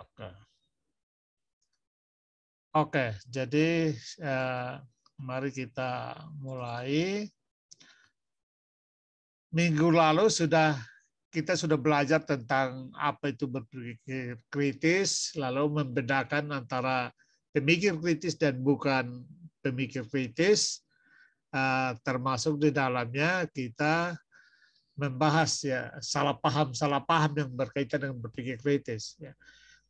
Oke. Oke, jadi eh, mari kita mulai. Minggu lalu sudah kita sudah belajar tentang apa itu berpikir kritis, lalu membedakan antara pemikir kritis dan bukan pemikir kritis, eh, termasuk di dalamnya kita membahas ya salah paham salah paham yang berkaitan dengan berpikir kritis. Ya.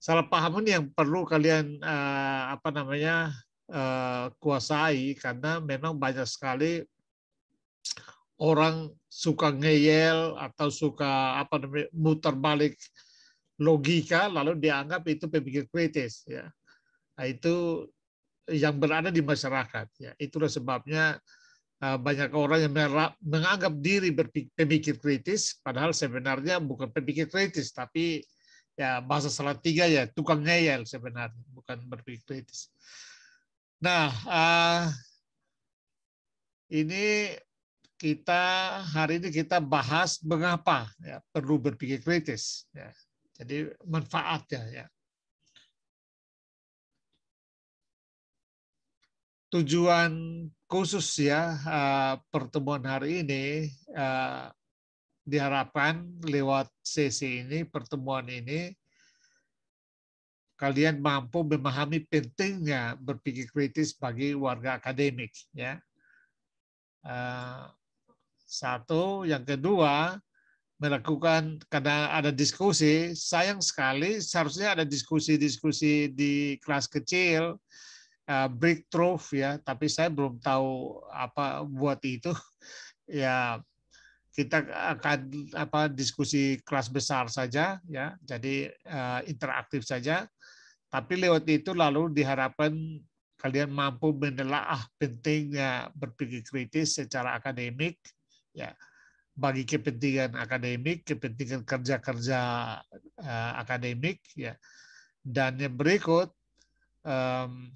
Salah paham ini yang perlu kalian eh, apa namanya eh, kuasai karena memang banyak sekali orang suka ngeyel atau suka apa namanya muter balik logika lalu dianggap itu pemikir kritis ya. Nah, itu yang berada di masyarakat ya. Itulah sebabnya Eh, banyak orang yang menganggap diri berpikir kritis, padahal sebenarnya bukan berpikir kritis, tapi ya bahasa salah tiga ya tukang ngeyel sebenarnya, bukan berpikir kritis. Nah, uh, ini kita hari ini kita bahas mengapa ya perlu berpikir kritis. Ya. Jadi manfaatnya ya. tujuan khusus ya eh, pertemuan hari ini eh, diharapkan lewat sesi ini pertemuan ini kalian mampu memahami pentingnya berpikir kritis bagi warga akademik ya. Eh, satu. Yang kedua melakukan karena ada diskusi sayang sekali seharusnya ada diskusi-diskusi di kelas kecil uh, breakthrough ya, tapi saya belum tahu apa buat itu. Ya kita akan apa diskusi kelas besar saja ya, jadi uh, interaktif saja. Tapi lewat itu lalu diharapkan kalian mampu menelaah pentingnya berpikir kritis secara akademik ya bagi kepentingan akademik, kepentingan kerja-kerja uh, akademik ya. Dan yang berikut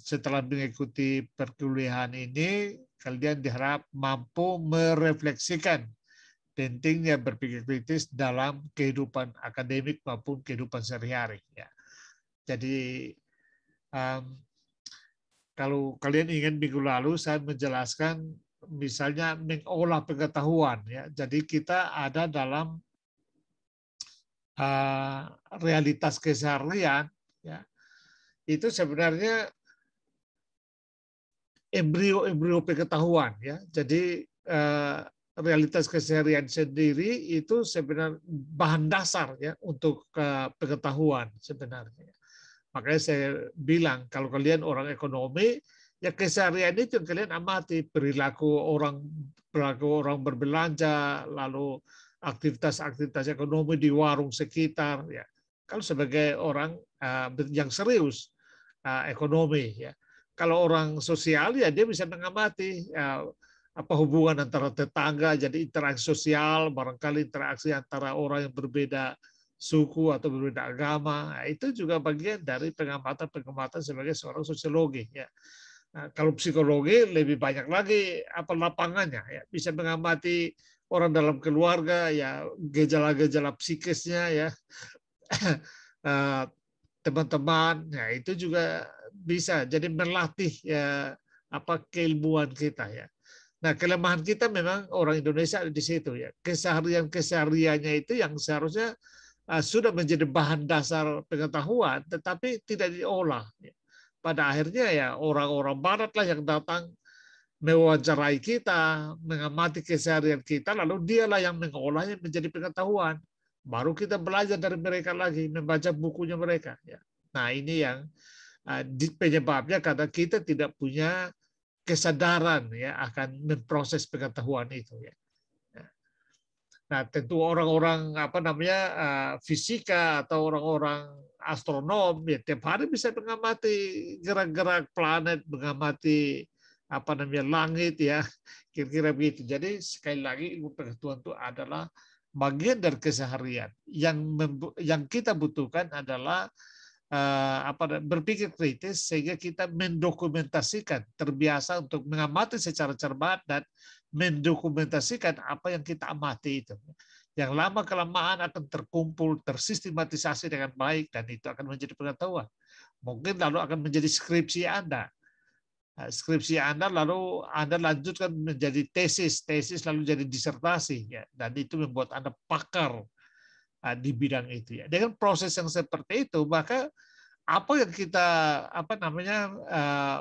setelah mengikuti perkuliahan ini, kalian diharap mampu merefleksikan pentingnya berpikir kritis dalam kehidupan akademik maupun kehidupan sehari-hari. Ya. Jadi um, kalau kalian ingin minggu lalu saya menjelaskan misalnya mengolah pengetahuan ya. Jadi kita ada dalam uh, realitas keseharian ya itu sebenarnya embrio-embrio pengetahuan ya. Jadi eh, realitas keseharian sendiri itu sebenarnya bahan dasar ya untuk pengetahuan sebenarnya. Makanya saya bilang kalau kalian orang ekonomi ya keseharian itu yang kalian amati perilaku orang perilaku orang berbelanja lalu aktivitas-aktivitas ekonomi di warung sekitar ya. Kalau sebagai orang eh, yang serius uh, ekonomi ya. Kalau orang sosial ya dia bisa mengamati apa hubungan antara tetangga jadi interaksi sosial barangkali interaksi antara orang yang berbeda suku atau berbeda agama. Nah, itu juga bagian dari pengamatan pengamatan sebagai seorang sosiologi ya. Nah, kalau psikologi lebih banyak lagi apa lapangannya ya. Bisa mengamati orang dalam keluarga ya gejala-gejala psikisnya ya. Uh, teman-teman ya itu juga bisa jadi melatih ya apa keilmuan kita ya nah kelemahan kita memang orang Indonesia ada di situ ya. Keseharian kesehariannya itu yang seharusnya uh, sudah menjadi bahan dasar pengetahuan tetapi tidak diolah ya. pada akhirnya ya orang-orang Barat lah yang datang mewawancarai kita mengamati keseharian kita lalu dialah yang mengolahnya menjadi pengetahuan. Baru kita belajar dari mereka lagi membaca bukunya mereka ya. Nah ini yang uh, penyebabnya karena kita tidak punya kesadaran ya akan memproses pengetahuan itu ya. Nah tentu orang-orang apa namanya uh, fisika atau orang-orang astronom ya tiap hari bisa mengamati gerak-gerak planet mengamati apa namanya langit ya kira-kira begitu. Jadi sekali lagi ilmu pengetahuan itu adalah bagian dari keseharian. Yang yang kita butuhkan adalah apa berpikir kritis sehingga kita mendokumentasikan, terbiasa untuk mengamati secara cermat dan mendokumentasikan apa yang kita amati itu. yang lama kelamaan akan terkumpul, tersistematisasi dengan baik, dan itu akan menjadi pengetahuan. Mungkin lalu akan menjadi skripsi Anda. Nah, skripsi Anda lalu Anda lanjutkan menjadi tesis, tesis lalu jadi disertasi, ya, dan itu membuat Anda pakar di bidang itu. Ya. Dengan proses yang seperti itu, maka apa yang kita apa namanya ah,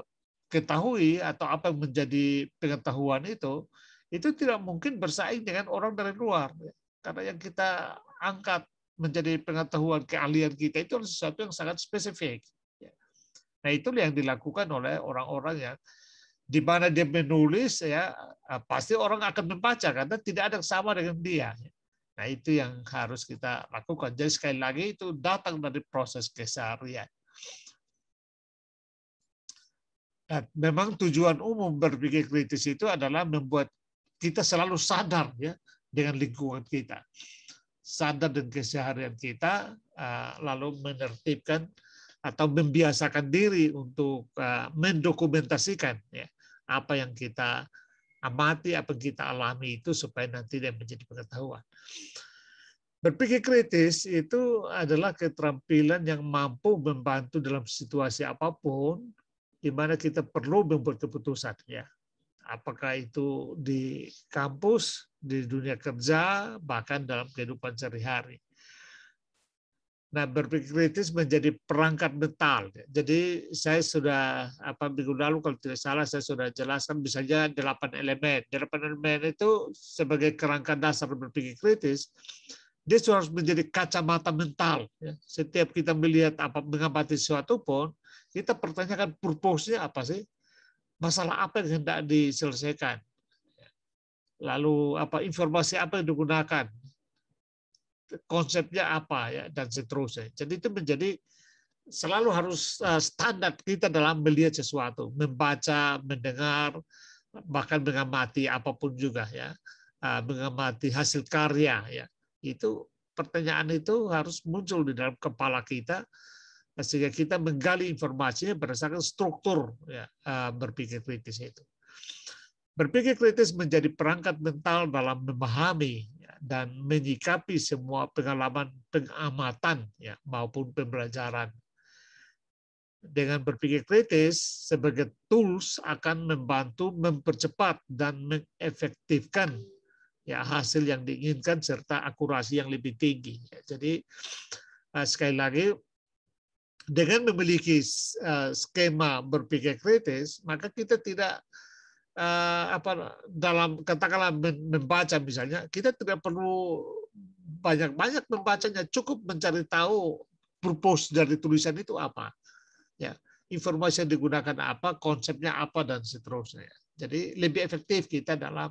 ketahui atau apa yang menjadi pengetahuan itu, itu tidak mungkin bersaing dengan orang dari luar. Ya. Karena yang kita angkat menjadi pengetahuan keahlian kita itu adalah sesuatu yang sangat spesifik. Ya. Nah itu yang dilakukan oleh orang-orang yang di mana dia menulis ya ah, pasti orang akan membaca karena tidak ada yang sama dengan dia. Nah itu yang harus kita lakukan. Jadi sekali lagi itu datang dari proses keseharian. Dan memang tujuan umum berpikir kritis itu adalah membuat kita selalu sadar ya dengan lingkungan kita. Sadar dengan keseharian kita, uh, lalu menertibkan atau membiasakan diri untuk uh, mendokumentasikan ya, apa yang kita amati, apa yang kita alami itu supaya nanti dia menjadi pengetahuan. Berpikir kritis itu adalah keterampilan yang mampu membantu dalam situasi apa pun di mana kita perlu membuat keputusan ya apakah itu di kampus, di dunia kerja, bahkan dalam kehidupan sehari-hari. Nah, berpikir kritis menjadi perangkat mental. Jadi saya sudah apa minggu lalu kalau tidak salah saya sudah jelaskan misalnya delapan elemen. Delapan elemen itu sebagai kerangka dasar berpikir kritis, dia harus menjadi kacamata mental. Ya. Setiap kita melihat apa mengamati sesuatu pun, kita pertanyakan purpose-nya apa sih? masalah apa yang hendak diselesaikan. Lalu apa informasi apa yang digunakan, konsepnya apa ya dan seterusnya. Jadi itu menjadi selalu harus eh, standar kita dalam melihat sesuatu, membaca, mendengar, bahkan mengamati apa pun juga ya, eh, mengamati hasil karya ya. Itu pertanyaan itu harus muncul di dalam kepala kita sehingga kita menggali informasinya berdasarkan struktur ya, eh, berpikir kritis itu. Berpikir kritis menjadi perangkat mental dalam memahami dan menyikapi semua pengalaman pengamatan ya, maupun pembelajaran. Dengan berpikir kritis sebagai tools akan membantu mempercepat dan mengefektifkan ya hasil yang diinginkan serta akurasi yang lebih tinggi. Jadi eh, sekali lagi dengan memiliki uh, skema berpikir kritis, maka kita tidak apa dalam katakanlah membaca misalnya, kita tidak perlu banyak-banyak membacanya, cukup mencari tahu purpose dari tulisan itu apa. Ya, informasi yang digunakan apa, konsepnya apa dan seterusnya. Jadi lebih efektif kita dalam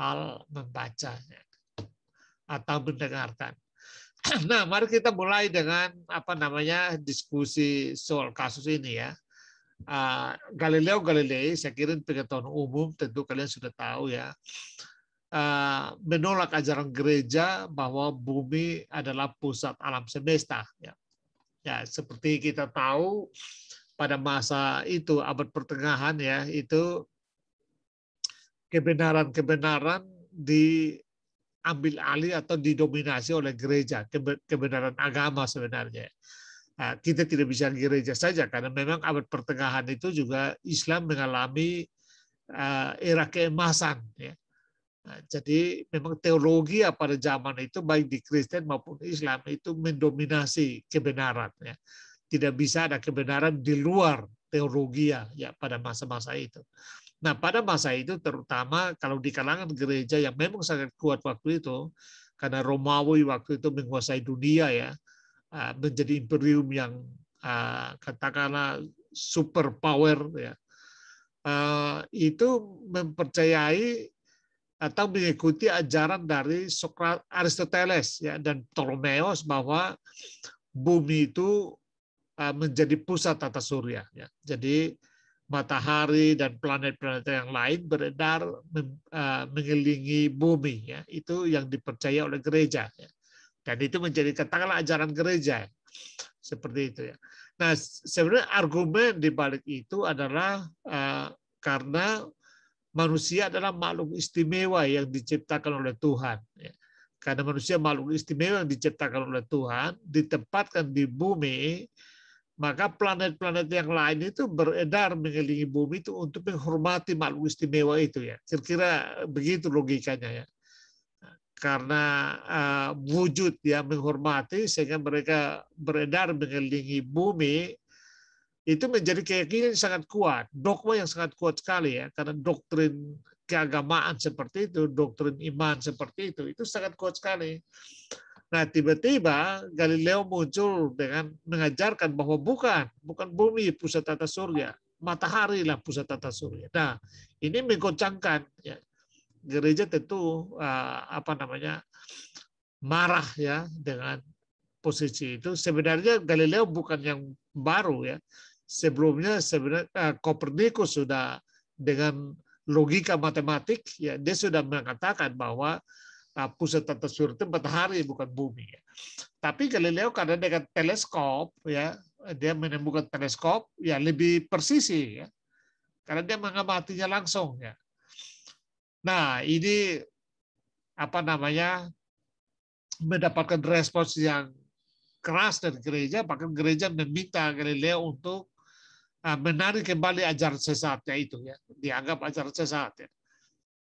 hal membacanya atau mendengarkan. Nah, mari kita mulai dengan apa namanya diskusi soal kasus ini ya. Uh, Galileo Galilei, saya kira pengetahuan umum tentu kalian sudah tahu ya, uh, menolak ajaran gereja bahwa bumi adalah pusat alam semesta. Ya, ya seperti kita tahu pada masa itu abad pertengahan ya itu kebenaran-kebenaran di ambil alih atau didominasi oleh gereja, kebenaran agama sebenarnya. Nah, kita tidak bisa gereja saja karena memang abad pertengahan itu juga Islam mengalami uh, era keemasan. Ya. Nah, jadi memang teologi pada zaman itu baik di Kristen maupun Islam itu mendominasi kebenaran. Ya. Tidak bisa ada kebenaran di luar teologi ya pada masa-masa itu. Nah, pada masa itu terutama kalau di kalangan gereja yang memang sangat kuat waktu itu, karena Romawi waktu itu menguasai dunia ya, ah, menjadi imperium yang ah, katakanlah super power ya, ah, itu mempercayai atau mengikuti ajaran dari Sokrat, Aristoteles ya dan Ptolemeus bahwa bumi itu menjadi pusat tata surya ya. Jadi matahari dan planet-planet yang lain beredar mengelilingi bumi ya itu yang dipercaya oleh gereja ya. Dan itu menjadi katakanlah ajaran gereja seperti itu ya nah sebenarnya argumen di balik itu adalah uh, karena manusia adalah makhluk istimewa yang diciptakan oleh Tuhan ya. Karena manusia makhluk istimewa yang diciptakan oleh Tuhan, ditempatkan di bumi, maka planet-planet yang lain itu beredar mengelilingi bumi itu untuk menghormati makhluk istimewa itu ya. Kira-kira begitu logikanya ya. Karena uh, wujud ya menghormati sehingga mereka beredar mengelilingi bumi itu menjadi keyakinan yang sangat kuat, dogma yang sangat kuat sekali ya, karena doktrin keagamaan seperti itu, doktrin iman seperti itu, itu sangat kuat sekali. Nah, tiba-tiba Galileo muncul dengan mengajarkan bahwa bukan, bukan bumi pusat tata surya, matahari lah pusat tata surya. Nah, ini menggoncangkan ya. Gereja tentu uh, apa namanya marah ya dengan posisi itu. Sebenarnya Galileo bukan yang baru ya. Sebelumnya sebenarnya uh, Kopernikus sudah dengan logika matematik ya dia sudah mengatakan bahwa uh, pusat tata surya itu matahari bukan bumi ya. Tapi Galileo karena dengan teleskop ya dia menemukan teleskop ya lebih persisi ya. Karena dia mengamatinya langsung ya. Nah, ini apa namanya mendapatkan respons yang keras dari gereja, bahkan gereja meminta Galileo untuk Ah, menarik kembali ajaran sesatnya itu ya. Dianggap ajaran sesat ya.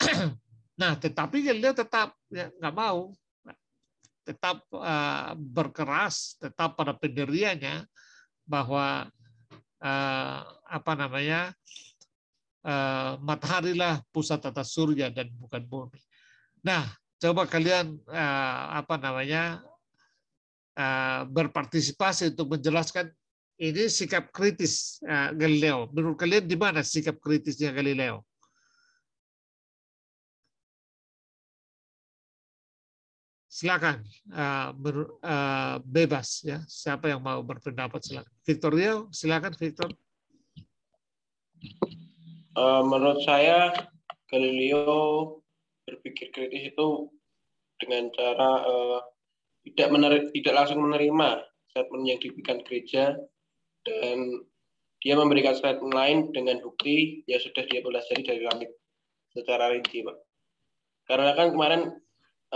Nah tetapi Galileo tetap ya nggak mau. Tetap uh, berkeras tetap pada pendiriannya bahwa uh, apa namanya matahari lah pusat tata surya dan bukan bumi nah coba kalian uh, apa namanya uh, berpartisipasi untuk menjelaskan ini sikap kritis uh, Galileo. Menurut kalian di mana sikap kritisnya Galileo? Silakan uh, uh, bebas ya. Siapa yang mau berpendapat silakan. Victoria, silakan Victor. Uh, menurut saya Galileo berpikir kritis itu dengan cara uh, tidak menerima, tidak langsung menerima statement yang diberikan gereja dan dia memberikan statement lain dengan bukti yang sudah dia pelajari dari langit secara rinci, Pak. Karena kan kemarin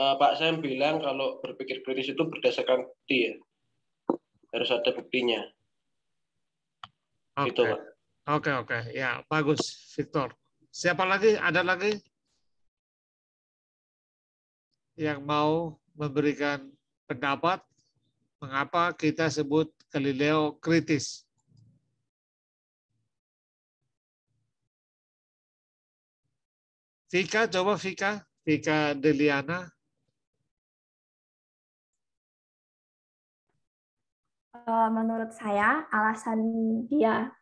uh, Pak Sam bilang kalau berpikir kritis itu berdasarkan bukti ya. Harus ada buktinya. Oke. Gitu, Pak. Oke, oke. Ya, bagus, Victor. Siapa lagi? Ada lagi? Yang mau memberikan pendapat mengapa kita sebut Galileo kritis. Vika, coba Vika. Vika Deliana. Eh, menurut saya, alasan dia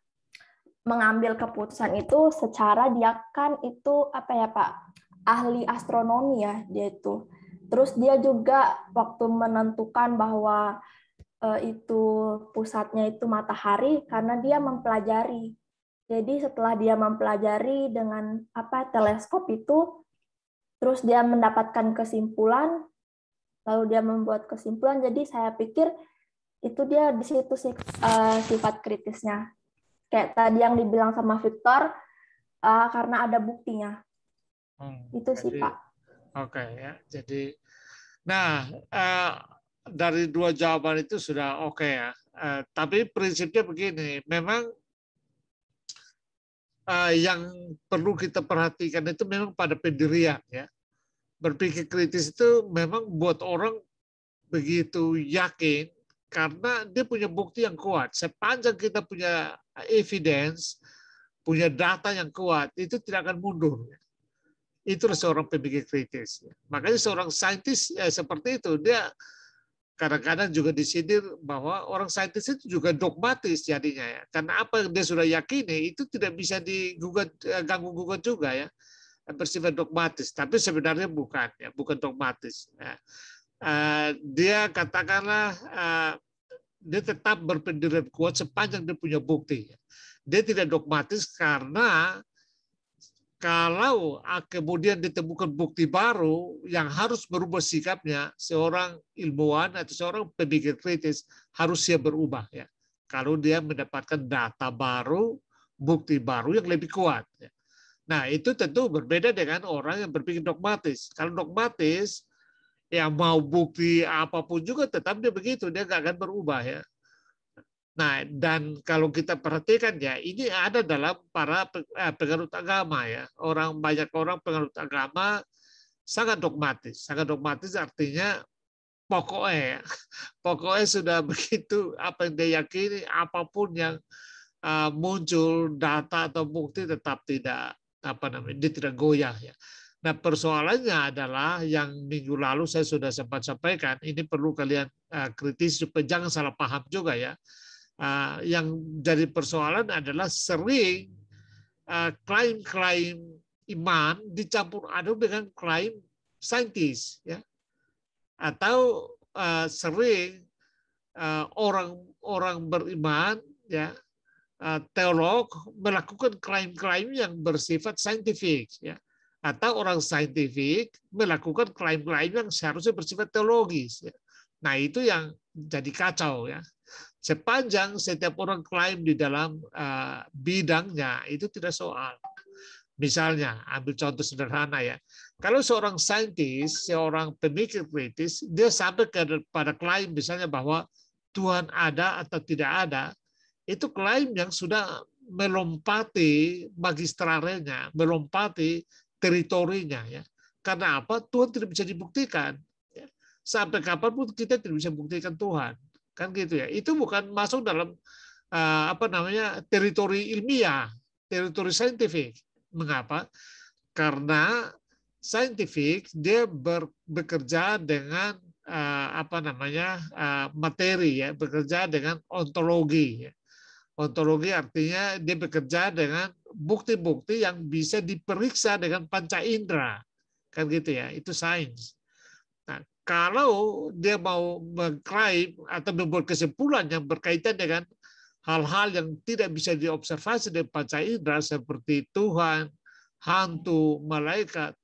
mengambil keputusan itu secara dia kan itu apa ya Pak ahli astronomi ya dia itu Terus dia juga waktu menentukan bahwa uh, itu pusatnya itu matahari karena dia mempelajari. Jadi setelah dia mempelajari dengan apa teleskop itu, terus dia mendapatkan kesimpulan, lalu dia membuat kesimpulan. Jadi saya pikir itu dia di situ sih uh, sifat kritisnya. Kayak tadi yang dibilang sama Victor, uh, karena ada buktinya. Hmm, itu sih Pak. Oke okay, ya. Jadi nah uh, dari dua jawaban itu sudah oke okay ya. Uh, tapi prinsipnya begini, memang uh, yang perlu kita perhatikan itu memang pada pendirian ya. Berpikir kritis itu memang buat orang begitu yakin karena dia punya bukti yang kuat. Sepanjang kita punya evidence, punya data yang kuat, itu tidak akan mundur. Itu seorang pemikir kritis. Makanya seorang saintis ya seperti itu dia kadang-kadang juga disindir bahwa orang saintis itu juga dogmatis jadinya ya. Karena apa yang dia sudah yakini itu tidak bisa digugat eh, ganggu gugat juga ya bersifat dogmatis. Tapi sebenarnya bukan ya, bukan dogmatis. Ya. Uh, dia katakanlah uh, dia tetap berpendirian kuat sepanjang dia punya bukti. Dia tidak dogmatis karena kalau kemudian ditemukan bukti baru yang harus berubah sikapnya, seorang ilmuwan atau seorang pemikir kritis harus siap berubah ya. Kalau dia mendapatkan data baru, bukti baru yang lebih kuat. Ya. Nah itu tentu berbeda dengan orang yang berpikir dogmatis. Kalau dogmatis ya mau bukti apa pun juga tetap dia begitu dia nggak akan berubah ya. Nah dan kalau kita perhatikan ya ini ada dalam para eh, penganut agama ya. Orang banyak orang penganut agama sangat dogmatis. Sangat dogmatis artinya pokoknya ya, pokoknya sudah begitu apa yang dia yakini apa pun yang uh, muncul data atau bukti tetap tidak apa namanya dia tidak goyah ya Nah persoalannya adalah yang minggu lalu saya sudah sempat sampaikan, ini perlu kalian uh, kritis supaya jangan salah paham juga ya. Uh, yang jadi persoalan adalah sering uh, klaim-klaim iman dicampur aduk dengan klaim saintis ya atau sering orang-orang beriman ya teolog melakukan klaim-klaim yang bersifat saintifik ya atau orang saintifik melakukan klaim-klaim yang seharusnya bersifat teologis. Ya. Nah itu yang jadi kacau ya. Sepanjang setiap orang klaim di dalam uh, bidangnya itu tidak soal. Misalnya, ambil contoh sederhana ya. Kalau seorang saintis, seorang pemikir kritis, dia sampai pada klaim misalnya bahwa Tuhan ada atau tidak ada, itu klaim yang sudah melompati magistralnya, melompati teritorinya ya. Karena apa? Tuhan tidak bisa dibuktikan. Ya. Sampai kapan pun kita tidak bisa buktikan Tuhan. Kan gitu ya. Itu bukan masuk dalam uh, apa namanya teritori ilmiah, teritori saintifik. Mengapa? Karena saintifik dia ber, bekerja dengan uh, apa namanya uh, materi ya, bekerja dengan ontologi. Ya. Ontologi artinya dia bekerja dengan bukti-bukti yang bisa diperiksa dengan panca indera. Kan gitu ya, itu sains. Nah, kalau dia mau mengklaim atau membuat kesimpulan yang berkaitan dengan hal-hal yang tidak bisa diobservasi dengan panca indera seperti Tuhan, hantu, malaikat,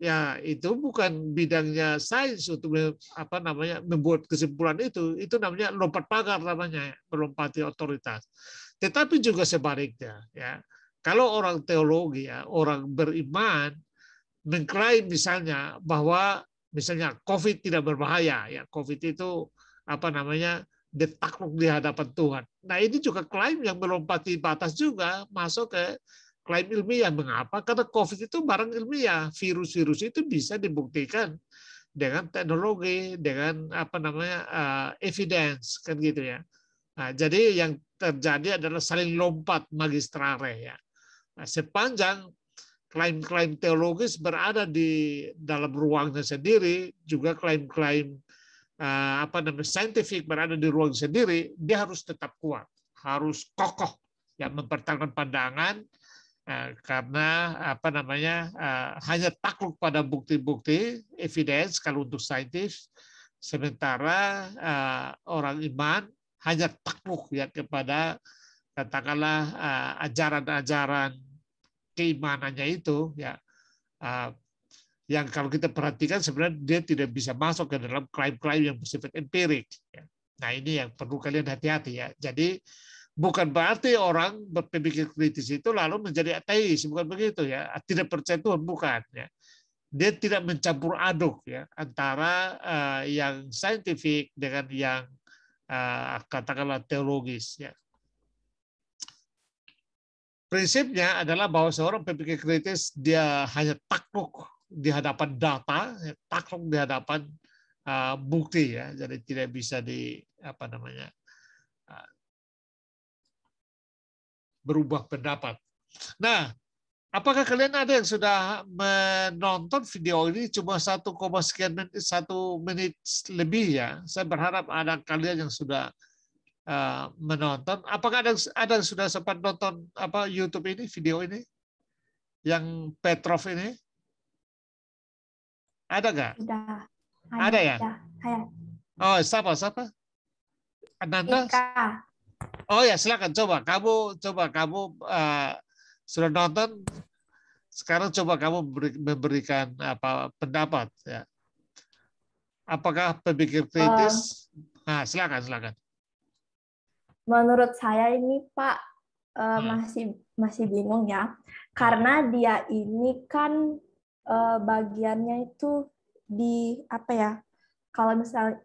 ya itu bukan bidangnya sains untuk apa namanya membuat kesimpulan itu. Itu namanya lompat pagar namanya melompati otoritas. Tetapi juga sebaliknya ya. Kalau orang teologi ya orang beriman mengklaim misalnya bahwa misalnya covid tidak berbahaya ya. Covid itu apa namanya ditakluk di hadapan Tuhan. Nah ini juga klaim yang melompati batas juga masuk ke klaim ilmiah. Mengapa? Karena COVID itu barang ilmiah. Virus-virus itu bisa dibuktikan dengan teknologi, dengan apa namanya uh, evidence kan gitu ya. Nah, jadi yang terjadi adalah saling lompat magistrale ya. Nah, sepanjang klaim-klaim teologis berada di dalam ruangnya sendiri, juga klaim-klaim uh, apa namanya saintifik berada di ruang sendiri, dia harus tetap kuat, harus kokoh, ya mempertahankan pandangan, karena apa namanya eh, hanya takluk pada bukti-bukti evidence kalau untuk saintis sementara eh, orang iman hanya takluk ya kepada katakanlah ajaran-ajaran keimanannya itu ya yang kalau kita perhatikan sebenarnya dia tidak bisa masuk ke dalam klaim-klaim yang bersifat empirik. Ya. Nah ini yang perlu kalian hati-hati ya. Jadi bukan berarti orang berpikir kritis itu lalu menjadi ateis, bukan begitu ya. Tidak percaya Tuhan bukan ya. Dia tidak mencampur aduk ya antara uh, yang saintifik dengan yang uh, katakanlah teologis ya. Prinsipnya adalah bahwa seorang pemikir kritis dia hanya takluk di hadapan data, takluk di hadapan uh, bukti ya. Jadi tidak bisa di apa namanya berubah pendapat. Nah, apakah kalian ada yang sudah menonton video ini cuma satu sekian menit, satu menit lebih ya? Saya berharap ada kalian yang sudah uh, menonton. Apakah ada ada yang sudah sempat nonton apa YouTube ini video ini? Yang Petrov ini? Ada nggak? Ada. Ada ya? Ada. Oh, siapa? Siapa? Ananda? Ika. Oh ya silakan coba kamu coba kamu uh, sudah nonton sekarang coba kamu memberikan apa pendapat ya. Apakah pemikir kritis? Uh, nah silakan silakan. Menurut saya ini Pak uh, hmm. masih masih bingung ya karena dia ini kan uh, bagiannya itu di apa ya kalau misalnya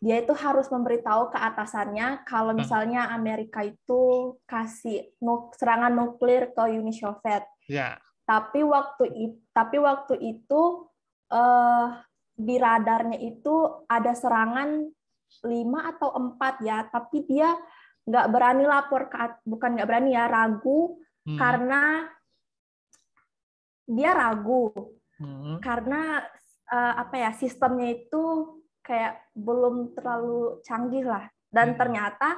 dia itu harus memberitahu ke atasannya kalau Hmm. misalnya Amerika itu kasih serangan nuklir ke Uni Soviet. Ya. Tapi waktu itu, tapi waktu itu eh, di radarnya itu ada serangan lima atau empat ya, tapi dia nggak berani lapor ke bukan nggak berani ya ragu Hmm. karena dia ragu Hmm. karena eh, apa ya sistemnya itu kayak belum terlalu canggih lah dan Hmm. ternyata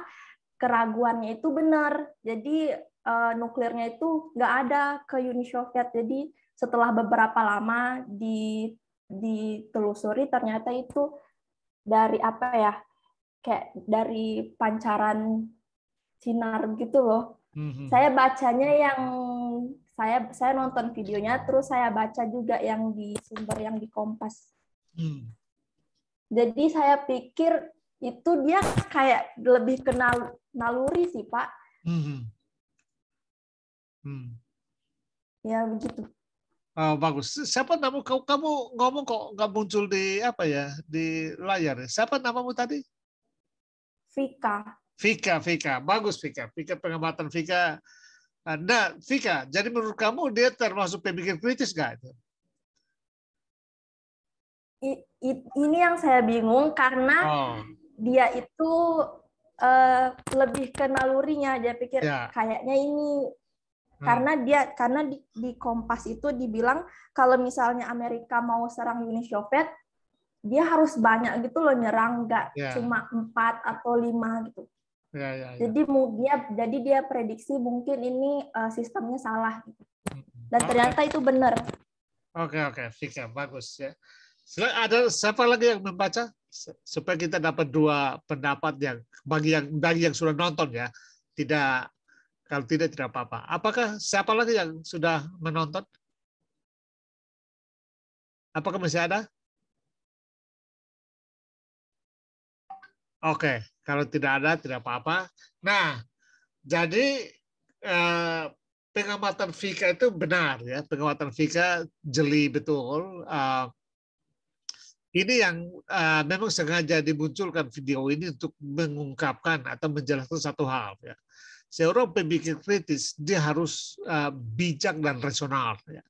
keraguannya itu benar jadi eh, nuklirnya itu nggak ada ke Uni Soviet jadi setelah beberapa lama di ditelusuri ternyata itu dari apa ya kayak dari pancaran sinar gitu loh Hmm. saya bacanya yang saya saya nonton videonya terus saya baca juga yang di sumber yang di Kompas. Hmm. Jadi saya pikir itu dia kayak lebih kenal naluri sih Pak. Hmm. Hmm. Ya begitu. Oh, bagus. Siapa nama kamu? Kamu ngomong kok nggak muncul di apa ya di layar? Siapa namamu tadi? Vika. Vika, Vika. Bagus Vika. Vika pengamatan Vika. Nah, Vika, jadi menurut kamu dia termasuk pemikir kritis nggak itu? I- ini yang saya bingung karena Oh, dia itu eh, lebih ke nalurinya. Dia pikir Ya. kayaknya ini hmm. karena dia karena di, di Kompas itu dibilang kalau misalnya Amerika mau serang Uni Soviet dia harus banyak gitu loh nyerang nggak Ya. cuma empat atau lima gitu ya, ya, ya. jadi dia jadi dia prediksi mungkin ini eh, sistemnya salah gitu. Hmm. dan Oke. ternyata itu benar Oke oke, Vika bagus ya. Ada siapa lagi yang membaca supaya kita dapat dua pendapat yang bagi yang bagi yang sudah nonton ya, tidak kalau tidak tidak apa-apa. Apakah siapa lagi yang sudah menonton? Apakah masih ada? Oke, kalau tidak ada tidak apa-apa. Nah, jadi eh, pengamatan Vika itu benar ya, pengamatan Vika jeli betul. Eh, ini yang eh, memang sengaja dimunculkan video ini untuk mengungkapkan atau menjelaskan satu hal ya. Seorang pemikir kritis dia harus eh, bijak dan rasional ya.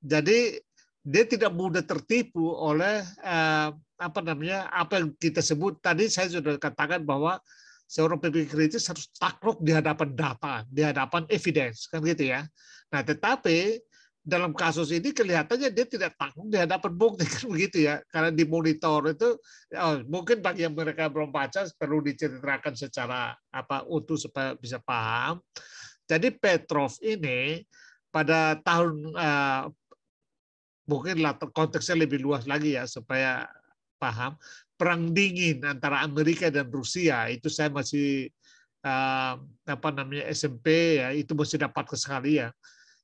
Jadi dia tidak mudah tertipu oleh eh, apa namanya apa yang kita sebut tadi saya sudah katakan bahwa seorang pemikir kritis harus takluk di hadapan data, di hadapan evidence kan gitu ya. Nah, tetapi dalam kasus ini kelihatannya dia tidak takluk di hadapan bukti kan begitu ya. Karena di monitor itu oh, mungkin bagi yang mereka belum baca perlu diceritakan secara apa utuh supaya bisa paham. Jadi Petrov ini pada tahun eh, mungkin konteksnya lebih luas lagi ya supaya paham perang dingin antara Amerika dan Rusia itu saya masih eh, apa namanya SMP ya itu masih dapat sekali ya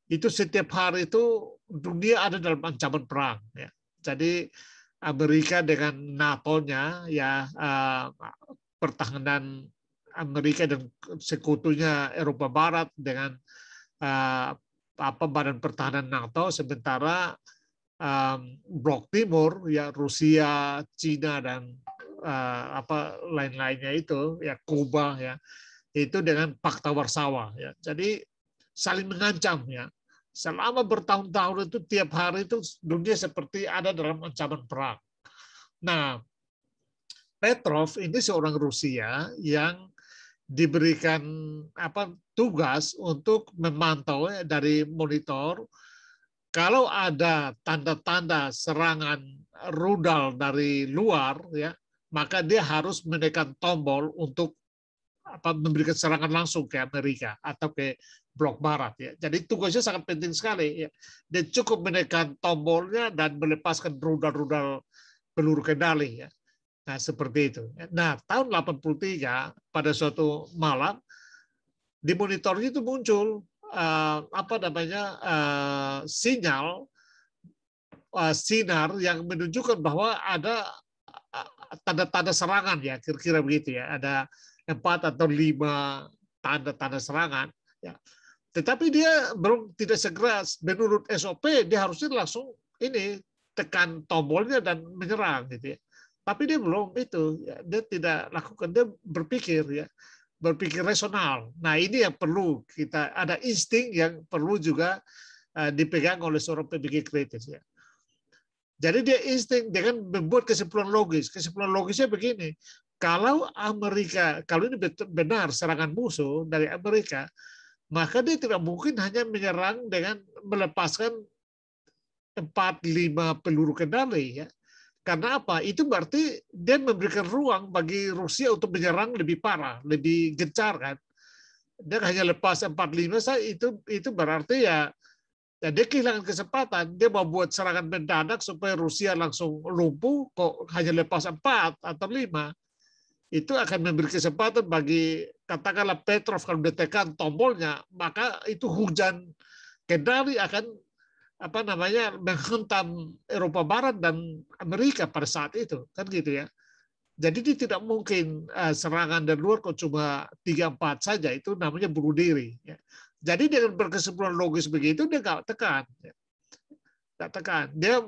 itu setiap hari itu dunia ada dalam ancaman perang ya jadi Amerika dengan NATO-nya ya eh, pertahanan Amerika dan sekutunya Eropa Barat dengan eh, apa badan pertahanan NATO sementara um, blok timur ya Rusia, Cina dan apa lain-lainnya itu ya Kuba ya itu dengan Fakta Warsawa ya. Jadi saling mengancam ya. Selama bertahun-tahun itu tiap hari itu dunia seperti ada dalam ancaman perang. Nah, Petrov ini seorang Rusia yang diberikan apa tugas untuk memantau ya, dari monitor kalau ada tanda-tanda serangan rudal dari luar ya maka dia harus menekan tombol untuk apa memberikan serangan langsung ke Amerika atau ke blok barat ya. Jadi tugasnya sangat penting sekali ya. Dia cukup menekan tombolnya dan melepaskan rudal-rudal peluru kendali ya. Nah, seperti itu. Nah, tahun 83 pada suatu malam di monitornya itu muncul uh, apa namanya uh, sinyal uh, sinar yang menunjukkan bahwa ada tanda-tanda serangan ya kira-kira begitu ya ada empat atau lima tanda-tanda serangan ya tetapi dia belum tidak segera menurut SOP dia harusnya langsung ini tekan tombolnya dan menyerang gitu ya. Tapi dia belum itu, ya. dia tidak lakukan, dia berpikir ya, berpikir rasional. Nah ini yang perlu kita ada insting yang perlu juga uh, dipegang oleh seorang pemikir kritis ya. Jadi dia insting dengan membuat kesimpulan logis. Kesimpulan logisnya begini, kalau Amerika, kalau ini benar serangan musuh dari Amerika, maka dia tidak mungkin hanya menyerang dengan melepaskan empat lima peluru kendali ya karena apa? Itu berarti dia memberikan ruang bagi Rusia untuk menyerang lebih parah, lebih gencar kan. Dia hanya lepas 45 saya itu itu berarti ya, ya dia kehilangan kesempatan. Dia mau buat serangan mendadak supaya Rusia langsung lumpuh kok hanya lepas 4 atau 5. Itu akan memberi kesempatan bagi katakanlah Petrov kalau ditekan tombolnya, maka itu hujan kendali akan apa namanya menghentam Eropa Barat dan Amerika pada saat itu. Kan gitu ya. Jadi dia tidak mungkin uh, serangan dari luar kok cuma tiga empat saja. Itu namanya bunuh diri ya. jadi dengan berkesimpulan logis begitu dia nggak tekan ya. nggak tekan. Dia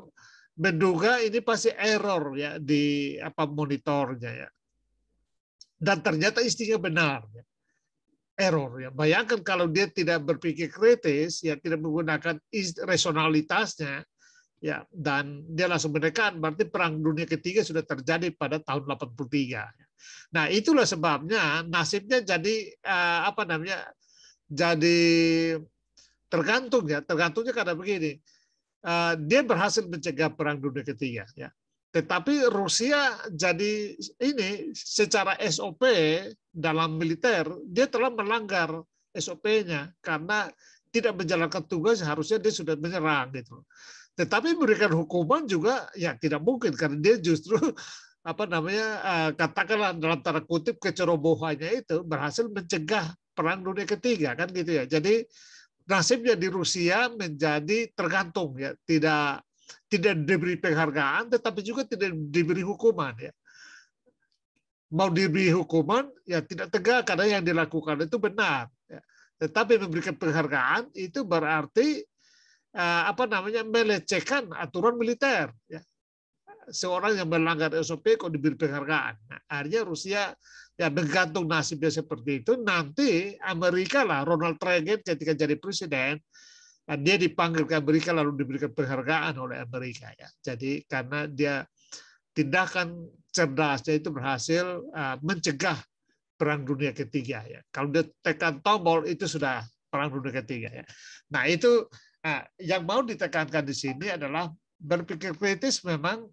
menduga ini pasti error ya di apa monitornya ya dan ternyata istrinya benar error ya. Bayangkan kalau dia tidak berpikir kritis, ya tidak menggunakan rasionalitasnya, ya dan dia langsung menekan, berarti perang dunia ketiga sudah terjadi pada tahun 83. Nah itulah sebabnya nasibnya jadi uh, apa namanya jadi tergantung ya, tergantungnya karena begini, uh, dia berhasil mencegah perang dunia ketiga ya. Tetapi Rusia jadi ini secara SOP dalam militer dia telah melanggar SOP-nya karena tidak menjalankan tugas harusnya dia sudah menyerang gitu. Tetapi memberikan hukuman juga ya tidak mungkin karena dia justru apa namanya eh, katakanlah dalam tanda kutip kecerobohannya itu berhasil mencegah perang dunia ketiga kan gitu ya. Jadi nasibnya di Rusia menjadi tergantung ya tidak tidak diberi penghargaan, tetapi juga tidak diberi hukuman. Ya. Mau diberi hukuman, ya tidak tegak karena yang dilakukan itu benar. Ya. Tetapi memberikan penghargaan itu berarti eh, apa namanya melecehkan aturan militer. Ya. Seorang yang melanggar SOP kok diberi penghargaan. Nah, akhirnya Rusia ya bergantung nasibnya seperti itu. Nanti Amerika lah Ronald Reagan ketika jadi presiden dan dia dipanggil ke Amerika lalu diberikan penghargaan oleh Amerika ya. Jadi karena dia tindakan cerdasnya itu berhasil uh, mencegah perang dunia ketiga ya. Kalau dia tekan tombol itu sudah perang dunia ketiga ya. Nah itu uh, yang mau ditekankan di sini adalah berpikir kritis memang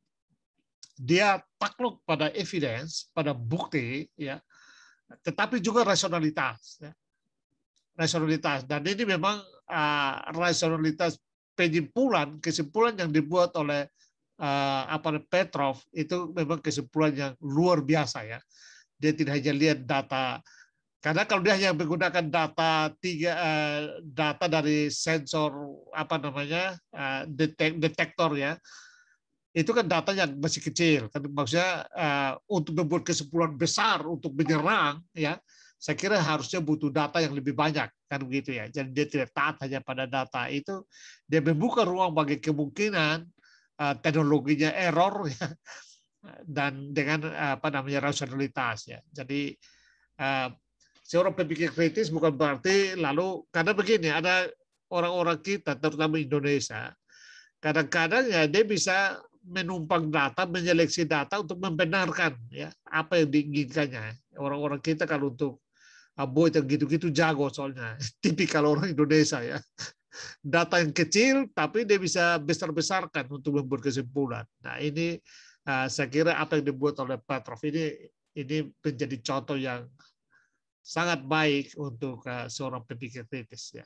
dia takluk pada evidence, pada bukti ya, tetapi juga rasionalitas ya. Rasionalitas. Dan ini memang uh, rasionalitas penyimpulan kesimpulan yang dibuat oleh uh, apa Petrov itu memang kesimpulan yang luar biasa ya. Dia tidak hanya lihat data karena kalau dia hanya menggunakan data tiga uh, data dari sensor apa namanya uh, detek, detektor ya itu kan data yang masih kecil. Kan maksudnya uh, untuk membuat kesimpulan besar untuk menyerang ya saya kira harusnya butuh data yang lebih banyak kan begitu ya. Jadi dia tidak taat hanya pada data itu, dia membuka ruang bagi kemungkinan uh, teknologinya error ya, dan dengan apa namanya rasionalitas ya. Jadi uh, seorang pemikir kritis bukan berarti lalu karena begini ada orang-orang kita terutama Indonesia kadang-kadang ya dia bisa menumpang data, menyeleksi data untuk membenarkan ya apa yang diinginkannya. Orang-orang kita kalau untuk Yang gitu-gitu jago soalnya. Tipikal orang Indonesia ya. Data yang kecil tapi dia bisa besar-besarkan untuk membuat kesimpulan. Nah ini uh, saya kira apa yang dibuat oleh Petrov ini ini menjadi contoh yang sangat baik untuk uh, seorang pemikir kritis ya.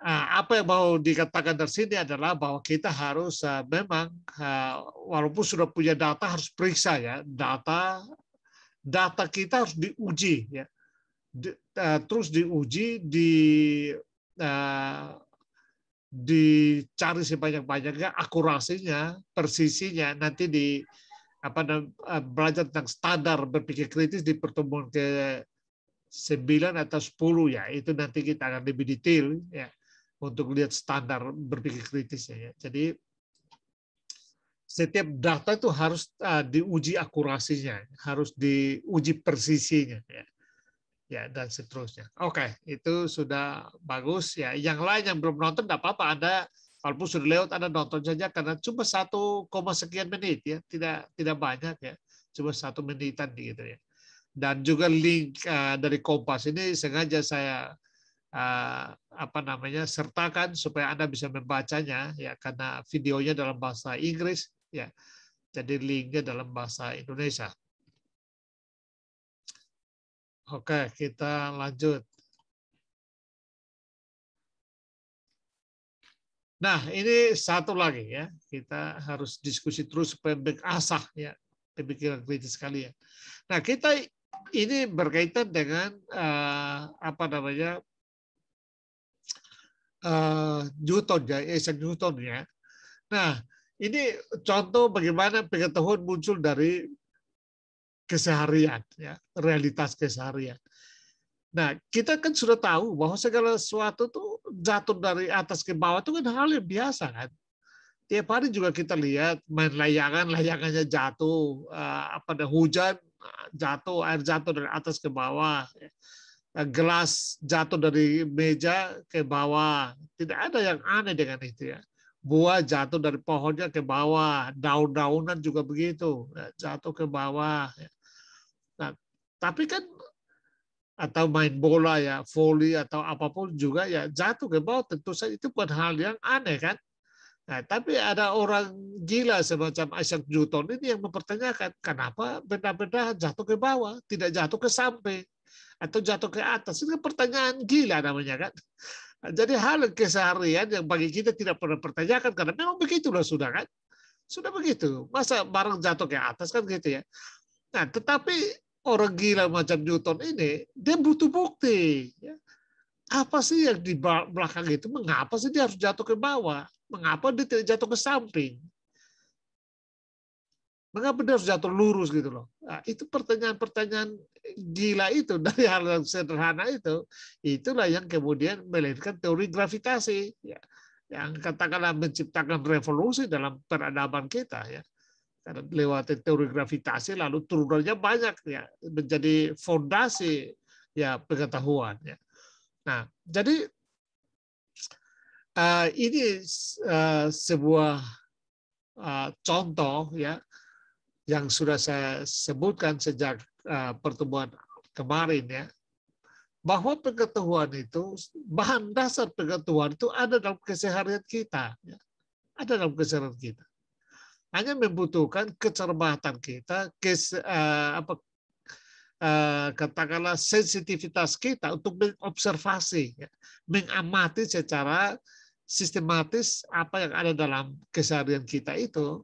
Nah, apa yang mau dikatakan dari sini adalah bahwa kita harus uh, memang uh, walaupun sudah punya data harus periksa ya data data kita harus diuji ya. Eh, terus diuji di uh, dicari sebanyak-banyaknya akurasinya persisinya. Nanti di apa uh, belajar tentang standar berpikir kritis di pertemuan ke 9 atau 10 ya. Itu nanti kita akan lebih detail ya untuk lihat standar berpikir kritisnya ya. Jadi setiap data itu harus uh, diuji akurasinya, harus diuji presisinya ya. Ya dan seterusnya. Oke, itu sudah bagus ya. Yang lain yang belum nonton tidak apa-apa, Anda walaupun sudah lewat Anda nonton saja karena cuma satu koma sekian menit ya, tidak tidak banyak ya, cuma satu menitan gitu ya. Dan juga link uh, dari Kompas ini sengaja saya uh, apa namanya sertakan supaya Anda bisa membacanya ya karena videonya dalam bahasa Inggris ya. Jadi linknya dalam bahasa Indonesia. Oke, kita lanjut. Nah, ini satu lagi ya. Kita harus diskusi terus supaya mengasah ya pemikiran kritis kalian. Nah, kita ini berkaitan dengan uh, apa namanya uh, Newton ya, Isaac Newton ya. Nah, ini contoh bagaimana pengetahuan muncul dari keseharian, ya, realitas keseharian. Nah, kita kan sudah tahu bahwa segala sesuatu tuh jatuh dari atas ke bawah itu kan hal yang biasa kan. Tiap hari juga kita lihat main layangan, layangannya jatuh, eh, apa ada hujan jatuh, air jatuh dari atas ke bawah, eh, gelas jatuh dari meja ke bawah. Tidak ada yang aneh dengan itu ya buah jatuh dari pohonnya ke bawah, daun-daunan juga begitu, ya, jatuh ke bawah. Ya. Nah, tapi kan atau main bola ya, volley atau apa pun juga ya jatuh ke bawah tentu saja itu bukan hal yang aneh kan. Nah, tapi ada orang gila semacam Isaac Newton ini yang mempertanyakan kenapa benda-benda jatuh ke bawah, tidak jatuh ke samping atau jatuh ke atas. Kan pertanyaan gila namanya kan. Jadi hal keseharian yang bagi kita tidak pernah pertanyakan karena memang begitulah sudah kan. Sudah begitu. Masa barang jatuh ke atas kan gitu ya. Nah, tetapi orang gila macam Newton ini dia butuh bukti. Ya. Apa sih yang di belakang itu? Mengapa sih dia harus jatuh ke bawah? Mengapa dia tidak jatuh ke samping? Mengapa dia harus jatuh lurus gitu loh? Nah, itu pertanyaan-pertanyaan gila itu dari hal yang sederhana itu, itulah yang kemudian melahirkan teori gravitasi, ya, yang katakanlah menciptakan revolusi dalam peradaban kita ya. Karena lewat teori gravitasi lalu turunannya banyak ya menjadi fondasi ya pengetahuan ya. Nah, jadi uh, ini uh, sebuah uh, contoh ya yang sudah saya sebutkan sejak uh, pertemuan kemarin ya, bahwa pengetahuan itu bahan dasar pengetahuan itu ada dalam keseharian kita, ya. ada dalam keseharian kita. Hanya membutuhkan kecermatan kita, kes, uh, apa, uh, katakanlah sensitivitas kita untuk mengobservasi, ya. mengamati secara sistematis apa yang ada dalam keseharian kita itu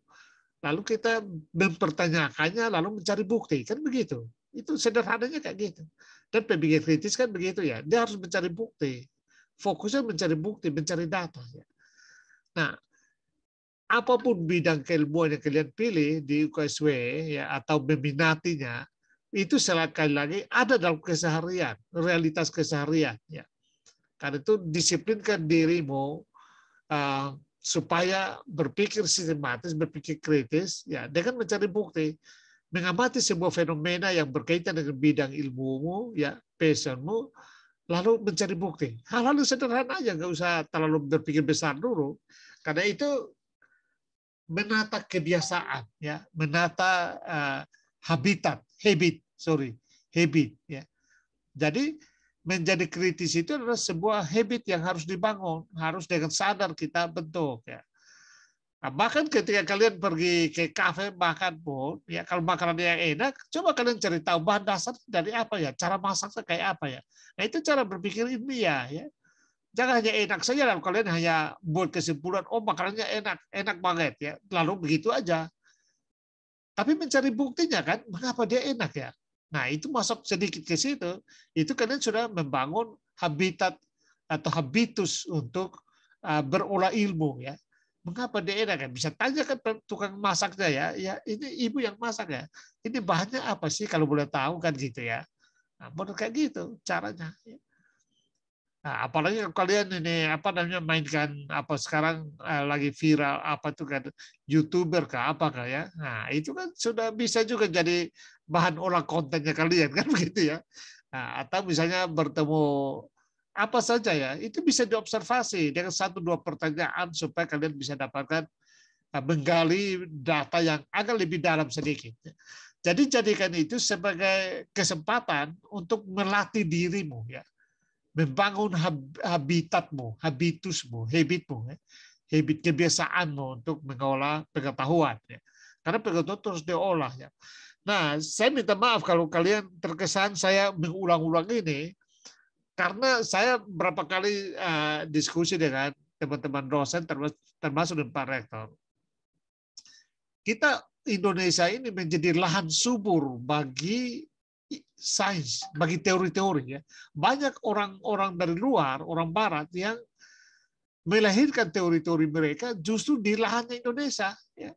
lalu kita mempertanyakannya, lalu mencari bukti, kan begitu. Itu sederhananya kayak gitu. Dan pemikir kritis kan begitu ya, dia harus mencari bukti. Fokusnya mencari bukti, mencari data. Ya. Nah, apa pun bidang keilmuan yang kalian pilih di UKSW ya atau meminatinya, itu sekali lagi ada dalam keseharian, realitas keseharian. Ya. Karena itu disiplinkan dirimu uh, supaya berpikir sistematis, berpikir kritis, ya dengan mencari bukti, mengamati sebuah fenomena yang berkaitan dengan bidang ilmumu, ya passionmu, lalu mencari bukti. Hal-hal sederhana aja, nggak usah terlalu berpikir besar dulu, karena itu menata kebiasaan, ya, menata uh, habitat, habit, sorry, habit, ya. Jadi menjadi kritis itu adalah sebuah habit yang harus dibangun, harus dengan sadar kita bentuk ya. Nah, bahkan ketika kalian pergi ke kafe makan pun, ya kalau makanan yang enak, coba kalian cari tahu bahan dasar dari apa ya, cara masaknya kayak apa ya. Nah itu cara berpikir ilmiah ya. Jangan hanya enak saja lalu kalian hanya buat kesimpulan, oh makanannya enak, enak banget ya. Lalu begitu aja. Tapi mencari buktinya kan, mengapa dia enak ya? Nah, itu masuk sedikit ke situ, itu kalian sudah membangun habitat atau habitus untuk uh, berolah ilmu ya. Mengapa dia enak kan? Bisa tanya kan tukang masaknya ya. Ya ini ibu yang masak ya. Ini bahannya apa sih kalau boleh tahu kan gitu ya. Nah, kayak gitu caranya. Ya. Nah, apalagi kalian ini apa namanya mainkan apa sekarang uh, lagi viral apa tuh kan youtuber kah apa kah ya? Nah itu kan sudah bisa juga jadi bahan olah kontennya kalian kan begitu ya? Nah, atau misalnya bertemu apa saja ya itu bisa diobservasi dengan satu dua pertanyaan supaya kalian bisa dapatkan uh, menggali data yang agak lebih dalam sedikit. Jadi jadikan itu sebagai kesempatan untuk melatih dirimu ya membangun habitatmu, habitusmu, habitmu, ya. habit kebiasaanmu untuk mengolah pengetahuan. Ya. Karena pengetahuan terus diolah. Ya. Nah, saya minta maaf kalau kalian terkesan saya mengulang-ulang ini, karena saya berapa kali uh, diskusi dengan teman-teman dosen, termasuk dengan Pak Rektor. Kita Indonesia ini menjadi lahan subur bagi sains, bagi teori-teori ya. Banyak orang-orang dari luar, orang barat yang melahirkan teori-teori mereka justru di lahannya Indonesia ya.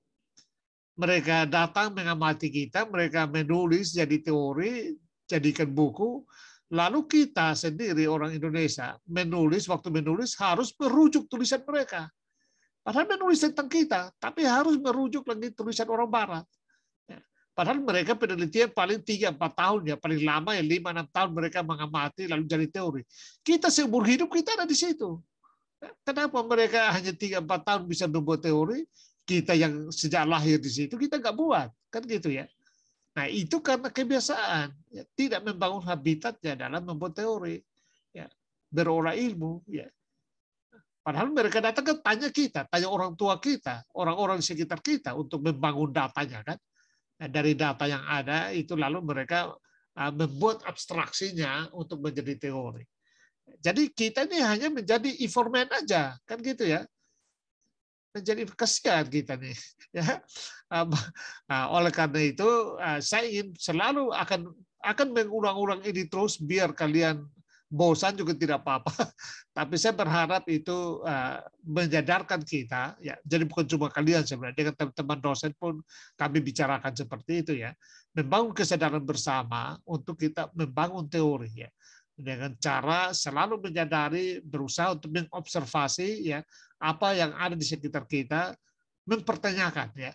Mereka datang mengamati kita, mereka menulis jadi teori, jadikan buku, lalu kita sendiri orang Indonesia menulis waktu menulis harus merujuk tulisan mereka. Padahal menulis tentang kita, tapi harus merujuk lagi tulisan orang barat. Padahal mereka penelitian paling 3-4 tahun ya, paling lama ya 5-6 tahun mereka mengamati lalu jadi teori. Kita seumur hidup kita ada di situ. Kenapa mereka hanya 3-4 tahun bisa membuat teori, kita yang sejak lahir di situ kita nggak buat, kan gitu ya. Nah itu karena kebiasaan, ya, tidak membangun habitatnya dalam membuat teori, ya, berolah ilmu, ya. Padahal mereka datang kan tanya kita, tanya orang tua kita, orang-orang sekitar kita untuk membangun datanya kan. Nah, dari data yang ada itu lalu mereka uh, membuat abstraksinya untuk menjadi teori. Jadi kita ini hanya menjadi informan aja, kan gitu ya. Menjadi kesian kita nih. Ya. Nah, oleh karena itu uh, saya ingin selalu akan akan mengulang-ulang ini terus biar kalian bosan juga tidak apa-apa. Tapi saya berharap itu uh, menyadarkan kita, ya. Jadi bukan cuma kalian sebenarnya, dengan teman-teman dosen pun kami bicarakan seperti itu ya. Membangun kesadaran bersama untuk kita membangun teori ya. Dengan cara selalu menyadari, berusaha untuk mengobservasi ya apa yang ada di sekitar kita, mempertanyakan ya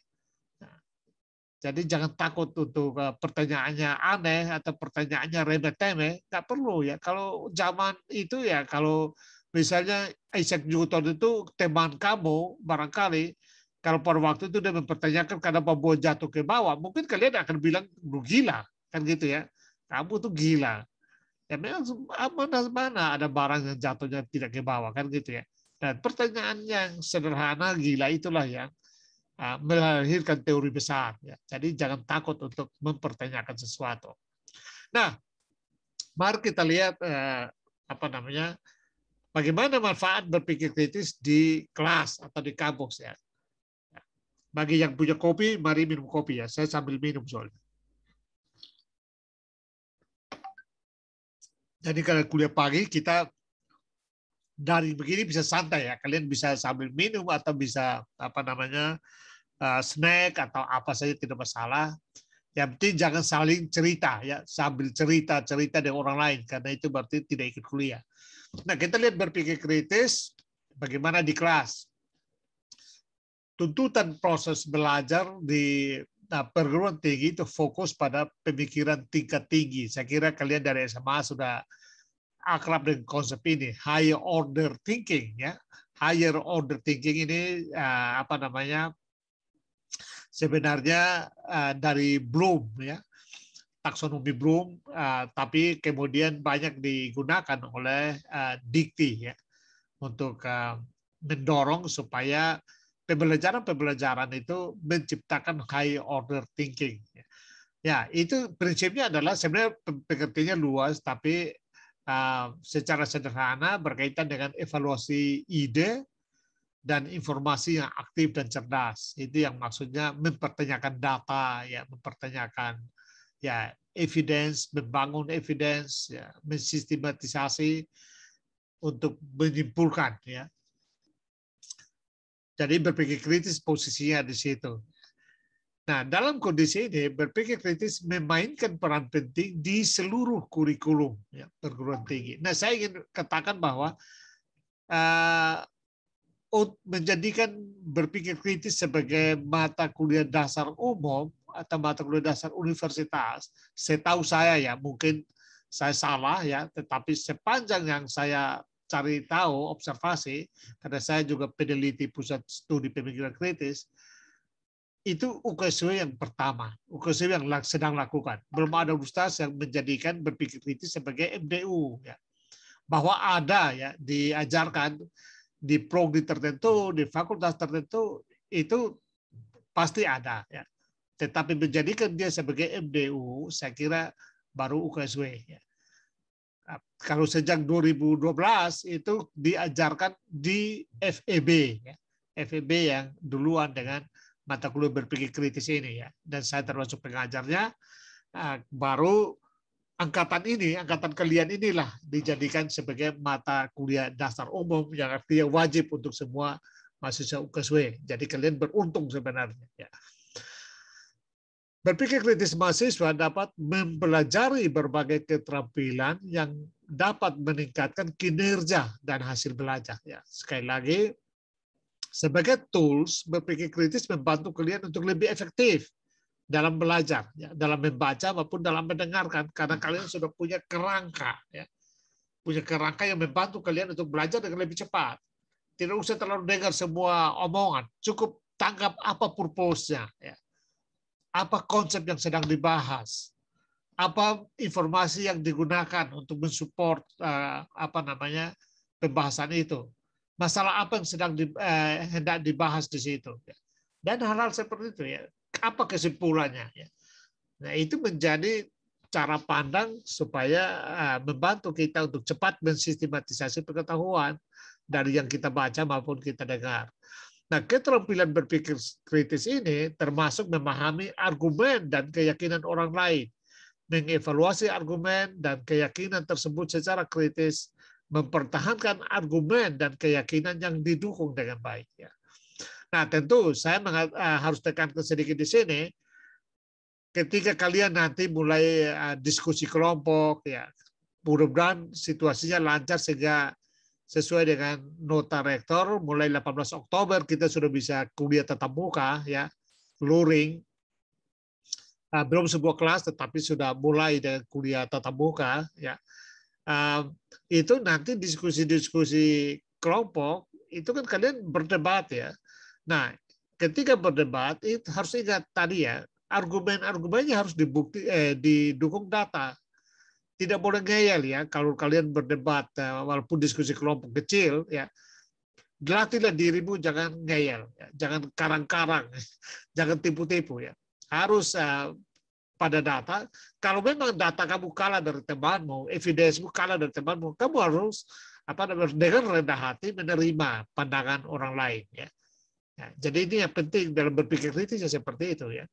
jadi jangan takut untuk eh, pertanyaannya aneh atau pertanyaannya remeh-temeh, nggak perlu ya. Kalau zaman itu ya, kalau misalnya Isaac Newton itu teman kamu, barangkali kalau pada waktu itu dia mempertanyakan kenapa buah jatuh ke bawah, mungkin kalian akan bilang lu gila, kan gitu ya. Kamu tuh gila. Ya memang mana mana ada barang yang jatuhnya tidak ke bawah kan gitu ya. Dan pertanyaan yang sederhana gila itulah yang Ah, melahirkan teori besar. Ya. Jadi jangan takut untuk mempertanyakan sesuatu. Nah, mari kita lihat eh, apa namanya bagaimana manfaat berpikir kritis di kelas atau di kampus ya. Bagi yang punya kopi, mari minum kopi ya. Saya sambil minum soalnya. Jadi kalau kuliah pagi kita dari begini bisa santai ya. Kalian bisa sambil minum atau bisa apa namanya uh, snack atau apa saja tidak masalah. Yang penting jangan saling cerita ya, sambil cerita cerita dengan orang lain karena itu berarti tidak ikut kuliah. Nah kita lihat berpikir kritis bagaimana di kelas. Tuntutan proses belajar di nah, perguruan tinggi itu fokus pada pemikiran tingkat tinggi. Saya kira kalian dari SMA sudah akrab dengan konsep ini higher order thinking ya. Higher order thinking ini uh, apa namanya sebenarnya uh, dari Bloom ya. Taksonomi Bloom uh, tapi kemudian banyak digunakan oleh uh, Dikti ya untuk uh, mendorong supaya pembelajaran-pembelajaran itu menciptakan high order thinking ya. Itu prinsipnya adalah sebenarnya pengertiannya luas tapi secara sederhana berkaitan dengan evaluasi ide dan informasi yang aktif dan cerdas. Itu yang maksudnya mempertanyakan data, ya, mempertanyakan ya evidence, membangun evidence, ya, mensistematisasi untuk menyimpulkan, ya. Jadi berpikir kritis posisinya di situ. Nah, dalam kondisi ini berpikir kritis memainkan peran penting di seluruh kurikulum ya, perguruan tinggi. Nah, saya ingin katakan bahwa uh, menjadikan berpikir kritis sebagai mata kuliah dasar umum atau mata kuliah dasar universitas, saya tahu saya ya mungkin saya salah ya, tetapi sepanjang yang saya cari tahu observasi karena saya juga peneliti pusat studi pemikiran kritis itu UKSW yang pertama, UKSW yang sedang lakukan. Belum ada ustaz yang menjadikan berpikir kritis sebagai MDU. Ya. Bahwa ada ya diajarkan di prodi tertentu, di fakultas tertentu, itu pasti ada. Ya. Tetapi menjadikan dia sebagai MDU, saya kira baru UKSW. Ya. Kalau sejak 2012 itu diajarkan di FEB. Ya. FEB yang duluan dengan mata kuliah berpikir kritis ini ya. Dan saya termasuk pengajarnya. Ah, baru angkatan ini, angkatan kalian inilah dijadikan sebagai mata kuliah dasar umum yang artinya wajib untuk semua mahasiswa UKSW. Jadi kalian beruntung sebenarnya. Ya. Berpikir kritis mahasiswa dapat mempelajari berbagai keterampilan yang dapat meningkatkan kinerja dan hasil belajar. Ya, sekali lagi, sebagai tools berpikir kritis membantu kalian untuk lebih efektif dalam belajar, ya, dalam membaca maupun dalam mendengarkan, karena kalian sudah punya kerangka, ya, punya kerangka yang membantu kalian untuk belajar dengan lebih cepat. Tidak usah terlalu dengar semua omongan, cukup tangkap apa purpose-nya, ya. apa konsep yang sedang dibahas, apa informasi yang digunakan untuk mensupport uh, apa namanya pembahasan itu masalah apa yang sedang di, eh, hendak dibahas di situ dan hal-hal seperti itu ya. Apa kesimpulannya ya. Nah itu menjadi cara pandang supaya eh, membantu kita untuk cepat mensistematisasi pengetahuan dari yang kita baca maupun kita dengar. Nah keterampilan berpikir kritis ini termasuk memahami argumen dan keyakinan orang lain mengevaluasi argumen dan keyakinan tersebut secara kritis mempertahankan argumen dan keyakinan yang didukung dengan baik. Ya. Nah, tentu saya eh, harus tekankan sedikit di sini. Ketika kalian nanti mulai eh, diskusi kelompok, ya, mudah-mudahan situasinya lancar sehingga sesuai dengan nota rektor mulai 18 Oktober kita sudah bisa kuliah tatap muka ya luring uh, belum sebuah kelas tetapi sudah mulai dengan kuliah tatap muka ya itu nanti diskusi-diskusi kelompok itu kan kalian berdebat ya. Nah, ketika berdebat itu harus ingat tadi ya argumen-argumennya harus dibukti eh, didukung data. Tidak boleh ngeyel ya kalau kalian berdebat eh, walaupun diskusi kelompok kecil ya. Latihlah dirimu jangan ngeyel, ya. jangan karang-karang, jangan tipu-tipu ya. Harus uh, pada data. Kalau memang data kamu kalah dari temanmu, evidence-mu kalah dari temanmu, kamu harus apa dengan rendah hati menerima pandangan orang lain ya. ya. jadi ini yang penting dalam berpikir kritis ya seperti itu ya.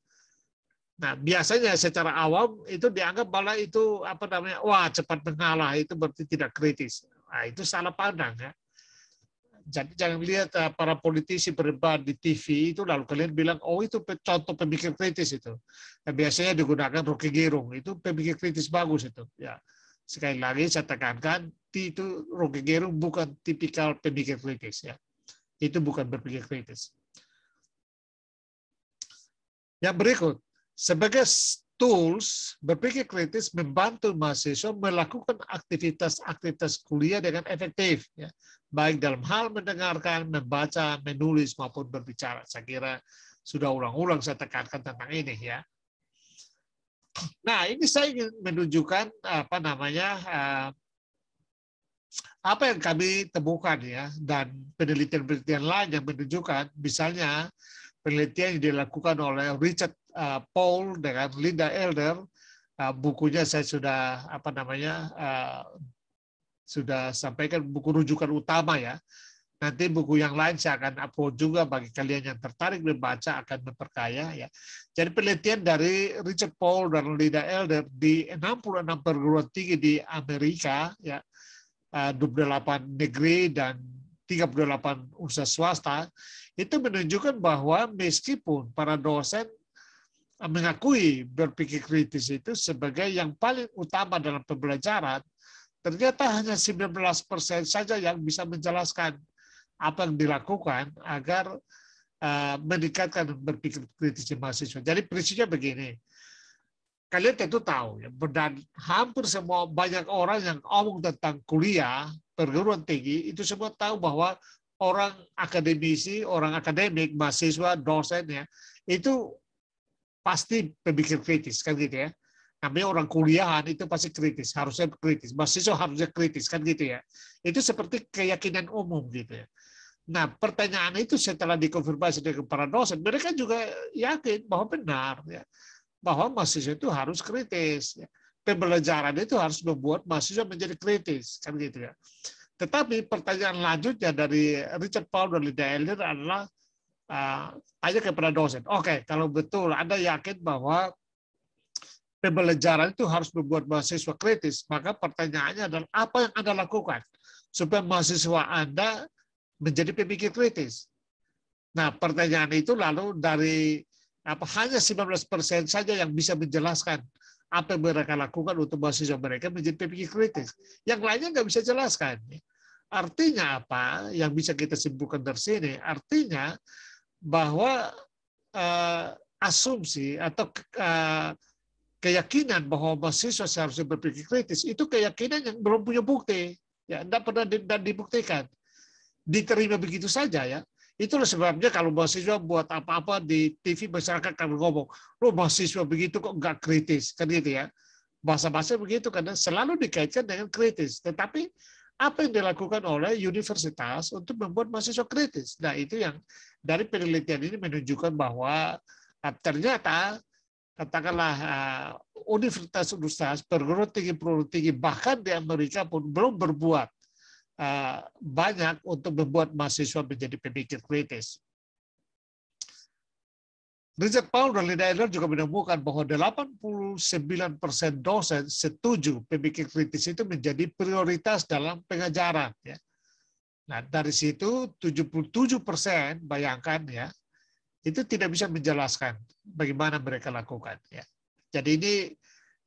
Nah, biasanya secara awam itu dianggap malah itu apa namanya, wah cepat mengalah itu berarti tidak kritis. Nah, itu salah pandang ya. Jadi jangan lihat uh, para politisi berdebat di TV itu lalu kalian bilang oh itu contoh pemikir kritis itu. Dan biasanya digunakan Rocky Gerung itu pemikir kritis bagus itu. Ya sekali lagi saya tekankan itu Rocky Gerung bukan tipikal pemikir kritis ya. Itu bukan berpikir kritis. Yang berikut sebagai tools berpikir kritis membantu mahasiswa melakukan aktivitas-aktivitas kuliah dengan efektif, ya. baik dalam hal mendengarkan, membaca, menulis maupun berbicara. Saya kira sudah ulang-ulang saya tekankan tentang ini ya. Nah, ini saya ingin menunjukkan apa namanya eh, apa yang kami temukan ya dan penelitian-penelitian lain yang menunjukkan misalnya penelitian yang dilakukan oleh Richard uh, Paul dengan Linda Elder uh, bukunya saya sudah apa namanya uh, sudah sampaikan buku rujukan utama ya nanti buku yang lain saya akan upload juga bagi kalian yang tertarik membaca akan memperkaya ya. Jadi penelitian dari Richard Paul dan Linda Elder di 66 perguruan tinggi di Amerika ya 28 negeri dan 38 usaha swasta itu menunjukkan bahwa meskipun para dosen mengakui berpikir kritis itu sebagai yang paling utama dalam pembelajaran, ternyata hanya 19% saja yang bisa menjelaskan apa yang dilakukan agar uh, meningkatkan berpikir kritis di mahasiswa. Jadi prinsipnya begini, kalian tentu tahu ya, dan hampir semua banyak orang yang omong tentang kuliah perguruan tinggi itu semua tahu bahwa orang akademisi, orang akademik, mahasiswa, dosen ya itu pasti pemikir kritis kan gitu ya. Namanya orang kuliahan itu pasti kritis, harusnya kritis. Mahasiswa harusnya kritis kan gitu ya. Itu seperti keyakinan umum gitu ya. Nah, pertanyaan itu setelah dikonfirmasi dengan para dosen, mereka juga yakin bahwa benar ya, bahwa mahasiswa itu harus kritis. Ya. Pembelajaran itu harus membuat mahasiswa menjadi kritis kan gitu ya. Tetapi pertanyaan lanjutnya dari Richard Paul dan Lydia Elder adalah tanya kepada dosen. Oke, okay, kalau betul Anda yakin bahwa pembelajaran itu harus membuat mahasiswa kritis, maka pertanyaannya adalah apa yang Anda lakukan supaya mahasiswa Anda menjadi pemikir kritis. Nah, pertanyaan itu lalu dari apa hanya 19% saja yang bisa menjelaskan apa yang mereka lakukan untuk mahasiswa mereka menjadi pemikir kritis. Yang lainnya nggak bisa jelaskan. Artinya apa yang bisa kita simpulkan dari sini? Artinya bahwa uh, asumsi atau uh, keyakinan bahwa mahasiswa seharusnya berpikir kritis itu keyakinan yang belum punya bukti, ya tidak pernah di, dan dibuktikan, diterima begitu saja ya. Itulah sebabnya kalau mahasiswa buat apa-apa di TV masyarakat kami ngomong, lo mahasiswa begitu kok nggak kritis kan gitu ya. Bahasa-bahasa begitu karena selalu dikaitkan dengan kritis. Tetapi apa yang dilakukan oleh universitas untuk membuat mahasiswa kritis. Nah, itu yang dari penelitian ini menunjukkan bahwa ah, ternyata katakanlah universitas-universitas perguruan tinggi perguruan tinggi bahkan di Amerika pun belum berbuat uh, banyak untuk membuat mahasiswa menjadi pemikir kritis. Richard Paul dan Linda Adler juga menemukan bahwa 89% dosen setuju pemikir kritis itu menjadi prioritas dalam pengajaran. Ya. Nah, dari situ 77% bayangkan ya, itu tidak bisa menjelaskan bagaimana mereka lakukan. Ya. Jadi ini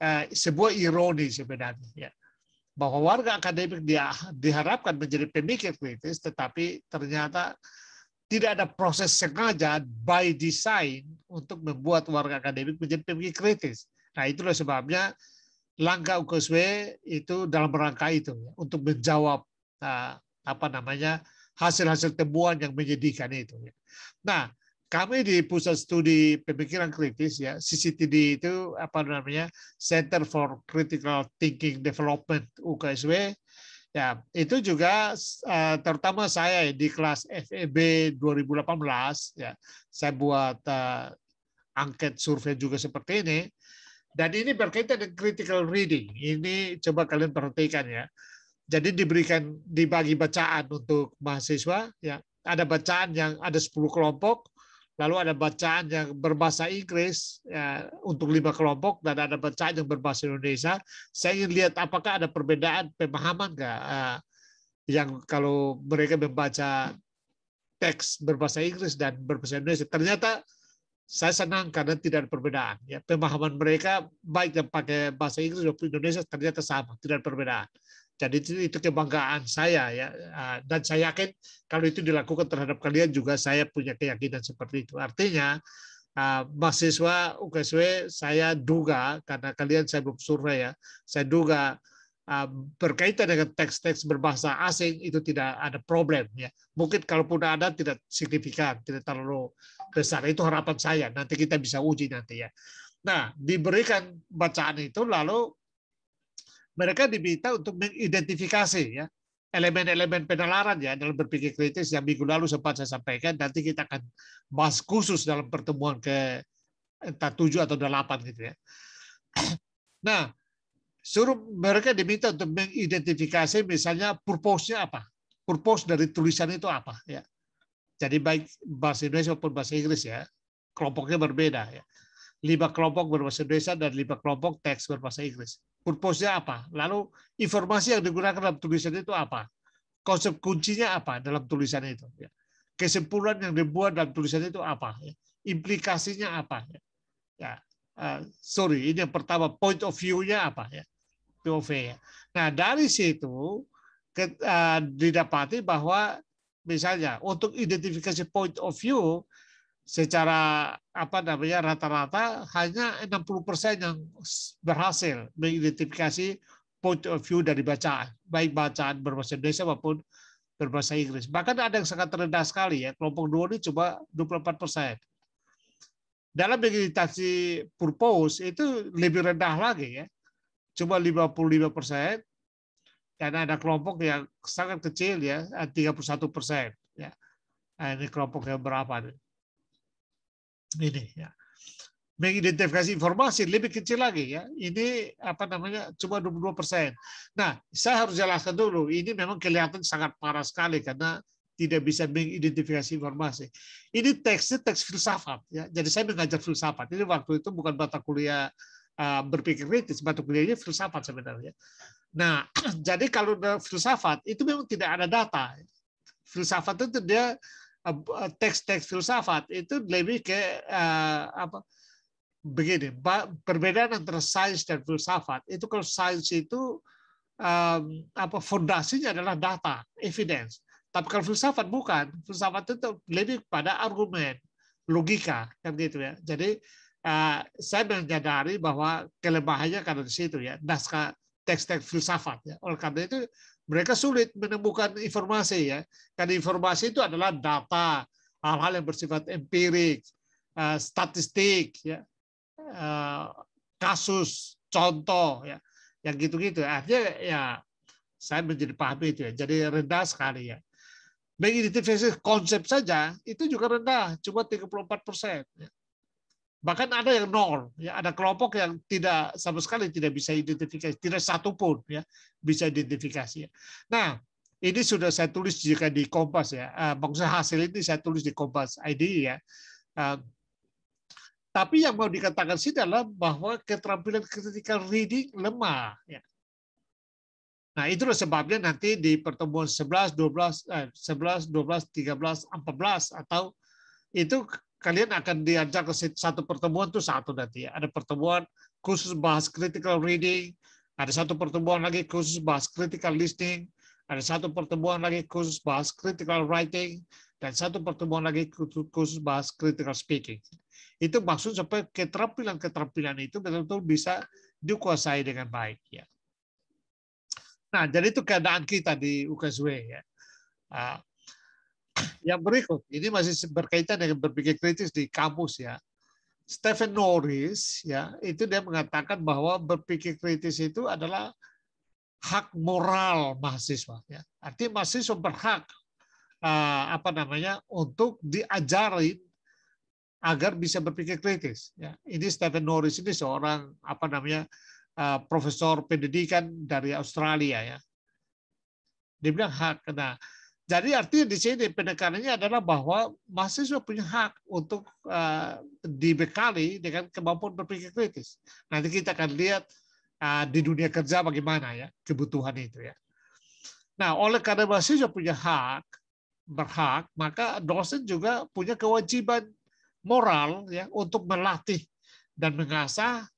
eh, sebuah ironi sebenarnya. Ya. Bahwa warga akademik dia diharapkan menjadi pemikir kritis, tetapi ternyata tidak ada proses sengaja by design untuk membuat warga akademik menjadi pemikir kritis. Nah itulah sebabnya langkah UKSW itu dalam rangka itu ya, untuk menjawab uh, apa namanya hasil-hasil temuan yang menyedihkan itu. Ya. Nah kami di pusat studi pemikiran kritis ya CCTD itu apa namanya Center for Critical Thinking Development UKSW Ya, itu juga uh, terutama saya di kelas FEB 2018 ya. Saya buat uh, angket survei juga seperti ini. Dan ini berkaitan dengan critical reading. Ini coba kalian perhatikan ya. Jadi diberikan dibagi bacaan untuk mahasiswa ya. Ada bacaan yang ada 10 kelompok lalu ada bacaan yang berbahasa Inggris ya, untuk lima kelompok dan ada bacaan yang berbahasa Indonesia. Saya ingin lihat apakah ada perbedaan pemahaman nggak uh, yang kalau mereka membaca teks berbahasa Inggris dan berbahasa Indonesia. Ternyata saya senang karena tidak ada perbedaan. Ya, pemahaman mereka baik yang pakai bahasa Inggris maupun Indonesia ternyata sama, tidak ada perbedaan. Jadi itu, itu kebanggaan saya ya. Ah, dan saya yakin kalau itu dilakukan terhadap kalian juga saya punya keyakinan seperti itu. Artinya ah, mahasiswa UKSW saya duga karena kalian saya belum survei ya, saya duga ah, berkaitan dengan teks-teks berbahasa asing itu tidak ada problem ya. Mungkin kalaupun ada tidak signifikan, tidak terlalu besar. Itu harapan saya. Nanti kita bisa uji nanti ya. Nah, diberikan bacaan itu lalu mereka diminta untuk mengidentifikasi ya elemen-elemen penalaran ya dalam berpikir kritis yang minggu lalu sempat saya sampaikan nanti kita akan bahas khusus dalam pertemuan ke entah tujuh atau delapan gitu ya. Nah, suruh mereka diminta untuk mengidentifikasi misalnya purpose-nya apa, purpose dari tulisan itu apa ya. Jadi baik bahasa Indonesia maupun bahasa Inggris ya, kelompoknya berbeda ya. Lima kelompok berbahasa Indonesia dan lima kelompok teks berbahasa Inggris purpose-nya apa? Lalu informasi yang digunakan dalam tulisan itu apa? Konsep kuncinya apa dalam tulisan itu? Ya. Kesimpulan yang dibuat dalam tulisan itu apa? Ya. Implikasinya apa? Uh, sorry, ini yang pertama point of view-nya apa ya? POV ya. Nah dari situ ke, uh, didapati bahwa misalnya untuk identifikasi point of view secara apa namanya rata-rata hanya 60% yang berhasil mengidentifikasi point of view dari bacaan, baik bacaan berbahasa Indonesia maupun berbahasa Inggris. Bahkan ada yang sangat rendah sekali ya, kelompok dua ini coba 24 persen. Dalam meditasi purpose itu lebih rendah lagi ya, cuma 55 persen. Dan ada kelompok yang sangat kecil ya, 31 persen. Ya. Nah, ini kelompok yang berapa? Ini ya mengidentifikasi informasi lebih kecil lagi ya. Ini apa namanya cuma 22 persen. Nah, saya harus jelaskan dulu. Ini memang kelihatan sangat parah sekali karena tidak bisa mengidentifikasi informasi. Ini teksnya teks filsafat ya. Jadi saya mengajar filsafat. Ini waktu itu bukan mata kuliah uh, berpikir kritis, mata kuliahnya filsafat sebenarnya. Nah, jadi kalau filsafat itu memang tidak ada data. Filsafat itu dia teks-teks filsafat itu lebih ke uh, apa begini, perbedaan antara sains dan filsafat itu kalau sains itu um, apa fondasinya adalah data, evidence. Tapi kalau filsafat bukan, filsafat itu lebih pada argumen, logika kan gitu ya. Jadi uh, saya menyadari bahwa kelemahannya karena di situ ya, naskah teks-teks filsafat ya. Oleh karena itu mereka sulit menemukan informasi ya. Karena informasi itu adalah data, hal-hal yang bersifat empirik, uh, statistik ya. Eh, kasus contoh ya. Yang gitu-gitu. Artinya ya saya menjadi paham itu ya. Jadi rendah sekali ya. Mengidentifikasi konsep saja itu juga rendah cuma 34 persen ya. Bahkan ada yang nol ya ada kelompok yang tidak sama sekali tidak bisa identifikasi tidak satu pun ya bisa identifikasi ya. nah ini sudah saya tulis juga di Kompas ya uh, maksudnya hasil ini saya tulis di Kompas ID ya uh, tapi yang mau dikatakan sih adalah bahwa keterampilan critical reading lemah. Ya. Nah, itulah sebabnya nanti di pertemuan 11, 12, eh, 11, 12, 13, 14 atau itu kalian akan diajak ke satu pertemuan itu satu nanti ya. Ada pertemuan khusus bahas critical reading, ada satu pertemuan lagi khusus bahas critical listening, ada satu pertemuan lagi khusus bahas critical writing, dan satu pertemuan lagi khusus bahas critical speaking. Itu maksud supaya keterampilan-keterampilan itu betul-betul bisa dikuasai dengan baik. Ya. Nah, jadi itu keadaan kita di UKSW. Ya. Yang berikut, ini masih berkaitan dengan berpikir kritis di kampus ya. Stephen Norris ya itu dia mengatakan bahwa berpikir kritis itu adalah hak moral mahasiswa ya artinya mahasiswa berhak uh, apa namanya untuk diajarin agar bisa berpikir kritis. Ya, ini Stephen Norris ini seorang apa namanya uh, profesor pendidikan dari Australia ya. Dia bilang hak. Nah, jadi artinya di sini penekanannya adalah bahwa mahasiswa punya hak untuk uh, dibekali dengan kemampuan berpikir kritis. Nanti kita akan lihat uh, di dunia kerja bagaimana ya kebutuhan itu ya. Nah, oleh karena mahasiswa punya hak, berhak, maka dosen juga punya kewajiban moral ya untuk melatih dan mengasah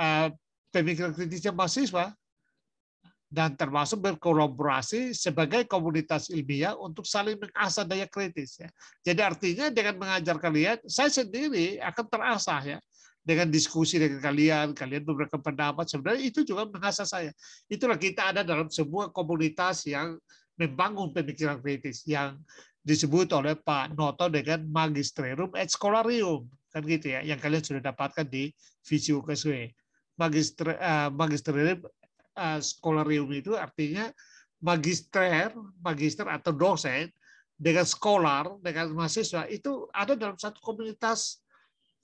uh, pemikiran kritisnya mahasiswa dan termasuk berkolaborasi sebagai komunitas ilmiah untuk saling mengasah daya kritis ya. Jadi artinya dengan mengajar kalian, saya sendiri akan terasah ya dengan diskusi dengan kalian, kalian memberikan pendapat sebenarnya itu juga mengasah saya. Itulah kita ada dalam sebuah komunitas yang membangun pemikiran kritis yang disebut oleh Pak Noto dengan Magisterum et Scholarium kan gitu ya yang kalian sudah dapatkan di visi UKSW Magister uh, Magisterium uh, Scholarium itu artinya magister magister atau dosen dengan scholar dengan mahasiswa itu ada dalam satu komunitas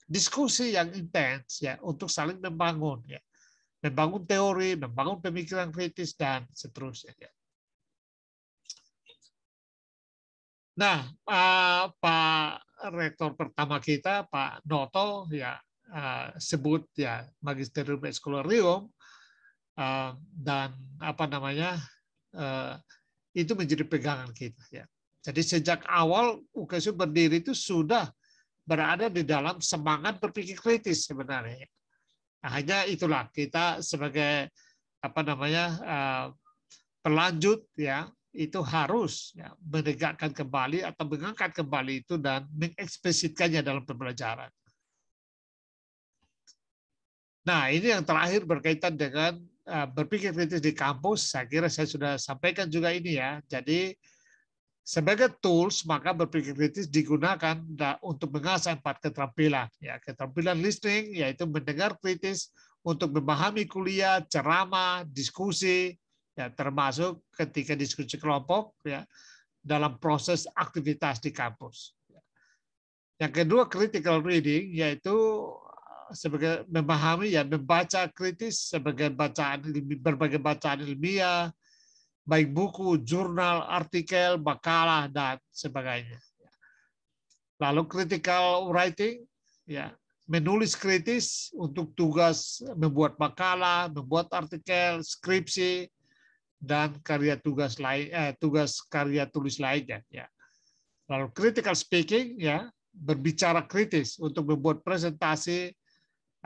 diskusi yang intens ya untuk saling membangun ya membangun teori membangun pemikiran kritis dan seterusnya ya. Nah, Pak Rektor pertama kita, Pak Noto, ya sebut ya Magisterium Escolarium dan apa namanya itu menjadi pegangan kita ya. Jadi sejak awal UKSU berdiri itu sudah berada di dalam semangat berpikir kritis sebenarnya. Nah, hanya itulah kita sebagai apa namanya uh, pelanjut ya itu harus ya, menegakkan kembali atau mengangkat kembali itu dan mengekspresitkannya dalam pembelajaran. Nah, ini yang terakhir berkaitan dengan berpikir kritis di kampus. Saya kira saya sudah sampaikan juga ini ya. Jadi sebagai tools maka berpikir kritis digunakan untuk mengasah empat keterampilan. Ya, keterampilan listening yaitu mendengar kritis untuk memahami kuliah, ceramah, diskusi, ya termasuk ketika diskusi kelompok ya dalam proses aktivitas di kampus. Yang kedua critical reading yaitu sebagai memahami ya membaca kritis sebagai bacaan berbagai bacaan ilmiah baik buku, jurnal, artikel, makalah dan sebagainya. Lalu critical writing ya menulis kritis untuk tugas membuat makalah, membuat artikel, skripsi, dan karya tugas lain eh, tugas karya tulis lainnya ya. Lalu critical speaking ya, berbicara kritis untuk membuat presentasi,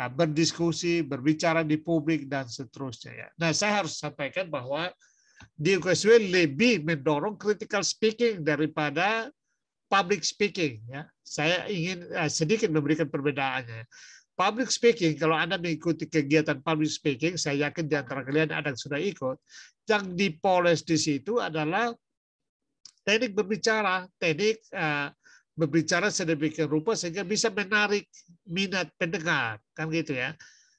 berdiskusi, berbicara di publik dan seterusnya ya. Nah, saya harus sampaikan bahwa di UKSW lebih mendorong critical speaking daripada public speaking ya. Saya ingin eh, sedikit memberikan perbedaannya. Public speaking, kalau Anda mengikuti kegiatan public speaking, saya yakin di antara kalian ada yang sudah ikut, yang dipoles di situ adalah teknik berbicara, teknik uh, berbicara sedemikian rupa sehingga bisa menarik minat pendengar, kan gitu ya.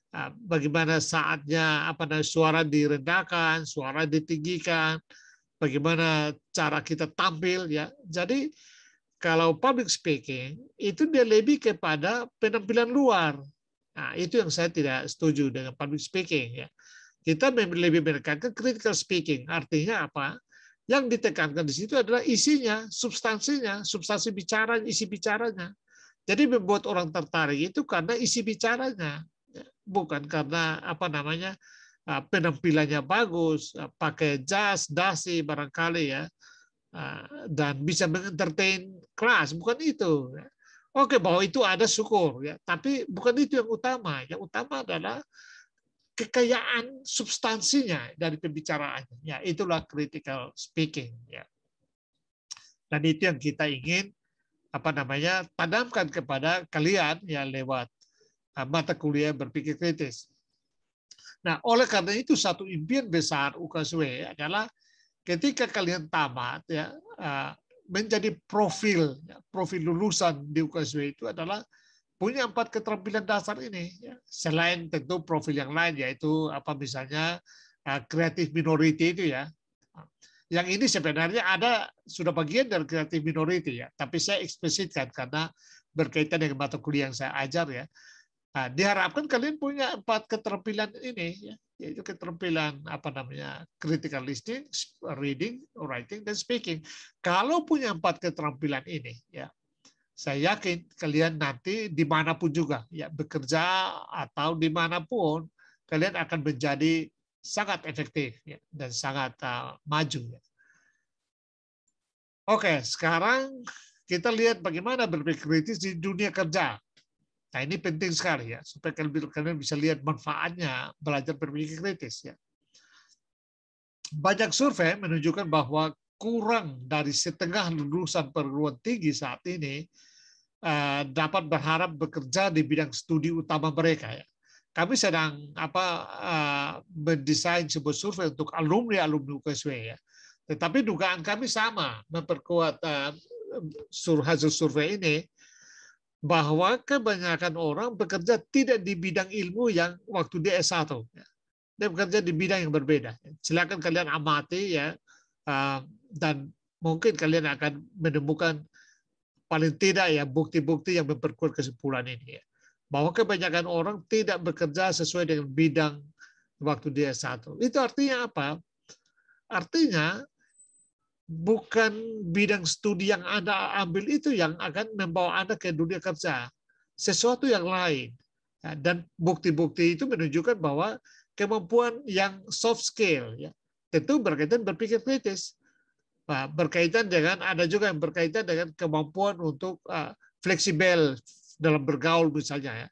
Uh, bagaimana saatnya apa namanya suara direndahkan, suara ditinggikan, bagaimana cara kita tampil ya. Jadi kalau public speaking itu dia lebih kepada penampilan luar. Nah, itu yang saya tidak setuju dengan public speaking ya. Kita lebih menekankan critical speaking. Artinya apa? Yang ditekankan di situ adalah isinya, substansinya, substansi bicara, isi bicaranya. Jadi membuat orang tertarik itu karena isi bicaranya, ya. bukan karena apa namanya ah, penampilannya bagus, ah, pakai jas, dasi barangkali ya, Ah, dan bisa mengentertain kelas bukan itu ya. oke bahwa itu ada syukur ya tapi bukan itu yang utama yang utama adalah kekayaan substansinya dari pembicaraannya ya itulah critical speaking ya dan itu yang kita ingin apa namanya padamkan kepada kalian ya lewat ah, mata kuliah berpikir kritis. Nah, oleh karena itu satu impian besar UKSW adalah ketika kalian tamat ya uh, menjadi profil ya, profil lulusan di UKSW itu adalah punya empat keterampilan dasar ini ya. selain tentu profil yang lain yaitu apa misalnya uh, creative minority itu ya yang ini sebenarnya ada sudah bagian dari creative minority ya tapi saya eksplisitkan karena berkaitan dengan mata kuliah yang saya ajar ya Nah, diharapkan kalian punya empat keterampilan ini, ya, yaitu keterampilan apa namanya critical listening, reading, writing, dan speaking. Kalau punya empat keterampilan ini, ya, saya yakin kalian nanti di mana pun juga, ya bekerja atau di mana pun, kalian akan menjadi sangat efektif ya, dan sangat uh, maju. Ya. Oke, sekarang kita lihat bagaimana berpikir kritis di dunia kerja. Nah ini penting sekali ya, supaya kalian bisa lihat manfaatnya belajar berpikir kritis ya. Banyak survei menunjukkan bahwa kurang dari setengah lulusan perguruan tinggi saat ini dapat berharap bekerja di bidang studi utama mereka ya. Kami sedang apa eh, mendesain sebuah survei untuk alumni alumni UKSW ya. Tetapi dugaan kami sama memperkuat uh, hasil survei ini bahwa kebanyakan orang bekerja tidak di bidang ilmu yang waktu dia S1. Ya. Dia bekerja di bidang yang berbeda. Silakan kalian amati ya dan mungkin kalian akan menemukan paling tidak ya bukti-bukti yang memperkuat kesimpulan ini ya. Bahwa kebanyakan orang tidak bekerja sesuai dengan bidang waktu dia S1. Itu artinya apa? Artinya bukan bidang studi yang Anda ambil itu yang akan membawa Anda ke dunia kerja. Sesuatu yang lain. Ya, dan bukti-bukti itu menunjukkan bahwa kemampuan yang soft skill ya tentu berkaitan berpikir kritis. Nah, berkaitan dengan ada juga yang berkaitan dengan kemampuan untuk uh, fleksibel dalam bergaul misalnya ya,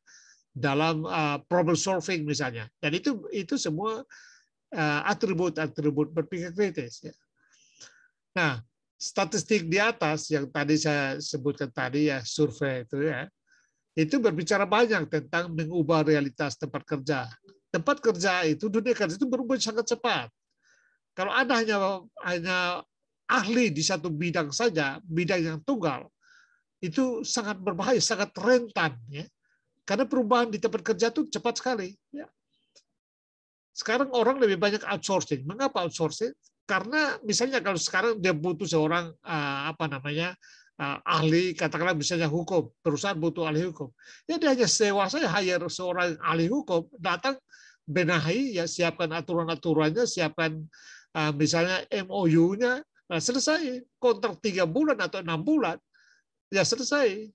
dalam uh, problem solving misalnya. Dan itu itu semua uh, atribut-atribut berpikir kritis. Ya. Nah, statistik di atas yang tadi saya sebutkan tadi ya survei itu ya, itu berbicara banyak tentang mengubah realitas tempat kerja. Tempat kerja itu dunia kerja itu berubah sangat cepat. Kalau Anda hanya hanya ahli di satu bidang saja, bidang yang tunggal, itu sangat berbahaya, sangat rentan ya. Karena perubahan di tempat kerja itu cepat sekali. Ya. Sekarang orang lebih banyak outsourcing. Mengapa outsourcing? Karena misalnya kalau sekarang dia butuh seorang uh, apa namanya uh, ahli, katakanlah misalnya hukum, perusahaan butuh ahli hukum. Ya dia hanya sewa saya hire seorang ahli hukum, datang benahi, ya siapkan aturan-aturannya, siapkan uh, misalnya MOU-nya, nah selesai kontrak tiga bulan atau enam bulan, ya selesai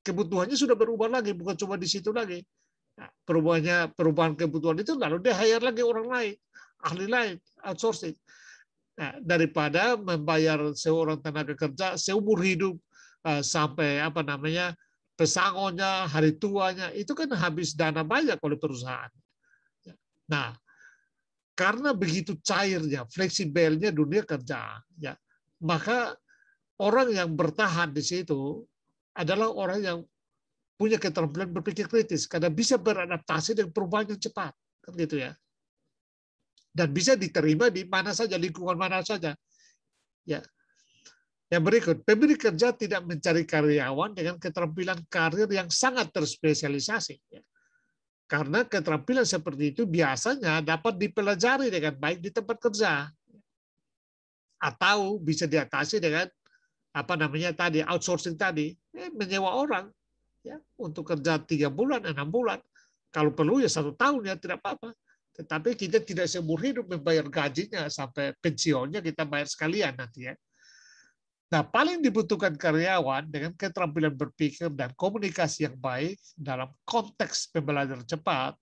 kebutuhannya sudah berubah lagi, bukan cuma di situ lagi. Nah, perubahannya perubahan kebutuhan itu lalu dia hire lagi orang lain, ahli lain, outsourcing. Nah, daripada membayar seorang tenaga kerja seumur hidup uh, sampai apa namanya pesangonnya, hari tuanya, itu kan habis dana banyak oleh perusahaan. Nah, karena begitu cairnya, fleksibelnya dunia kerja, ya, maka orang yang bertahan di situ adalah orang yang punya keterampilan berpikir kritis. Karena bisa beradaptasi dengan perubahan yang cepat kan gitu ya. Dan bisa diterima di mana saja lingkungan mana saja ya. Yang berikut pemberi kerja tidak mencari karyawan dengan keterampilan karir yang sangat terspesialisasi ya. Karena keterampilan seperti itu biasanya dapat dipelajari dengan baik di tempat kerja. Atau bisa diatasi dengan apa namanya tadi outsourcing tadi. Eh, menyewa orang ya. Untuk kerja tiga bulan enam bulan. Kalau perlu ya satu tahun ya tidak apa-apa. Tetapi kita tidak seumur hidup membayar gajinya sampai pensiunnya kita bayar sekalian nanti ya nah paling dibutuhkan karyawan dengan keterampilan berpikir dan komunikasi yang baik dalam konteks pembelajaran cepat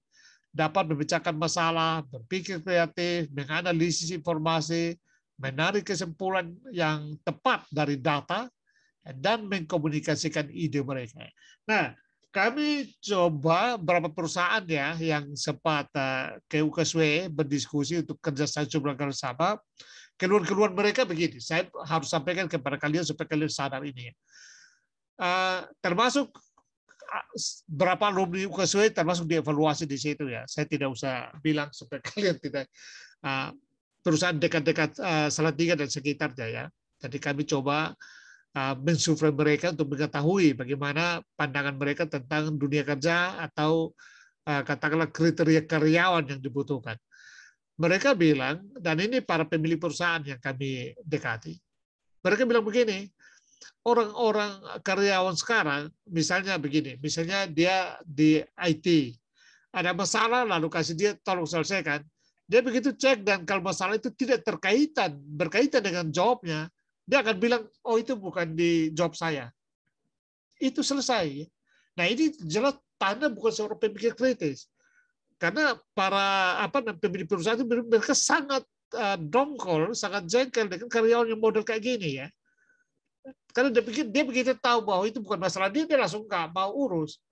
dapat memecahkan masalah, berpikir kreatif, menganalisis informasi, menarik kesimpulan yang tepat dari data, dan mengkomunikasikan ide mereka. Nah, kami coba beberapa perusahaan ya yang sempat eh, ke UKSW berdiskusi untuk kerjasama jumlah bersama. Keluar-keluar mereka begini, saya harus sampaikan kepada kalian supaya kalian sadar ini. Uh, termasuk ah, berapa alumni UKSW termasuk dievaluasi di situ ya. Saya tidak usah bilang supaya kalian tidak uh, perusahaan dekat-dekat uh, Salatiga dan sekitarnya ya. Jadi kami coba uh, mensurvei mereka untuk mengetahui bagaimana pandangan mereka tentang dunia kerja atau uh, katakanlah kriteria karyawan yang dibutuhkan. Mereka bilang, dan ini para pemilik perusahaan yang kami dekati, mereka bilang begini, orang-orang karyawan sekarang, misalnya begini, misalnya dia di IT, ada masalah lalu kasih dia tolong selesaikan, dia begitu cek dan kalau masalah itu tidak terkaitan, berkaitan dengan jawabnya, dia akan bilang, oh itu bukan di job saya. Itu selesai. Nah ini jelas tanda bukan seorang pemikir kritis. Karena para apa pemilik perusahaan itu mereka sangat uh, dongkol, sangat jengkel dengan karyawan yang model kayak gini ya. Karena dia pikir dia begitu tahu bahwa itu bukan masalah dia, dia langsung nggak mau urus.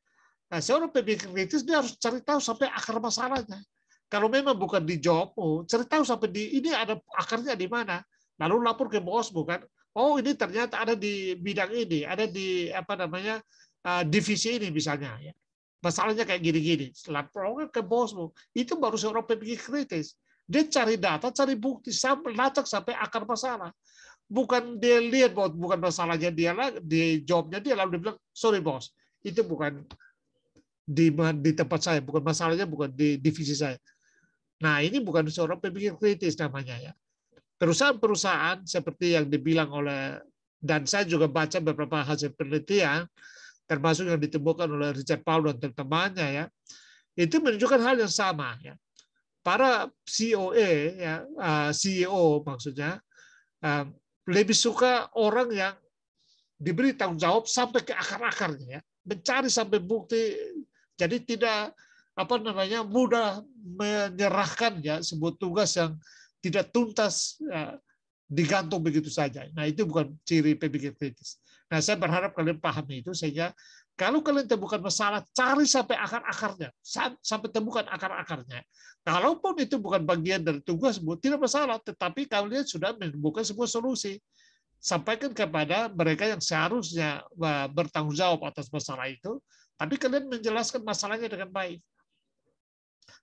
Nah, seorang pemikir kritis dia harus cari tahu sampai akar masalahnya. Kalau memang bukan di jobmu, cerita sampai di ini ada akarnya di mana. Lalu lapor ke bos bukan? Oh ini ternyata ada di bidang ini, ada di apa namanya uh, divisi ini misalnya. Ya. Masalahnya kayak gini-gini. Lapor ke bosmu. Itu baru seorang pemikir kritis. Dia cari data, cari bukti, sampai lacak sampai akar masalah. Bukan dia lihat bahwa bukan masalahnya dia di jobnya dia lalu dia bilang sorry bos, itu bukan di di tempat saya, bukan masalahnya bukan di divisi saya. Nah, ini bukan seorang pemikir kritis namanya ya. Perusahaan-perusahaan seperti yang dibilang oleh dan saya juga baca beberapa hasil penelitian termasuk yang ditemukan oleh Richard Paul dan teman-temannya ya. Itu menunjukkan hal yang sama ya. Para COE ya, uh, CEO maksudnya uh, lebih suka orang yang diberi tanggung jawab sampai ke akar-akarnya ya, mencari sampai bukti jadi tidak apa namanya mudah menyerahkan ya sebuah tugas yang tidak tuntas ya, digantung begitu saja. Nah itu bukan ciri pemikir kritis. Nah, saya berharap kalian pahami itu sehingga kalau kalian temukan masalah, cari sampai akar-akarnya, sampai temukan akar-akarnya. Kalaupun itu bukan bagian dari tugas, tidak masalah, tetapi kalian sudah menemukan sebuah solusi. Sampaikan kepada mereka yang seharusnya bertanggung jawab atas masalah itu, tapi kalian menjelaskan masalahnya dengan baik.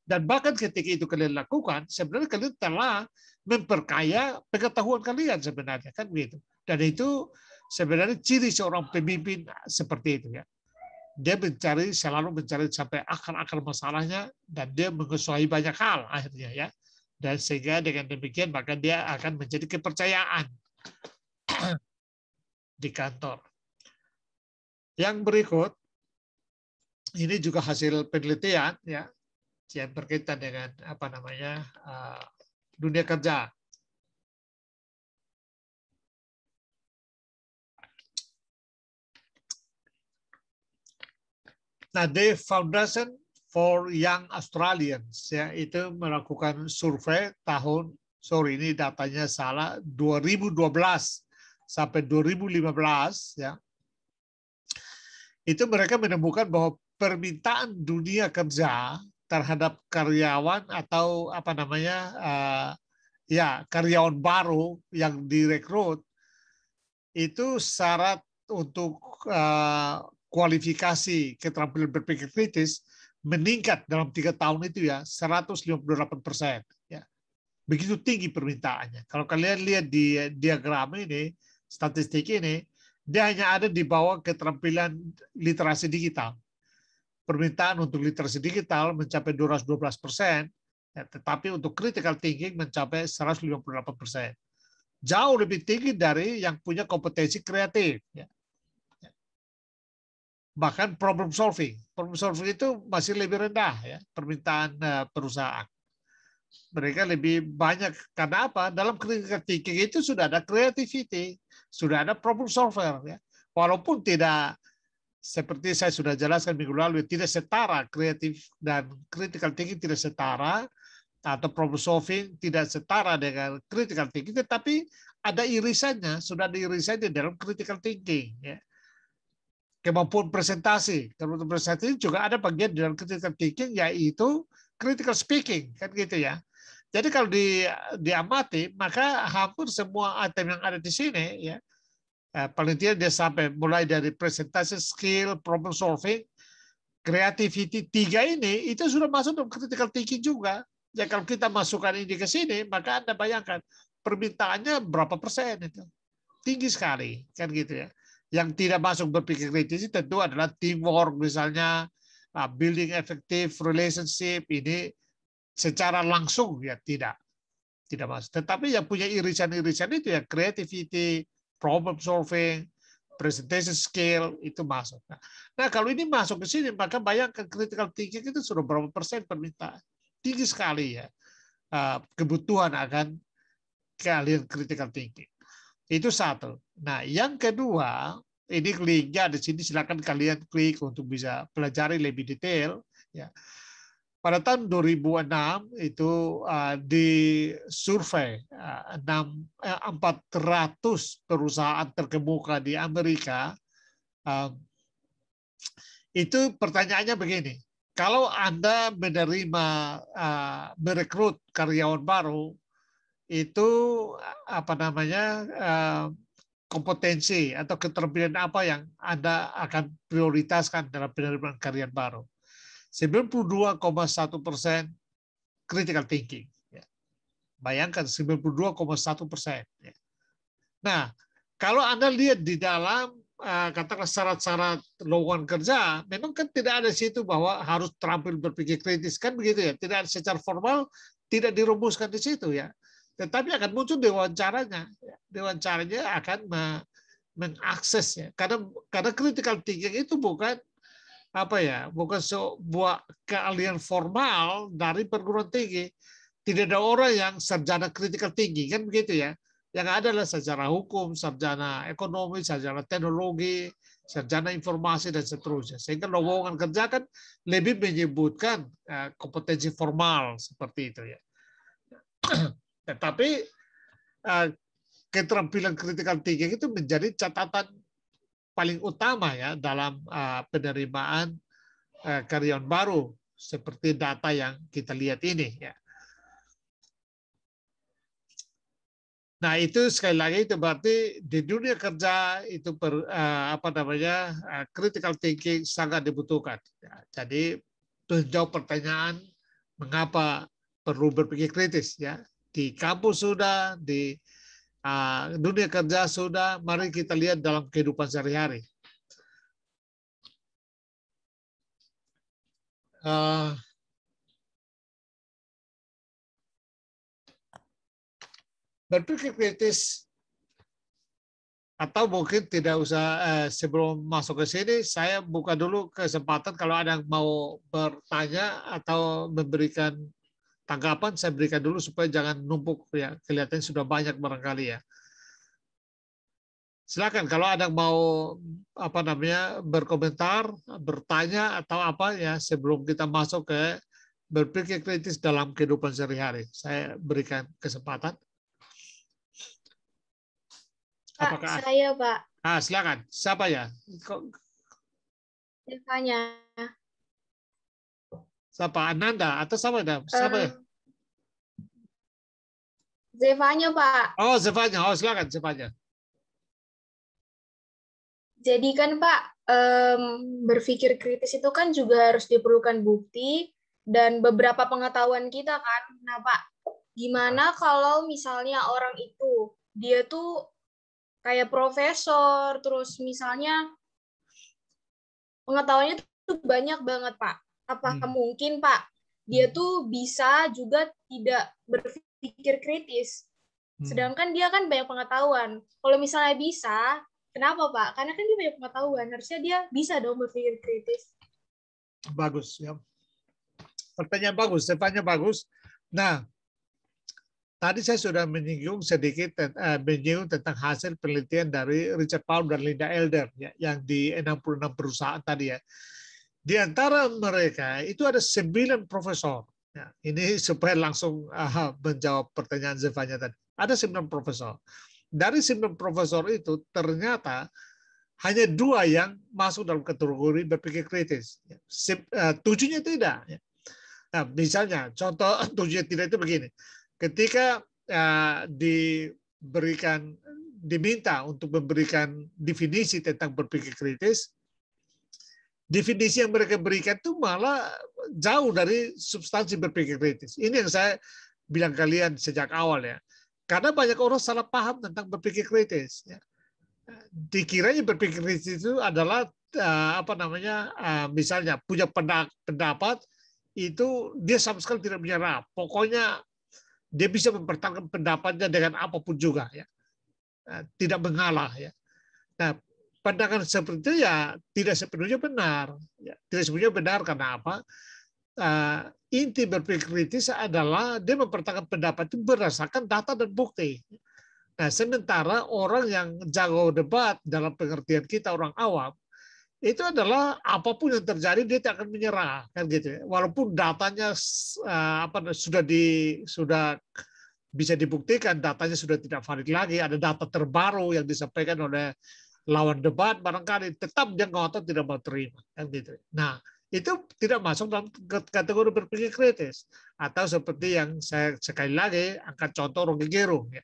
Dan bahkan ketika itu kalian lakukan, sebenarnya kalian telah memperkaya pengetahuan kalian sebenarnya kan begitu. Dan itu sebenarnya ciri seorang pemimpin seperti itu ya. Dia mencari selalu mencari sampai akar-akar masalahnya dan dia mengesuai banyak hal akhirnya ya. Dan sehingga dengan demikian maka dia akan menjadi kepercayaan di kantor. Yang berikut ini juga hasil penelitian ya yang berkaitan dengan apa namanya uh, dunia kerja. Nah, The Foundation for Young Australians ya itu melakukan survei tahun sorry ini datanya salah 2012 sampai 2015 ya. Itu mereka menemukan bahwa permintaan dunia kerja terhadap karyawan atau apa namanya uh, ya karyawan baru yang direkrut itu syarat untuk uh, kualifikasi keterampilan berpikir kritis meningkat dalam tiga tahun itu ya 158 persen ya begitu tinggi permintaannya kalau kalian lihat di diagram ini statistik ini dia hanya ada di bawah keterampilan literasi digital permintaan untuk literasi digital mencapai 212 persen, ya, tetapi untuk critical thinking mencapai 158 persen. Jauh lebih tinggi dari yang punya kompetensi kreatif. Ya. Bahkan problem solving. Problem solving itu masih lebih rendah ya permintaan eh, perusahaan. Mereka lebih banyak karena apa? Dalam critical thinking itu sudah ada creativity, sudah ada problem solver ya. Walaupun tidak seperti saya sudah jelaskan minggu lalu, tidak setara kreatif dan critical thinking tidak setara, atau problem solving tidak setara dengan critical thinking, tetapi ada irisannya, sudah ada irisannya dalam critical thinking. Ya. Kemampuan presentasi, kemampuan presentasi juga ada bagian dalam critical thinking, yaitu critical speaking, kan gitu ya. Jadi kalau di, diamati, maka hampir semua item yang ada di sini, ya, Eh, paling tidak dia sampai mulai dari presentasi skill, problem solving, creativity tiga ini itu sudah masuk dalam critical thinking juga. Ya kalau kita masukkan ini ke sini, maka Anda bayangkan permintaannya berapa persen itu. Tinggi sekali, kan gitu ya. Yang tidak masuk berpikir kritis tentu adalah teamwork misalnya, ah, building effective relationship ini secara langsung ya tidak tidak masuk. Tetapi yang punya irisan-irisan itu ya creativity, problem solving, presentation skill itu masuk. Nah, nah, kalau ini masuk ke sini, maka bayangkan critical thinking itu sudah berapa persen permintaan. Tinggi sekali ya uh, kebutuhan akan kalian critical thinking. Itu satu. Nah, yang kedua, ini linknya di sini silakan kalian klik untuk bisa pelajari lebih detail. Ya pada tahun 2006 itu uh, di survei uh, 400 perusahaan terkemuka di Amerika um, itu pertanyaannya begini kalau anda menerima uh, merekrut karyawan baru itu apa namanya uh, kompetensi atau keterampilan apa yang anda akan prioritaskan dalam penerimaan karyawan baru 92,1 persen critical thinking. Ya. Bayangkan 92,1 persen. Ya. Nah, kalau Anda lihat di dalam uh, katakanlah syarat-syarat lowongan kerja, memang kan tidak ada situ bahwa harus terampil berpikir kritis kan begitu ya. Tidak secara formal tidak dirumuskan di situ ya. Tetapi akan muncul di wawancaranya. Ya. Di wawancaranya akan mengakses ya. Karena karena critical thinking itu bukan apa ya bukan sebuah keahlian formal dari perguruan tinggi tidak ada orang yang sarjana critical tinggi kan begitu ya yang ada adalah sarjana hukum sarjana ekonomi sarjana teknologi sarjana informasi dan seterusnya sehingga lowongan kerja kan lebih menyebutkan eh, kompetensi formal seperti itu ya tetapi eh, keterampilan critical thinking itu menjadi catatan paling utama ya dalam uh, penerimaan uh, karyawan baru seperti data yang kita lihat ini ya. Nah itu sekali lagi itu berarti di dunia kerja itu per, apa namanya critical thinking sangat dibutuhkan. Ya, jadi menjawab pertanyaan mengapa perlu berpikir kritis ya di kampus sudah di uh, dunia kerja sudah mari kita lihat dalam kehidupan sehari-hari. Uh, berpikir kritis atau mungkin tidak usah eh, sebelum masuk ke sini saya buka dulu kesempatan kalau ada yang mau bertanya atau memberikan tanggapan saya berikan dulu supaya jangan numpuk ya kelihatannya sudah banyak barangkali ya silakan kalau ada yang mau apa namanya berkomentar bertanya atau apa ya sebelum kita masuk ke berpikir kritis dalam kehidupan sehari-hari saya berikan kesempatan Pak, Apakah... saya Pak. Ah, silakan. Siapa ya? Siapanya? Siapa? Ananda atau siapa ya? Siapa ya? Zevanya, Pak. Oh, Zevanya. Oh, silakan Zevanya. Jadi kan Pak, um, berpikir kritis itu kan juga harus diperlukan bukti dan beberapa pengetahuan kita kan. Nah Pak, gimana kalau misalnya orang itu dia tuh kayak profesor, terus misalnya pengetahuannya tuh banyak banget Pak. Apakah hmm. mungkin Pak dia hmm. tuh bisa juga tidak berpikir kritis? Hmm. Sedangkan dia kan banyak pengetahuan. Kalau misalnya bisa, kenapa Pak? Karena kan dia banyak pengetahuan, harusnya dia bisa dong berpikir kritis. Bagus ya. Pertanyaan bagus, depannya bagus. Nah, Tadi saya sudah menyinggung sedikit uh, menyinggung tentang hasil penelitian dari Richard Paul dan Linda Elder ya, yang di 66 perusahaan tadi ya. Di antara mereka itu ada sembilan profesor. Ya, ini supaya langsung uh, menjawab pertanyaan Zevanya tadi. Ada sembilan profesor. Dari sembilan profesor itu ternyata hanya dua yang masuk dalam kategori berpikir kritis. Ya, uh, tujuhnya tidak. Ya. Nah, misalnya contoh tujuhnya tidak itu begini ketika uh, diberikan diminta untuk memberikan definisi tentang berpikir kritis, definisi yang mereka berikan itu malah jauh dari substansi berpikir kritis. Ini yang saya bilang kalian sejak awal ya. Karena banyak orang salah paham tentang berpikir kritis. Ya. Dikiranya berpikir kritis itu adalah uh, apa namanya, uh, misalnya punya pendapat itu dia sama sekali tidak menyerah. Pokoknya dia bisa mempertahankan pendapatnya dengan apa pun juga ya nah, tidak mengalah ya nah pandangan seperti itu ya tidak sepenuhnya benar. Ya, tidak sepenuhnya benar karena apa? Uh, inti berpikir kritis adalah dia mempertahankan pendapat itu berdasarkan data dan bukti. Nah sementara orang yang jago debat dalam pengertian kita orang awam itu adalah apa pun yang terjadi dia tidak akan menyerah kan gitu ya. walaupun datanya uh, apa sudah di sudah bisa dibuktikan datanya sudah tidak valid lagi ada data terbaru yang disampaikan oleh lawan debat barangkali tetap dia ngotot tidak mau terima kan gitu nah itu tidak masuk dalam kategori berpikir kritis atau seperti yang saya sekali lagi angkat contoh Rocky Gerung ya.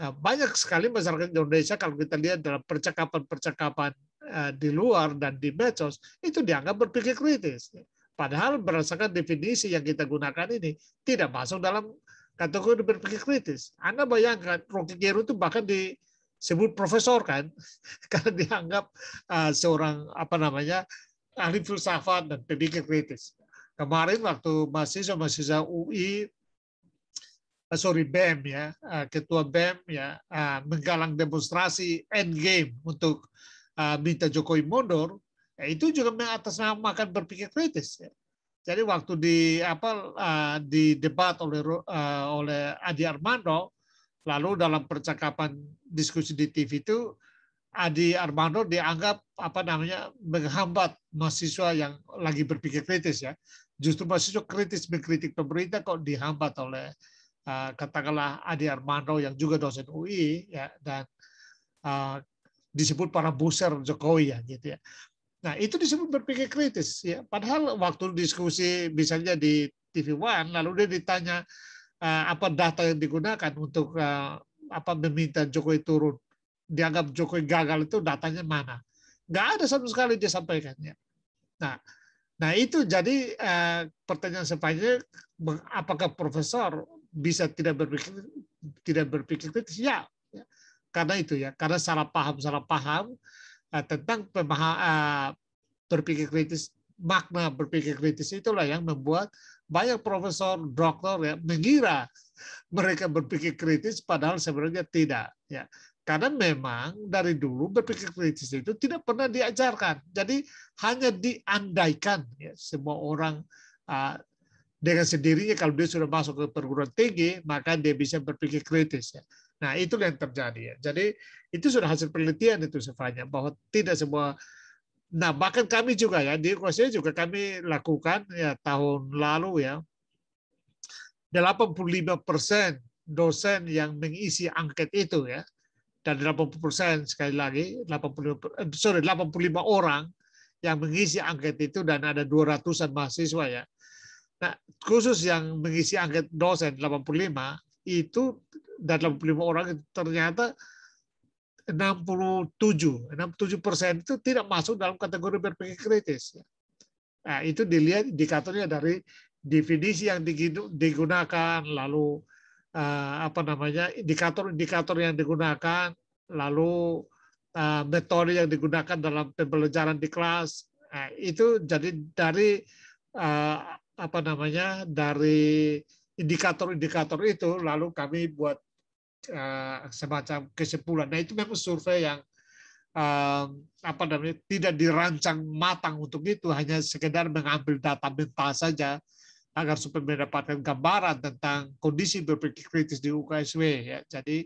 Nah, banyak sekali masyarakat Indonesia kalau kita lihat dalam percakapan-percakapan Eh, di luar dan di medsos itu dianggap berpikir kritis. Padahal berdasarkan definisi yang kita gunakan ini tidak masuk dalam kategori berpikir kritis. Anda bayangkan Rocky Gerung itu bahkan disebut profesor kan karena dianggap uh, seorang apa namanya ahli filsafat dan pemikir kritis. Kemarin waktu mahasiswa-mahasiswa UI eh, sorry BEM ya ketua BEM ya menggalang demonstrasi endgame untuk minta Jokowi mundur, ya itu juga mengatasnamakan berpikir kritis. Ya. Jadi waktu di apa di debat oleh oleh Adi Armando, lalu dalam percakapan diskusi di TV itu Adi Armando dianggap apa namanya menghambat mahasiswa yang lagi berpikir kritis ya. Justru mahasiswa kritis mengkritik pemerintah kok dihambat oleh uh, katakanlah Adi Armando yang juga dosen UI ya dan uh, disebut para buser Jokowi ya gitu ya. Nah, itu disebut berpikir kritis ya. Padahal waktu diskusi misalnya di TV One lalu dia ditanya apa data yang digunakan untuk uh, apa meminta Jokowi turun. Dianggap Jokowi gagal itu datanya mana? Nggak ada sama sekali dia sampaikan ya. Nah, nah itu jadi uh, pertanyaan sepanjang apakah profesor bisa tidak berpikir tidak berpikir kritis? Ya, ya. karena itu ya, karena salah paham salah paham Eh, tentang eh, berpikir kritis makna berpikir kritis itulah yang membuat banyak profesor dokter ya mengira mereka berpikir kritis padahal sebenarnya tidak ya. Karena memang dari dulu berpikir kritis itu tidak pernah diajarkan. Jadi hanya diandaikan ya semua orang uh, dengan sendirinya kalau dia sudah masuk ke perguruan tinggi maka dia bisa berpikir kritis ya. Nah, itu yang terjadi ya. Jadi itu sudah hasil penelitian itu sebenarnya bahwa tidak semua Nah, bahkan kami juga ya di Indonesia juga kami lakukan ya tahun lalu ya 85 persen dosen yang mengisi angket itu ya dan 80 persen sekali lagi 85 eh, sorry 85 orang yang mengisi angket itu dan ada 200-an mahasiswa ya. Nah, khusus yang mengisi angket dosen 85 itu dan 85 orang ternyata 67, 67 persen itu tidak masuk dalam kategori berpikir kritis. Nah, itu dilihat indikatornya dari definisi yang digunakan, lalu eh, apa namanya indikator-indikator yang digunakan, lalu eh, metode yang digunakan dalam pembelajaran di kelas. Nah, itu jadi dari eh, apa namanya dari indikator-indikator itu lalu kami buat uh, semacam kesimpulan. Nah itu memang survei yang apa namanya tidak dirancang matang untuk itu, hanya sekedar mengambil data mental saja agar supaya mendapatkan gambaran tentang kondisi berpikir kritis di UKSW. Ya. Jadi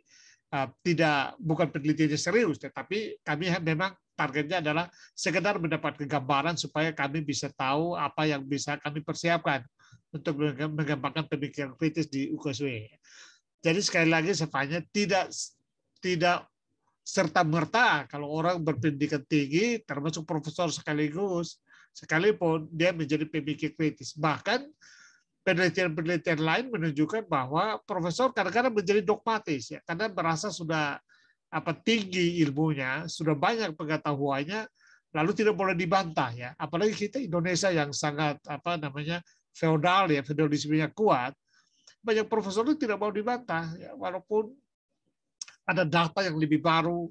uh, tidak bukan penelitiannya serius, tetapi kami memang targetnya adalah sekedar mendapatkan gambaran supaya kami bisa tahu apa yang bisa kami persiapkan untuk mengembangkan pemikiran kritis di UKSW. Jadi sekali lagi sepanjang tidak tidak serta merta kalau orang berpendidikan tinggi termasuk profesor sekaligus sekalipun dia menjadi pemikir kritis. Bahkan penelitian-penelitian lain menunjukkan bahwa profesor kadang-kadang menjadi dogmatis ya karena merasa sudah apa tinggi ilmunya, sudah banyak pengetahuannya lalu tidak boleh dibantah ya. Apalagi kita Indonesia yang sangat apa namanya feodal ya, feodalismenya kuat, banyak profesor itu tidak mau dibantah, ya, walaupun ada data yang lebih baru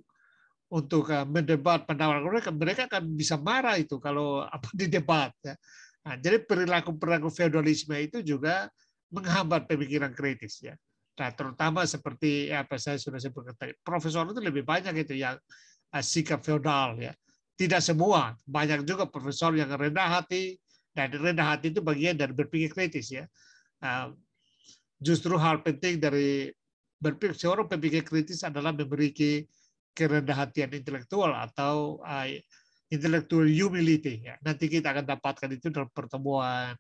untuk uh, mendebat pendapat mereka, mereka akan bisa marah itu kalau apa di debat. Ya. Nah, jadi perilaku-perilaku feodalisme itu juga menghambat pemikiran kritis ya. Nah, terutama seperti ya, apa saya sudah sebutkan tadi, profesor itu lebih banyak itu yang uh, sikap feodal ya. Tidak semua, banyak juga profesor yang rendah hati, dan rendah hati itu bagian dari berpikir kritis ya. Nah, justru hal penting dari berpikir seorang pemikir kritis adalah memiliki kerendahan hatian intelektual atau uh, intellectual humility. Ya. Nanti kita akan dapatkan itu dalam pertemuan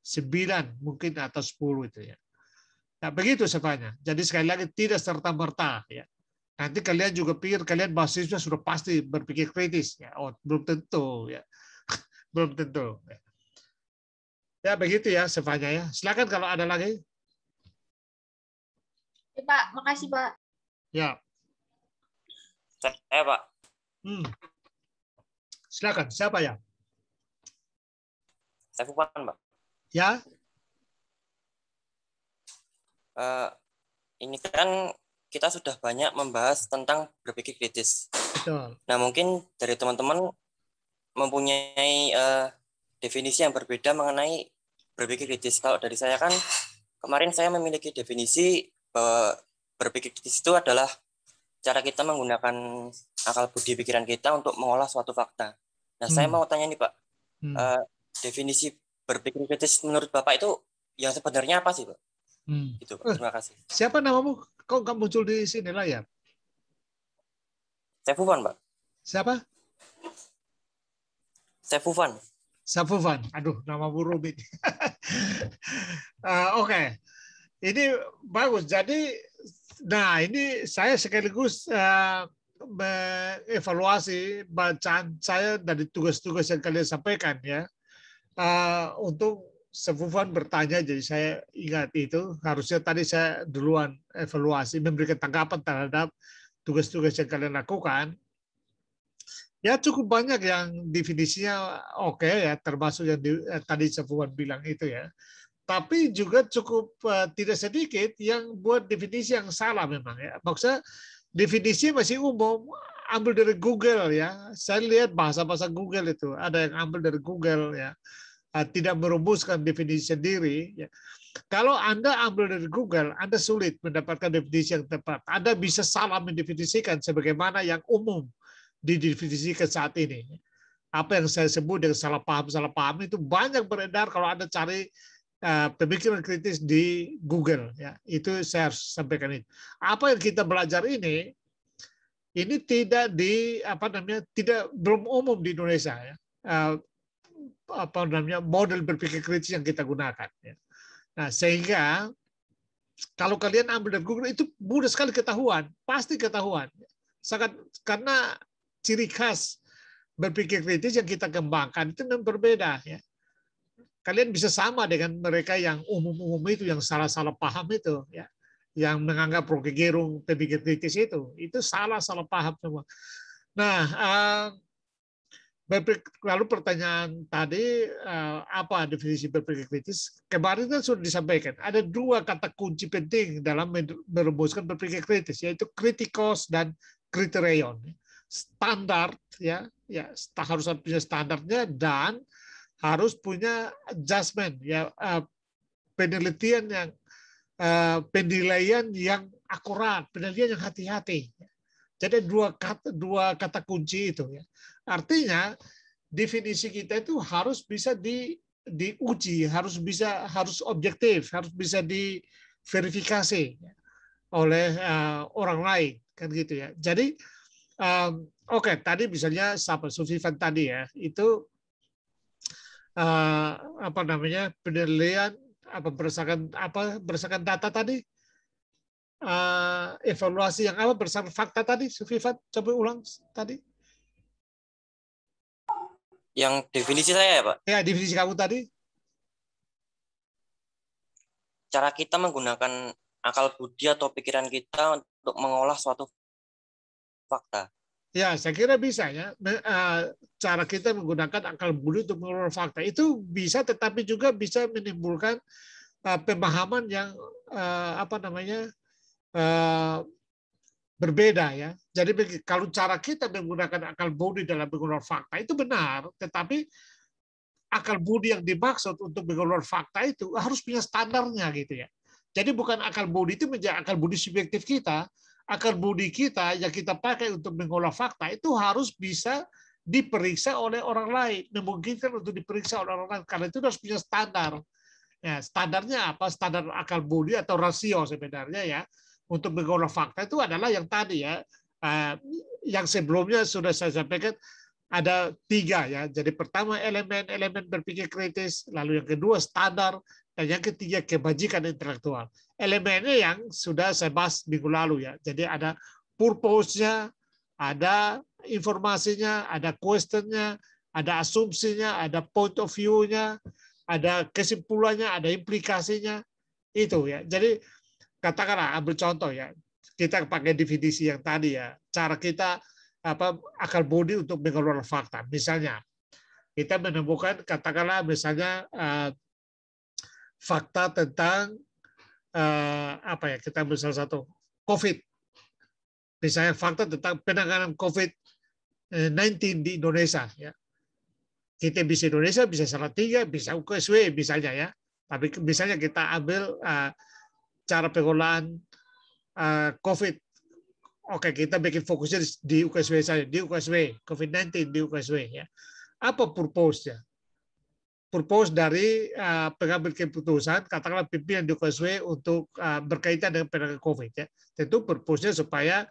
sembilan mungkin atau sepuluh itu ya. Nah, begitu sebenarnya. Jadi sekali lagi tidak serta merta ya. Nanti kalian juga pikir kalian mahasiswa sudah pasti berpikir kritis ya. Oh, belum tentu ya belum tentu. Ya begitu ya Stefania ya. Silakan kalau ada lagi. Ya, Pak, makasih Pak. Ya. Saya Pak. Hmm. Silakan. Siapa ya? Saya Fupan Pak. Ya. Uh, ini kan kita sudah banyak membahas tentang berpikir kritis. Betul. Nah mungkin dari teman-teman mempunyai uh, definisi yang berbeda mengenai berpikir kritis. Kalau dari saya kan kemarin saya memiliki definisi bahwa berpikir kritis itu adalah cara kita menggunakan akal budi pikiran kita untuk mengolah suatu fakta. Nah, hmm. saya mau tanya nih Pak, hmm. uh, definisi berpikir kritis menurut Bapak itu yang sebenarnya apa sih Pak? Hmm. Itu Pak. Terima kasih. Siapa namamu? Kok nggak muncul di sini layar? Saya Fufan Pak. Siapa? Sefufan. Sefufan. Aduh, nama Bu rumit. uh, Oke. Okay. Ini bagus. Jadi, nah ini saya sekaligus uh, mengevaluasi bacaan saya dari tugas-tugas yang kalian sampaikan ya. Uh, untuk Sefufan bertanya, jadi saya ingat itu. Harusnya tadi saya duluan evaluasi, memberikan tanggapan terhadap tugas-tugas yang kalian lakukan. Ya cukup banyak yang definisinya oke okay, ya, termasuk yang di, eh, tadi Sefufan bilang itu ya. Tapi juga cukup uh, tidak sedikit yang buat definisi yang salah memang ya. Maksudnya definisi masih umum, ambil dari Google ya. Saya lihat bahasa-bahasa Google itu, ada yang ambil dari Google ya Ah, tidak merumuskan definisi sendiri, ya. kalau Anda ambil dari Google, Anda sulit mendapatkan definisi yang tepat. Anda bisa salah mendefinisikan sebagaimana yang umum didefinisikan saat ini. Apa yang saya sebut dengan salah paham, salah paham itu banyak beredar kalau Anda cari uh, pemikiran kritis di Google. Ya, itu saya harus sampaikan ini. Apa yang kita belajar ini, ini tidak di apa namanya tidak belum umum di Indonesia. Ya. Uh, apa namanya model berpikir kritis yang kita gunakan. Ya. Nah sehingga kalau kalian ambil dari Google itu mudah sekali ketahuan, pasti ketahuan. Sangat karena ciri khas berpikir kritis yang kita kembangkan itu memang berbeda ya. Kalian bisa sama dengan mereka yang umum-umum itu yang salah-salah paham itu ya. Yang menganggap Rocky Gerung pemikir kritis itu, itu salah-salah paham semua. Nah, eh, Lalu pertanyaan tadi eh, apa definisi berpikir kritis? Kemarin kan sudah disampaikan ada dua kata kunci penting dalam merumuskan berpikir kritis yaitu kritikos dan kriterion. Standar ya ya harus punya standarnya dan harus punya adjustment ya eh, penelitian yang eh, penilaian yang akurat, penilaian yang hati-hati. Jadi dua kata dua kata kunci itu ya. Artinya definisi kita itu harus bisa di diuji, harus bisa harus objektif, harus bisa diverifikasi oleh uh, orang lain kan gitu ya. Jadi um, oke okay, tadi misalnya siapa Sufifan tadi ya itu uh, apa namanya penilaian apa berdasarkan apa berdasarkan data tadi uh, evaluasi yang apa berdasarkan fakta tadi Sufifan coba ulang tadi yang definisi saya ya Pak? Ya, definisi kamu tadi. Cara kita menggunakan akal budi atau pikiran kita untuk mengolah suatu fakta. Ya, saya kira bisa ya. Eh, cara kita menggunakan akal budi untuk mengolah fakta itu bisa, tetapi juga bisa menimbulkan eh, pemahaman yang eh, apa namanya berbeda ya. Jadi kalau cara kita menggunakan akal budi dalam mengeluarkan fakta itu benar, tetapi akal budi yang dimaksud untuk mengeluarkan fakta itu harus punya standarnya gitu ya. Jadi bukan akal budi itu menjadi akal budi subjektif kita, akal budi kita yang kita pakai untuk mengolah fakta itu harus bisa diperiksa oleh orang lain, memungkinkan untuk diperiksa oleh orang lain karena itu harus punya standar. Ya, standarnya apa? Standar akal budi atau rasio sebenarnya ya untuk mengolah fakta itu adalah yang tadi ya, eh, yang sebelumnya sudah saya sampaikan ada tiga ya. Jadi pertama elemen-elemen berpikir kritis, lalu yang kedua standar, dan yang ketiga kebajikan intelektual. Elemennya yang sudah saya bahas minggu lalu ya. Jadi ada purpose-nya, ada informasinya, ada question-nya, ada asumsinya, ada point of view-nya, ada kesimpulannya, ada implikasinya. Itu ya. Jadi katakanlah ambil contoh ya kita pakai definisi yang tadi ya cara kita apa akal budi untuk mengelola fakta. Misalnya kita menemukan katakanlah misalnya uh, fakta tentang uh, apa ya kita ambil salah satu COVID. Misalnya fakta tentang penanganan COVID-19 di Indonesia ya. Kita bisa Indonesia bisa salah tiga bisa UKSW misalnya ya. Tapi misalnya kita ambil uh, cara pengolahan uh, COVID. Oke, kita bikin fokusnya di UKSW saja, di UKSW, COVID-19 di UKSW. Ya. Apa purpose-nya? Purpose dari uh, pengambil keputusan, katakanlah pimpinan di UKSW untuk uh, berkaitan dengan penanganan COVID. Ya. Tentu purpose-nya supaya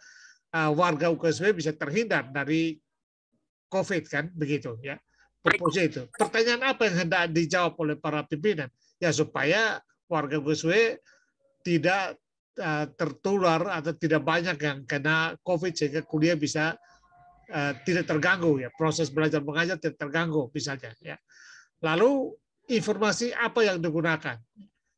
uh, warga UKSW bisa terhindar dari COVID kan, begitu ya. Purpose itu. Pertanyaan apa yang hendak dijawab oleh para pimpinan? Ya supaya warga UKSW tidak tertular atau tidak banyak yang kena COVID sehingga kuliah bisa uh, tidak terganggu ya proses belajar mengajar tidak terganggu misalnya ya. Lalu informasi apa yang digunakan?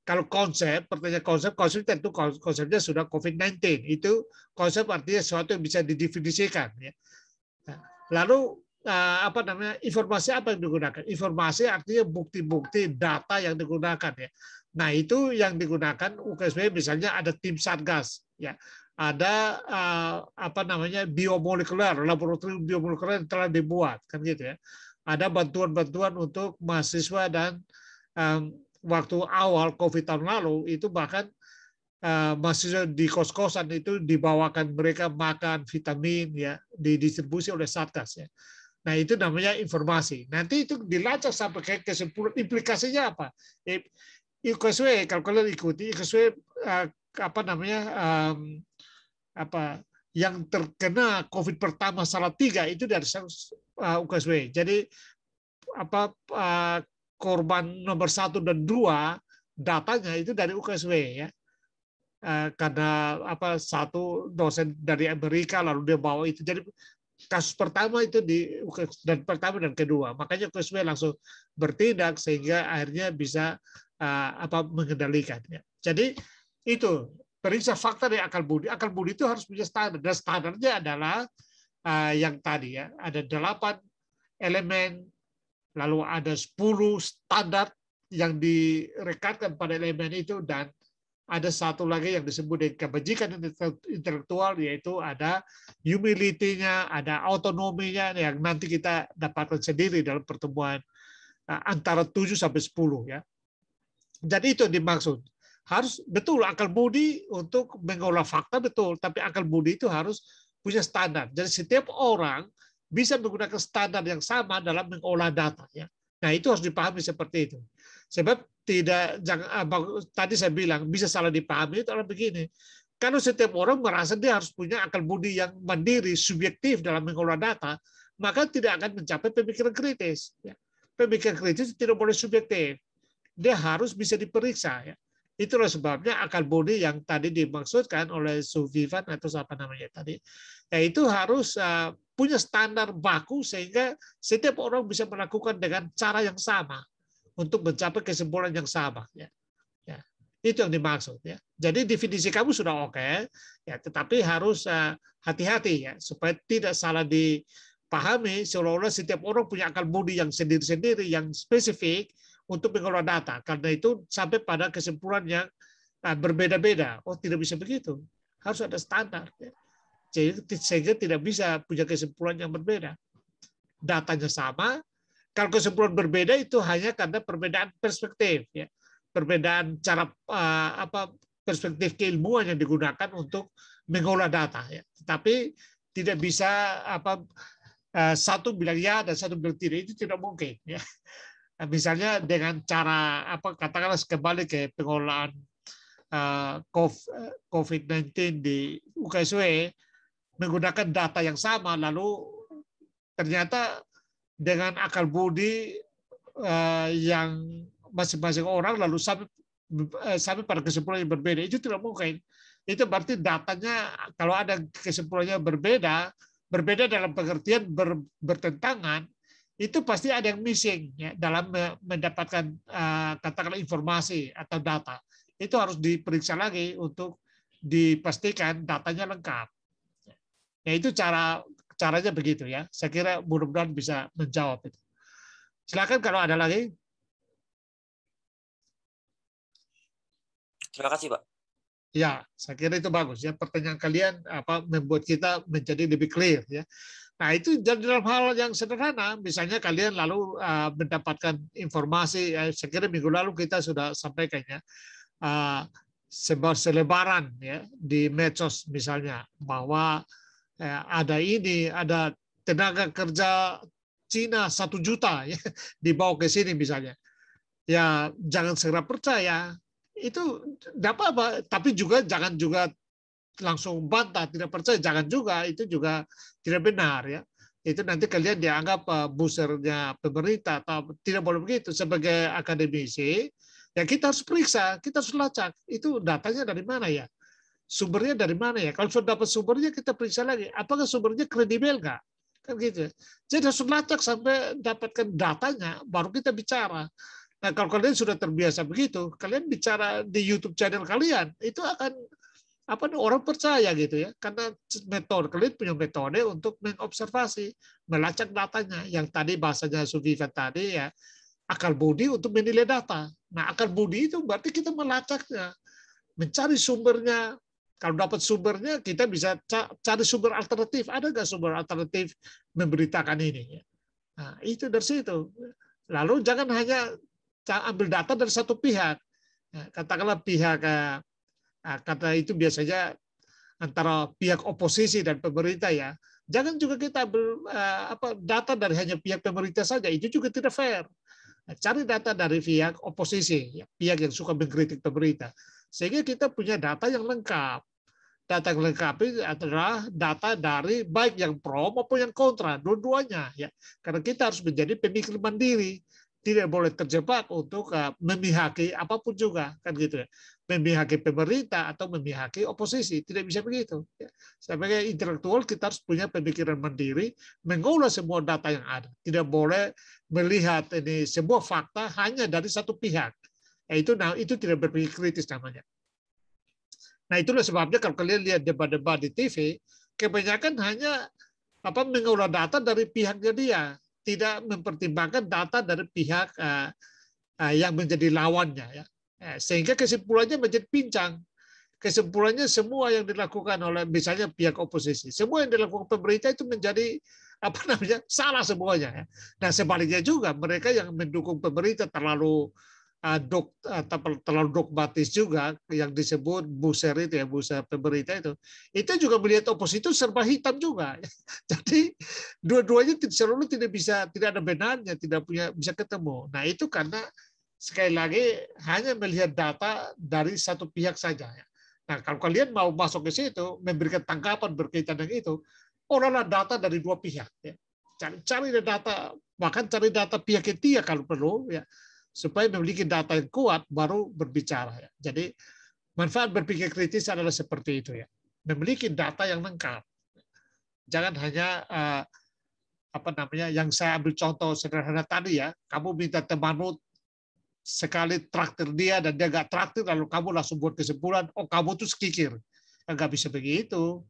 Kalau konsep, pertanyaan konsep, konsep tentu konsepnya sudah COVID-19. Itu konsep artinya sesuatu yang bisa didefinisikan. Ya. Nah, lalu uh, apa namanya informasi apa yang digunakan? Informasi artinya bukti-bukti data yang digunakan ya. Nah, itu yang digunakan UKSW misalnya ada tim Satgas ya. Ada uh, apa namanya biomolekuler, laboratorium biomolekuler yang telah dibuat kan gitu ya. Ada bantuan-bantuan untuk mahasiswa dan um, waktu awal Covid tahun lalu itu bahkan uh, mahasiswa di kos-kosan itu dibawakan mereka makan vitamin ya didistribusi oleh Satgas ya. Nah, itu namanya informasi. Nanti itu dilacak sampai ke kesimpulan implikasinya apa? IKSW kalau kalian ikuti IKSW uh, apa namanya apa yang terkena COVID pertama salah tiga itu dari uh, UKSW. Jadi apa uh, korban nomor satu dan dua datanya itu dari UKSW ya. Uh, karena apa satu dosen dari Amerika lalu dia bawa itu jadi kasus pertama itu di dan pertama dan kedua makanya UKSW langsung bertindak sehingga akhirnya bisa apa mengendalikan ya. Jadi itu periksa fakta dari akal budi. Akal budi itu harus punya standar dan standarnya adalah uh, yang tadi ya ada delapan elemen lalu ada sepuluh standar yang direkatkan pada elemen itu dan ada satu lagi yang disebut dengan kebajikan intelektual yaitu ada humility-nya, ada autonominya yang nanti kita dapatkan sendiri dalam pertemuan uh, antara 7 sampai 10 ya. Jadi itu yang dimaksud. Harus betul akal budi untuk mengolah fakta betul, tapi akal budi itu harus punya standar. Jadi setiap orang bisa menggunakan standar yang sama dalam mengolah data ya. Nah, itu harus dipahami seperti itu. Sebab tidak jangan tadi saya bilang bisa salah dipahami itu adalah begini. Kalau setiap orang merasa dia harus punya akal budi yang mandiri, subjektif dalam mengolah data, maka tidak akan mencapai pemikiran kritis. Ya. Pemikiran kritis tidak boleh subjektif dia harus bisa diperiksa ya. Itulah sebabnya akal budi yang tadi dimaksudkan oleh Sufivan atau apa namanya tadi, ya itu harus uh, punya standar baku sehingga setiap orang bisa melakukan dengan cara yang sama untuk mencapai kesimpulan yang sama. Ya. Ya. Itu yang dimaksud. Ya. Jadi definisi kamu sudah oke, okay, ya, tetapi harus uh, hati-hati ya supaya tidak salah dipahami seolah-olah setiap orang punya akal budi yang sendiri-sendiri yang spesifik untuk mengelola data. Karena itu sampai pada kesimpulan yang ah, berbeda-beda. Oh, tidak bisa begitu. Harus ada standar. Ya. Sehingga tidak bisa punya kesimpulan yang berbeda. Datanya sama, kalau kesimpulan berbeda itu hanya karena perbedaan perspektif, ya. perbedaan cara ah, apa perspektif keilmuan yang digunakan untuk mengolah data. Ya. Tetapi tidak bisa apa ah, satu bilang ya dan satu bilang tidak itu tidak mungkin. Ya misalnya dengan cara apa katakanlah kembali ke pengolahan uh, COVID-19 di UKSW menggunakan data yang sama lalu ternyata dengan akal budi uh, yang masing-masing orang lalu sampai sampai pada kesimpulan yang berbeda itu tidak mungkin. Itu berarti datanya kalau ada kesimpulannya berbeda berbeda dalam pengertian ber, bertentangan itu pasti ada yang missing ya dalam mendapatkan uh, katakanlah informasi atau data. Itu harus diperiksa lagi untuk dipastikan datanya lengkap. Ya itu cara caranya begitu ya. Saya kira mudah-mudahan bisa menjawab itu. Silakan kalau ada lagi. Terima kasih, Pak. Ya, saya kira itu bagus ya. Pertanyaan kalian apa membuat kita menjadi lebih clear ya. Nah, itu dalam hal yang sederhana, misalnya kalian lalu uh, mendapatkan informasi, uh, saya kira minggu lalu kita sudah sampaikan ya, uh, sebar selebaran ya di medsos misalnya bahwa uh, ada ini, ada tenaga kerja Cina satu juta ya dibawa ke sini misalnya. Ya jangan segera percaya, itu tidak apa-apa, tapi juga jangan juga langsung bantah, tidak percaya, jangan juga, itu juga tidak benar ya. Itu nanti kalian dianggap uh, busernya pemerintah atau tidak boleh begitu sebagai akademisi. Ya kita harus periksa, kita harus lacak. Itu datanya dari mana ya? sumbernya dari mana ya? Kalau sudah dapat sumbernya kita periksa lagi, apakah sumbernya kredibel nggak? Kan gitu. Jadi harus lacak sampai dapatkan datanya, baru kita bicara. Nah kalau kalian sudah terbiasa begitu, kalian bicara di YouTube channel kalian, itu akan apa orang percaya gitu ya karena metode kalian punya metode untuk mengobservasi melacak datanya yang tadi bahasanya Sufifa tadi ya akal budi untuk menilai data nah akal budi itu berarti kita melacaknya mencari sumbernya kalau dapat sumbernya, kita bisa cari sumber alternatif. Ada nggak sumber alternatif memberitakan ini? Nah, itu dari situ. Lalu jangan hanya ambil data dari satu pihak. Nah, katakanlah pihak, eh, ah, kata itu biasanya antara pihak oposisi dan pemerintah ya. Jangan juga kita ambil eh, apa data dari hanya pihak pemerintah saja. Itu juga tidak fair. Nah, cari data dari pihak oposisi, ya, pihak yang suka mengkritik pemerintah sehingga kita punya data yang lengkap. Data yang lengkap itu adalah data dari baik yang pro maupun yang kontra, dua-duanya. ya. Karena kita harus menjadi pemikir mandiri, tidak boleh terjebak untuk uh, memihaki apa pun juga kan gitu ya memihaki pemerintah atau memihaki oposisi tidak bisa begitu ya. sebagai intelektual kita harus punya pemikiran mandiri mengolah semua data yang ada tidak boleh melihat ini sebuah fakta hanya dari satu pihak Ya, itu nah itu tidak berpikir kritis namanya. Nah itulah sebabnya kalau kalian lihat debat-debat di TV, kebanyakan hanya apa mengolah data dari pihaknya dia, tidak mempertimbangkan data dari pihak uh, uh, yang menjadi lawannya ya. Eh, sehingga kesimpulannya menjadi pincang. Kesimpulannya semua yang dilakukan oleh misalnya pihak oposisi, semua yang dilakukan pemerintah itu menjadi apa namanya salah semuanya. Ya. Nah sebaliknya juga mereka yang mendukung pemerintah terlalu dok, uh, terlalu dogmatis juga yang disebut buser itu ya buser pemerintah itu. Itu juga melihat oposisi itu serba hitam juga. Jadi dua-duanya selalu tidak bisa tidak ada benarnya tidak punya bisa ketemu. Nah itu karena sekali lagi hanya melihat data dari satu pihak saja ya. nah kalau kalian mau masuk ke situ memberikan tanggapan berkaitan dengan itu olahlah data dari dua pihak ya. Cari cari data bahkan cari data pihak ketiga kalau perlu ya supaya memiliki data yang kuat baru berbicara ya. Jadi manfaat berpikir kritis adalah seperti itu ya. Memiliki data yang lengkap. Jangan hanya uh, apa namanya yang saya ambil contoh sederhana tadi ya, kamu minta temanmu sekali traktir dia dan dia nggak traktir lalu kamu langsung buat kesimpulan oh kamu tuh sekikir nggak bisa begitu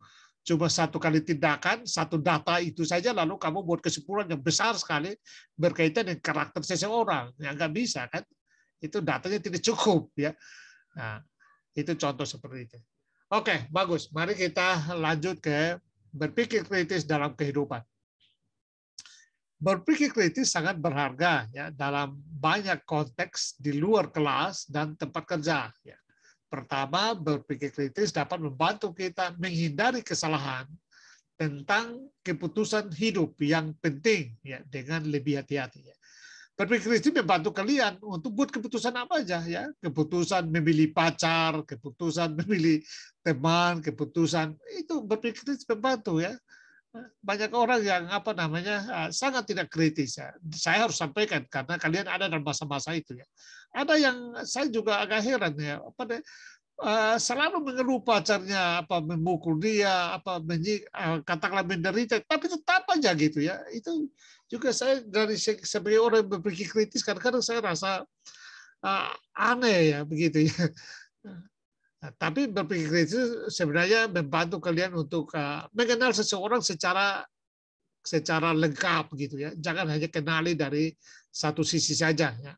cuma satu kali tindakan, satu data itu saja, lalu kamu buat kesimpulan yang besar sekali berkaitan dengan karakter seseorang. Ya nggak bisa kan? Itu datanya tidak cukup ya. Nah, itu contoh seperti itu. Oke, bagus. Mari kita lanjut ke berpikir kritis dalam kehidupan. Berpikir kritis sangat berharga ya dalam banyak konteks di luar kelas dan tempat kerja. Ya. Pertama, berpikir kritis dapat membantu kita menghindari kesalahan tentang keputusan hidup yang penting ya dengan lebih hati-hati ya. Berpikir kritis membantu kalian untuk buat keputusan apa aja ya, keputusan memilih pacar, keputusan memilih teman, keputusan itu berpikir kritis membantu ya banyak orang yang apa namanya sangat tidak kritis ya. Saya harus sampaikan karena kalian ada dalam masa-masa itu ya. Ada yang saya juga agak heran ya, pada uh, selalu mengeluh pacarnya apa memukul dia, apa menyik, uh, katakanlah menderita, tapi tetap aja gitu ya. Itu juga saya dari sebagai orang yang berpikir kritis kadang-kadang saya rasa uh, aneh ya begitu ya. Nah, tapi berpikir kritis sebenarnya membantu kalian untuk uh, mengenal seseorang secara secara lengkap gitu ya. Jangan hanya kenali dari satu sisi saja ya.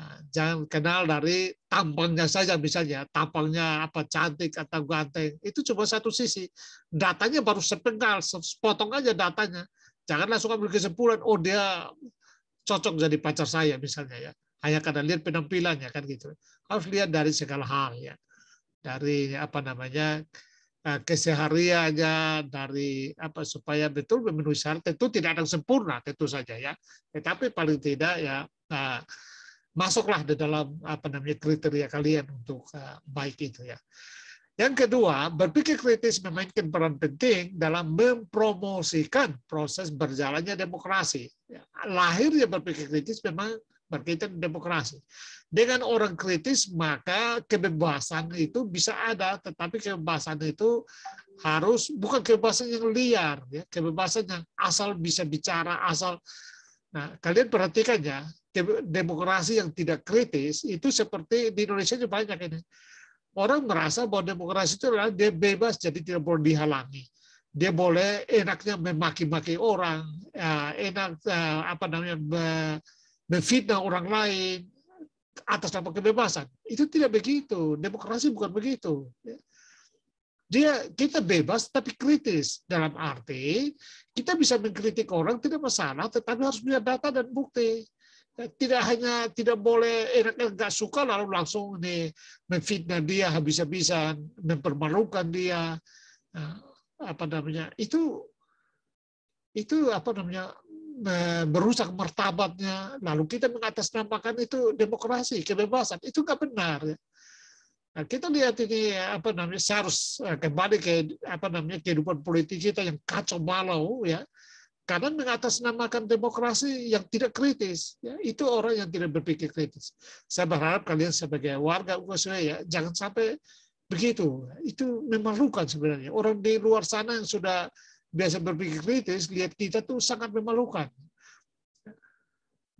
Nah, jangan kenal dari tampangnya saja misalnya, tampangnya apa cantik atau ganteng. Itu cuma satu sisi. Datanya baru sepenggal, sepotong aja datanya. Jangan langsung ambil kesimpulan, oh dia cocok jadi pacar saya misalnya ya. Hanya karena lihat penampilannya kan gitu. Harus lihat dari segala hal ya dari apa namanya eh, kesehariannya dari apa supaya betul memenuhi syarat tentu tidak ada sempurna tentu saja ya tetapi paling tidak ya nah, masuklah di dalam apa namanya kriteria kalian untuk uh, baik itu ya yang kedua berpikir kritis memainkan peran penting dalam mempromosikan proses berjalannya demokrasi ya, lahirnya berpikir kritis memang berkaitan demokrasi. Dengan orang kritis maka kebebasan itu bisa ada, tetapi kebebasan itu harus bukan kebebasan yang liar, ya, kebebasan yang asal bisa bicara, asal. Nah, kalian perhatikan ya, demokrasi yang tidak kritis itu seperti di Indonesia juga banyak ini. Orang merasa bahwa demokrasi itu adalah dia bebas jadi tidak boleh dihalangi dia boleh enaknya memaki-maki orang, ya, enak eh, apa namanya memfitnah orang lain atas nama kebebasan. Itu tidak begitu. Demokrasi bukan begitu. Dia kita bebas tapi kritis dalam arti kita bisa mengkritik orang tidak masalah, tetapi harus punya data dan bukti. Tidak hanya tidak boleh enaknya nggak suka lalu langsung nih memfitnah dia habis-habisan, mempermalukan dia. Nah, apa namanya itu itu apa namanya merusak martabatnya lalu kita mengatasnamakan itu demokrasi kebebasan itu nggak benar ya. Nah, kita lihat ini apa namanya harus eh, kembali ke apa namanya kehidupan politik kita yang kacau balau ya karena mengatasnamakan demokrasi yang tidak kritis ya itu orang yang tidak berpikir kritis saya berharap kalian sebagai warga UKSW ya jangan sampai Begitu. Itu memalukan sebenarnya. Orang di luar sana yang sudah biasa berpikir kritis, lihat kita tuh sangat memalukan.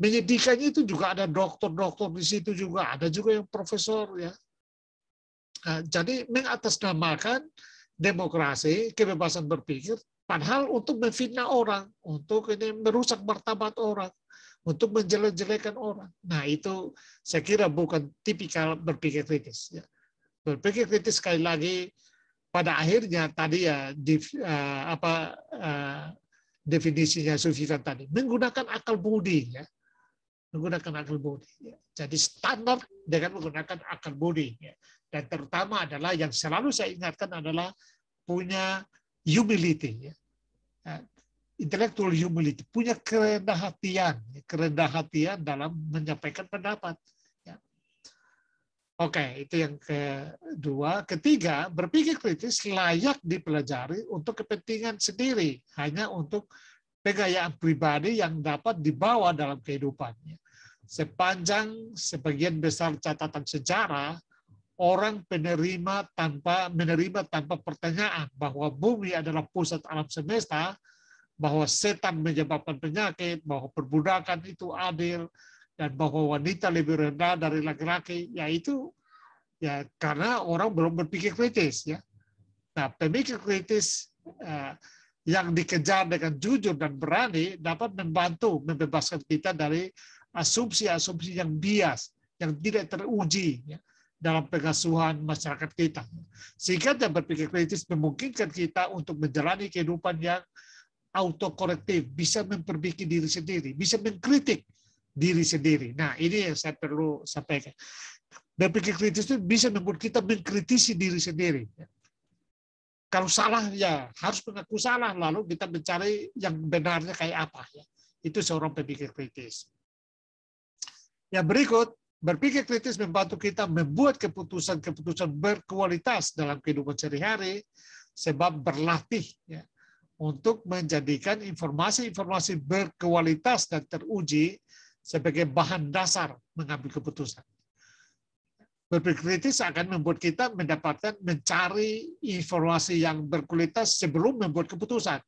Menyedihkannya itu juga ada dokter-dokter di situ juga, ada juga yang profesor ya. Nah, jadi mengatasnamakan demokrasi, kebebasan berpikir, padahal untuk memfitnah orang, untuk ini merusak martabat orang, untuk menjelek-jelekan orang. Nah itu saya kira bukan tipikal berpikir kritis. Ya berpikir kritis sekali lagi pada akhirnya tadi ya di, uh, apa uh, definisinya Sufyan tadi menggunakan akal budi ya menggunakan akal budi ya. jadi standar dengan menggunakan akal budi ya. dan terutama adalah yang selalu saya ingatkan adalah punya humility ya. Uh, intellectual humility punya kerendah hatian kerendah hatian dalam menyampaikan pendapat Oke, itu yang kedua. Ketiga, berpikir kritis layak dipelajari untuk kepentingan sendiri, hanya untuk pengayaan pribadi yang dapat dibawa dalam kehidupannya. Sepanjang sebagian besar catatan sejarah, orang penerima tanpa menerima tanpa pertanyaan bahwa bumi adalah pusat alam semesta, bahwa setan menyebabkan penyakit, bahwa perbudakan itu adil, dan bahwa wanita lebih rendah dari laki-laki, yaitu ya karena orang belum berpikir kritis ya. Nah, pemikir kritis uh, yang dikejar dengan jujur dan berani dapat membantu membebaskan kita dari asumsi-asumsi yang bias, yang tidak teruji ya, dalam pengasuhan masyarakat kita. Sehingga dia berpikir kritis memungkinkan kita untuk menjalani kehidupan yang autokorektif, bisa memperbaiki diri sendiri, bisa mengkritik diri sendiri. Nah, ini yang saya perlu sampaikan. Berpikir kritis itu bisa membuat kita mengkritisi diri sendiri. Kalau salah ya harus mengaku salah, lalu kita mencari yang benarnya kayak apa. Ya. Itu seorang pemikir kritis. Yang berikut, berpikir kritis membantu kita membuat keputusan-keputusan berkualitas dalam kehidupan sehari-hari, sebab berlatih ya, untuk menjadikan informasi-informasi berkualitas dan teruji sebagai bahan dasar mengambil keputusan. Berpikir kritis akan membuat kita mendapatkan mencari informasi yang berkualitas sebelum membuat keputusan.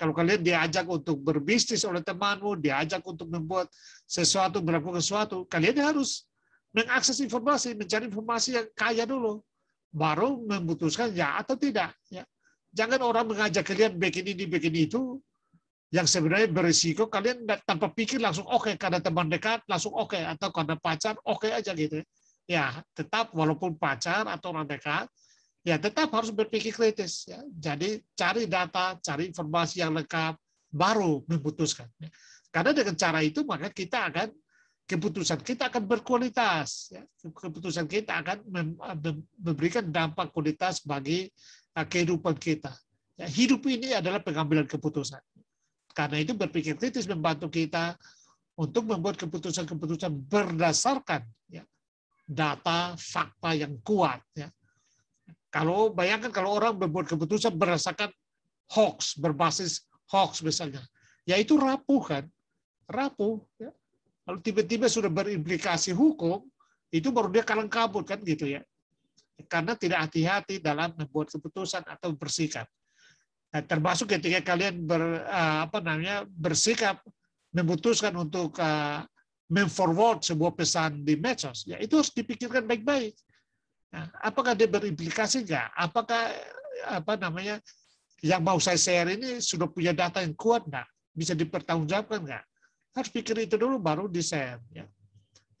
Kalau kalian diajak untuk berbisnis oleh temanmu, diajak untuk membuat sesuatu, melakukan sesuatu, kalian harus mengakses informasi, mencari informasi yang kaya dulu, baru memutuskan ya atau tidak. Ya. Jangan orang mengajak kalian bikin ini, bikin itu, yang sebenarnya berisiko kalian tanpa pikir langsung oke okay, karena teman dekat langsung oke okay, atau karena pacar oke okay aja gitu ya tetap walaupun pacar atau orang dekat ya tetap harus berpikir kritis ya jadi cari data cari informasi yang lengkap baru memutuskan ya. karena dengan cara itu maka kita akan keputusan kita akan berkualitas ya. keputusan kita akan memberikan dampak kualitas bagi uh, kehidupan kita ya, hidup ini adalah pengambilan keputusan karena itu berpikir kritis membantu kita untuk membuat keputusan-keputusan berdasarkan ya, data fakta yang kuat. Ya. Kalau bayangkan kalau orang membuat keputusan berdasarkan hoax, berbasis hoax misalnya, ya itu rapuh kan, rapuh. Ya. Kalau tiba-tiba sudah berimplikasi hukum, itu baru dia kalang kabut kan gitu ya. Karena tidak hati-hati dalam membuat keputusan atau bersikap. Nah, termasuk ketika kalian ber, uh, apa namanya bersikap memutuskan untuk uh, memforward sebuah pesan di medsos, ya itu harus dipikirkan baik-baik. Nah, apakah dia berimplikasi enggak? Apakah apa namanya yang mau saya share ini sudah punya data yang kuat enggak? Bisa dipertanggungjawabkan enggak? Harus pikir itu dulu baru di share. Ya.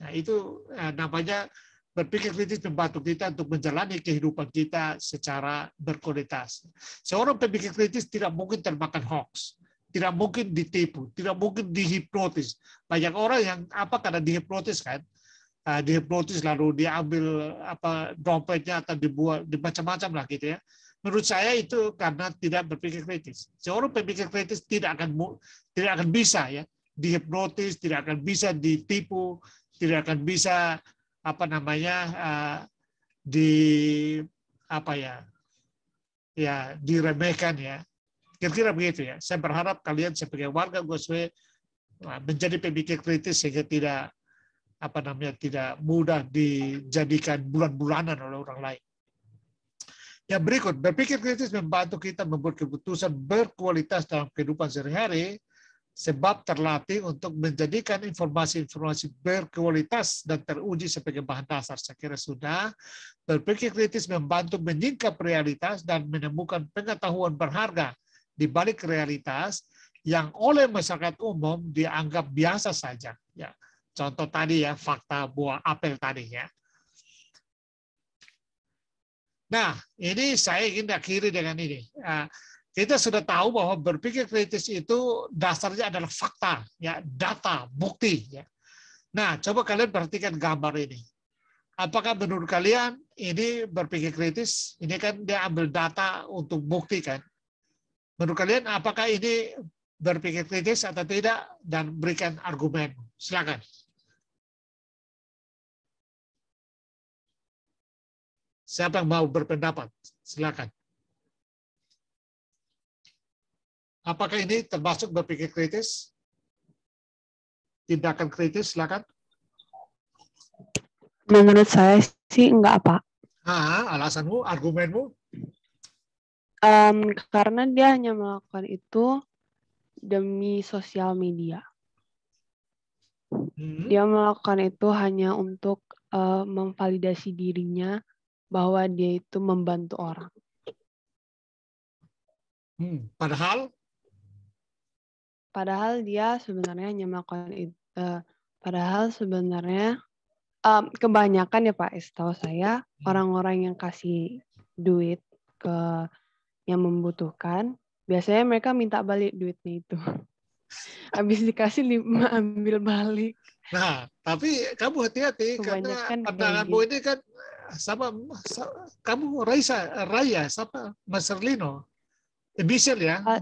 Nah itu eh, namanya berpikir kritis membantu kita untuk menjalani kehidupan kita secara berkualitas. Seorang pemikir kritis tidak mungkin termakan hoax, tidak mungkin ditipu, tidak mungkin dihipnotis. Banyak orang yang apa karena dihipnotis kan, uh, dihipnotis lalu diambil apa dompetnya atau dibuat di macam-macam lah gitu ya. Menurut saya itu karena tidak berpikir kritis. Seorang pemikir kritis tidak akan tidak akan bisa ya dihipnotis, tidak akan bisa ditipu, tidak akan bisa apa namanya uh, di apa ya ya diremehkan ya kira-kira begitu ya saya berharap kalian sebagai warga Goswe uh, menjadi pemikir kritis sehingga tidak apa namanya tidak mudah dijadikan bulan-bulanan oleh orang lain. Yang berikut, berpikir kritis membantu kita membuat keputusan berkualitas dalam kehidupan sehari-hari sebab terlatih untuk menjadikan informasi-informasi berkualitas dan teruji sebagai bahan dasar. Saya kira sudah. Berpikir kritis membantu menyingkap realitas dan menemukan pengetahuan berharga di balik realitas yang oleh masyarakat umum dianggap biasa saja. Ya, contoh tadi ya fakta buah apel tadi ya. Nah, ini saya ingin akhiri dengan ini. Ah, kita sudah tahu bahwa berpikir kritis itu dasarnya adalah fakta, ya, data, bukti. Ya. Nah, coba kalian perhatikan gambar ini. Apakah menurut kalian ini berpikir kritis? Ini kan dia ambil data untuk bukti kan? Menurut kalian apakah ini berpikir kritis atau tidak dan berikan argumen? Silakan. Siapa yang mau berpendapat? Silakan. Apakah ini termasuk berpikir kritis? Tindakan kritis, silakan. Menurut saya sih enggak, Pak. Ah, alasanmu, argumenmu? Um, karena dia hanya melakukan itu demi sosial media. Hmm. Dia melakukan itu hanya untuk uh, memvalidasi dirinya bahwa dia itu membantu orang. Hmm. Padahal Padahal dia sebenarnya hanya melakukan itu. Uh, padahal sebenarnya um, kebanyakan ya Pak, setahu saya hmm. orang-orang yang kasih duit ke yang membutuhkan, biasanya mereka minta balik duitnya itu. Habis dikasih lima ambil balik. Nah, tapi kamu hati-hati karena pandanganmu gitu. ini kan sama, sama kamu Raisa Raya sama Mas Erlino. Michelle ya, uh,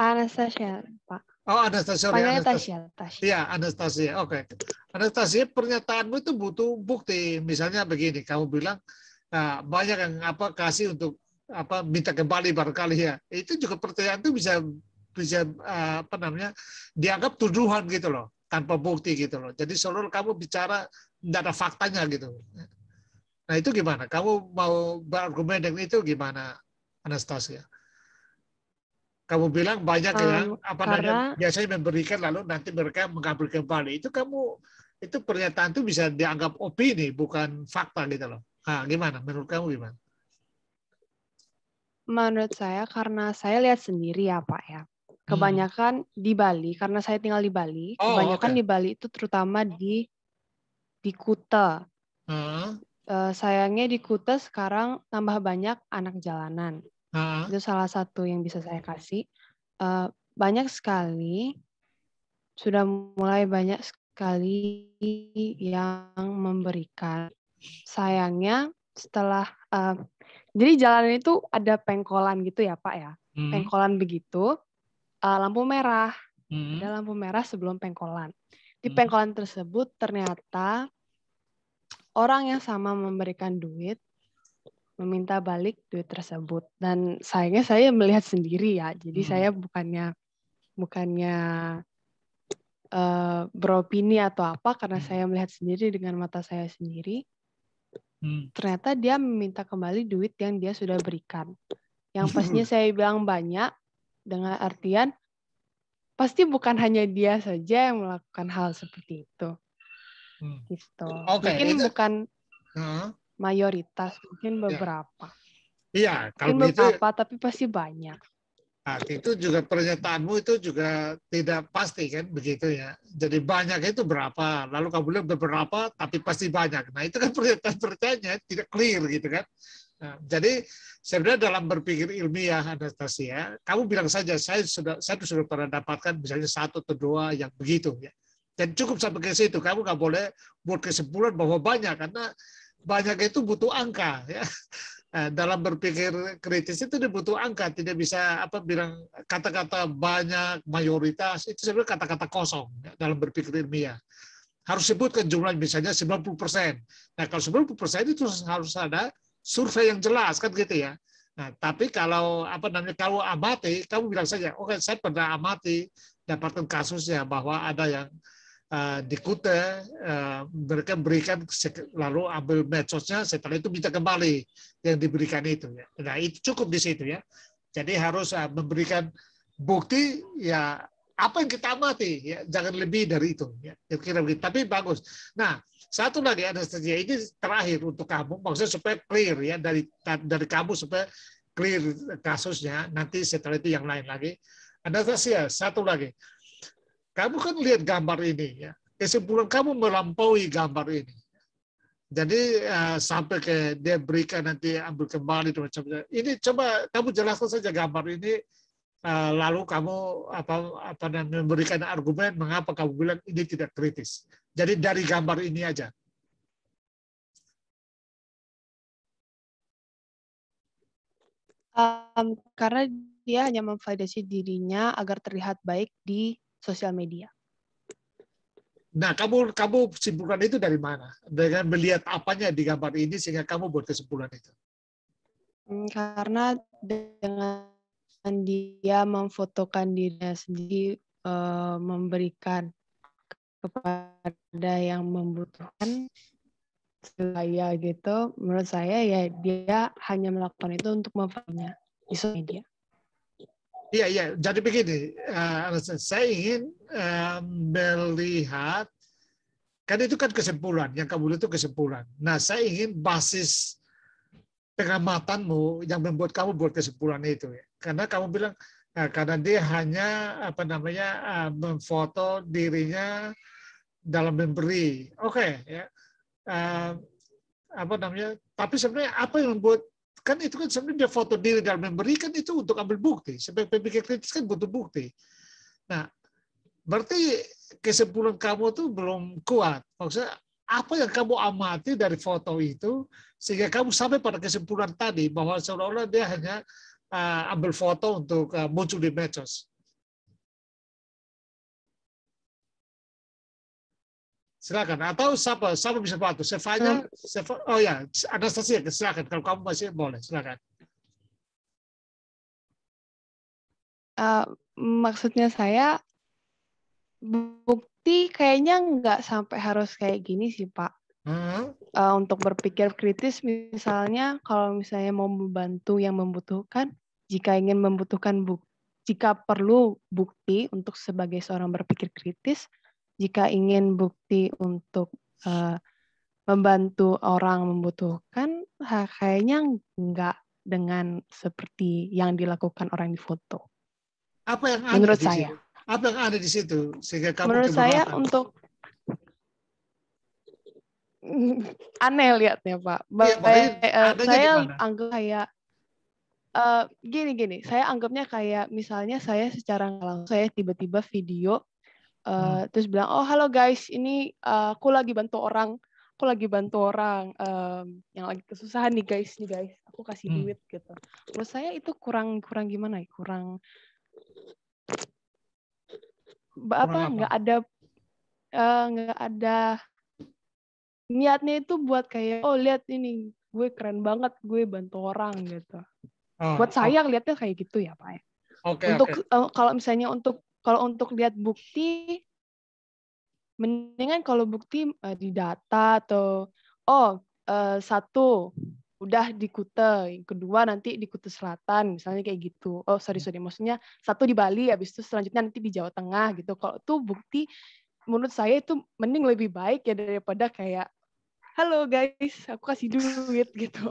Anastasia, Pak. Oh, Anastasia. Anastasia. Anastasia. Iya, Anastasia. Oke. Okay. Anastasia, pernyataanmu itu butuh bukti. Misalnya begini, kamu bilang nah, banyak yang apa kasih untuk apa minta kembali barangkali ya. Itu juga pertanyaan itu bisa bisa apa namanya dianggap tuduhan gitu loh tanpa bukti gitu loh. Jadi seluruh kamu bicara tidak ada faktanya gitu. Nah itu gimana? Kamu mau berargumen dengan itu gimana, Anastasia? kamu bilang banyak um, yang apa karena, namanya biasanya memberikan lalu nanti mereka mengambil kembali itu kamu itu pernyataan itu bisa dianggap opini bukan fakta gitu loh. Nah, gimana menurut kamu gimana? Menurut saya karena saya lihat sendiri ya Pak ya. Kebanyakan hmm. di Bali karena saya tinggal di Bali, oh, kebanyakan okay. di Bali itu terutama di di Kuta. Hmm. Uh, sayangnya di Kuta sekarang tambah banyak anak jalanan. Uh. Itu salah satu yang bisa saya kasih. Uh, banyak sekali, sudah mulai banyak sekali yang memberikan. Sayangnya setelah, uh, jadi jalan itu ada pengkolan gitu ya Pak ya. Hmm. Pengkolan begitu, uh, lampu merah. Hmm. Ada lampu merah sebelum pengkolan. Di hmm. pengkolan tersebut ternyata orang yang sama memberikan duit meminta balik duit tersebut dan sayangnya saya melihat sendiri ya jadi hmm. saya bukannya bukannya uh, beropini atau apa karena hmm. saya melihat sendiri dengan mata saya sendiri. Hmm. Ternyata dia meminta kembali duit yang dia sudah berikan. Yang pastinya saya bilang banyak dengan artian pasti bukan hanya dia saja yang melakukan hal seperti itu. Hmm. Gitu. Okay, mungkin itu... bukan uh, mayoritas, mungkin ya. beberapa. Iya, kalau mungkin beberapa, itu, tapi pasti banyak. Nah, itu juga pernyataanmu itu juga tidak pasti kan begitu ya. Jadi banyak itu berapa, lalu kamu bilang beberapa tapi pasti banyak. Nah itu kan pernyataan pernyataannya tidak clear gitu kan. Nah, jadi sebenarnya dalam berpikir ilmiah Anastasia, kamu bilang saja saya sudah saya sudah pernah dapatkan misalnya satu atau dua yang begitu ya. Dan cukup sampai ke situ. Kamu nggak boleh buat kesimpulan bahwa banyak karena banyak itu butuh angka ya. Nah, dalam berpikir kritis itu butuh angka, tidak bisa apa bilang kata-kata banyak, mayoritas itu sebenarnya kata-kata kosong ya, dalam berpikir ilmiah harus sebutkan jumlah misalnya 90 persen. Nah kalau 90 persen itu harus ada survei yang jelas kan gitu ya. Nah, tapi kalau apa namanya kalau amati, kamu bilang saja, oke okay, saya pernah amati dapatkan kasusnya bahwa ada yang uh, di Kute uh, mereka berikan lalu ambil medsosnya setelah itu minta kembali yang diberikan itu ya. Nah, itu cukup di situ ya. Jadi harus uh, memberikan bukti ya apa yang kita amati ya jangan lebih dari itu ya kira-kira begitu tapi bagus nah satu lagi ada saja ini terakhir untuk kamu, maksudnya supaya clear ya dari dari kamu supaya clear kasusnya. Nanti setelah itu yang lain lagi. Ada saja satu lagi. Kamu kan lihat gambar ini ya. Kesimpulan kamu melampaui gambar ini. Jadi uh, sampai ke dia berikan nanti ambil kembali dan macam Ini coba kamu jelaskan saja gambar ini. Uh, lalu kamu apa apa memberikan argumen mengapa kamu bilang ini tidak kritis. Jadi dari gambar ini aja. Um, karena dia hanya memvalidasi dirinya agar terlihat baik di sosial media. Nah, kamu kamu simpulkan itu dari mana? Dengan melihat apanya di gambar ini sehingga kamu buat kesimpulan itu? Hmm, karena dengan dia memfotokan dirinya sendiri, uh, memberikan kepada yang membutuhkan saya gitu menurut saya ya dia hanya melakukan itu untuk mempernya di sosial media Iya, iya. Jadi begini, uh, saya ingin uh, melihat, kan itu kan kesimpulan, yang kamu itu kesimpulan. Nah, saya ingin basis pengamatanmu yang membuat kamu buat kesimpulan itu. Ya. Karena kamu bilang, Nah, karena dia hanya apa namanya uh, memfoto dirinya dalam memberi. Oke, okay, ya. Uh, apa namanya? Tapi sebenarnya apa yang membuat kan itu kan sebenarnya dia foto diri dalam memberi kan itu untuk ambil bukti. Sebagai pemikir kritis kan butuh bukti. Nah, berarti kesimpulan kamu tuh belum kuat. Maksudnya apa yang kamu amati dari foto itu sehingga kamu sampai pada kesimpulan tadi bahwa seolah-olah dia hanya uh, ambil foto untuk uh, muncul di medsos. Silakan. Atau siapa? Siapa bisa bantu? Sevanya? Seva, oh ya, Anastasia, silakan. Kalau kamu masih boleh, silakan. Uh, maksudnya saya bukti kayaknya nggak sampai harus kayak gini sih Pak. Uh, untuk berpikir kritis misalnya kalau misalnya mau membantu yang membutuhkan, jika ingin membutuhkan bukti, jika perlu bukti untuk sebagai seorang berpikir kritis, jika ingin bukti untuk uh, membantu orang membutuhkan, kayaknya nggak dengan seperti yang dilakukan orang di foto. Apa yang ada menurut di saya? Situ? Apa yang ada di situ sehingga kamu menurut saya untuk aneh lihatnya Pak. Ya, uh, saya anggap kayak uh, gini gini, saya anggapnya kayak misalnya saya secara langsung saya tiba-tiba video uh, hmm. terus bilang oh halo guys ini uh, aku lagi bantu orang aku lagi bantu orang um, yang lagi kesusahan nih guys nih guys aku kasih hmm. duit gitu menurut saya itu kurang kurang gimana ya kurang apa nggak ada nggak uh, ada niatnya itu buat kayak oh lihat ini gue keren banget gue bantu orang gitu oh, buat saya oh. lihatnya kayak gitu ya pak ya okay, untuk okay. Uh, kalau misalnya untuk kalau untuk lihat bukti mendingan kalau bukti uh, di data atau oh uh, satu udah di Kute, yang kedua nanti di Kute Selatan, misalnya kayak gitu. Oh sorry sorry, maksudnya satu di Bali, habis itu selanjutnya nanti di Jawa Tengah gitu. Kalau tuh bukti, menurut saya itu mending lebih baik ya daripada kayak, halo guys, aku kasih duit gitu.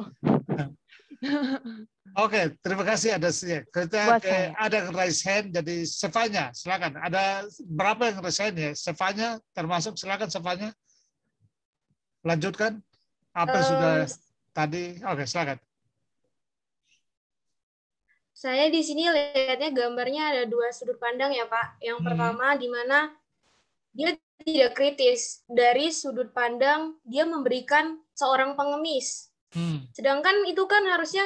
Oke, terima kasih ada sih. Kita ke, ada raise hand, jadi Sevanya, silakan. Ada berapa yang raise hand ya? Sevanya termasuk, silakan Sevanya. Lanjutkan. Apa um, sudah tadi? Oke, silakan. Saya di sini lihatnya gambarnya ada dua sudut pandang ya Pak. Yang hmm. pertama di mana dia tidak kritis dari sudut pandang dia memberikan seorang pengemis. Hmm. Sedangkan itu kan harusnya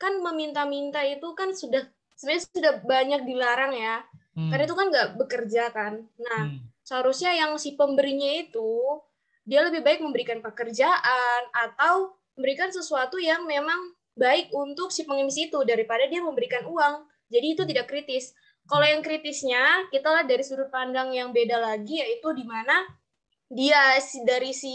kan meminta-minta itu kan sudah sebenarnya sudah banyak dilarang ya. Hmm. Karena itu kan nggak bekerja kan. Nah, hmm. seharusnya yang si pemberinya itu dia lebih baik memberikan pekerjaan atau memberikan sesuatu yang memang baik untuk si pengemis itu daripada dia memberikan uang. Jadi itu tidak kritis. Kalau yang kritisnya, kita lihat dari sudut pandang yang beda lagi, yaitu di mana dia dari si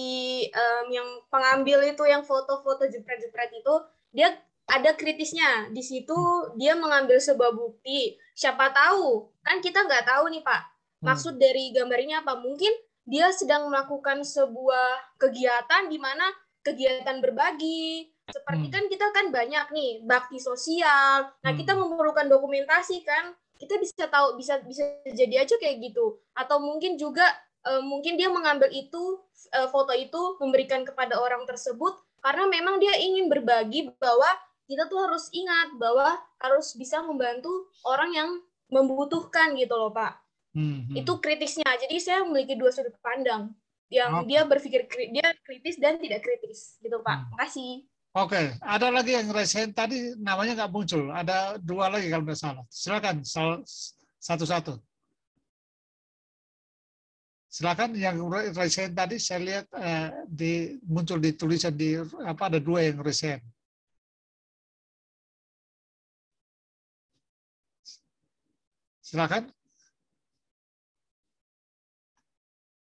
um, yang pengambil itu yang foto-foto jepret-jepret itu, dia ada kritisnya. Di situ dia mengambil sebuah bukti. Siapa tahu, kan kita nggak tahu nih Pak, hmm. maksud dari gambar ini apa. Mungkin dia sedang melakukan sebuah kegiatan di mana kegiatan berbagi. Seperti hmm. kan kita kan banyak nih bakti sosial. Nah, kita hmm. memerlukan dokumentasi kan. Kita bisa tahu bisa bisa jadi aja kayak gitu. Atau mungkin juga uh, mungkin dia mengambil itu uh, foto itu memberikan kepada orang tersebut karena memang dia ingin berbagi bahwa kita tuh harus ingat bahwa harus bisa membantu orang yang membutuhkan gitu loh Pak. Hmm, hmm. Itu kritisnya. Jadi saya memiliki dua sudut pandang yang okay. dia berpikir dia kritis dan tidak kritis gitu Pak. Hmm. Makasih. Oke, okay. ada lagi yang resen tadi namanya nggak muncul. Ada dua lagi kalau nggak salah. Silakan satu-satu. Silakan yang resen tadi saya lihat eh, di muncul di tulisan di apa ada dua yang resen. Silakan.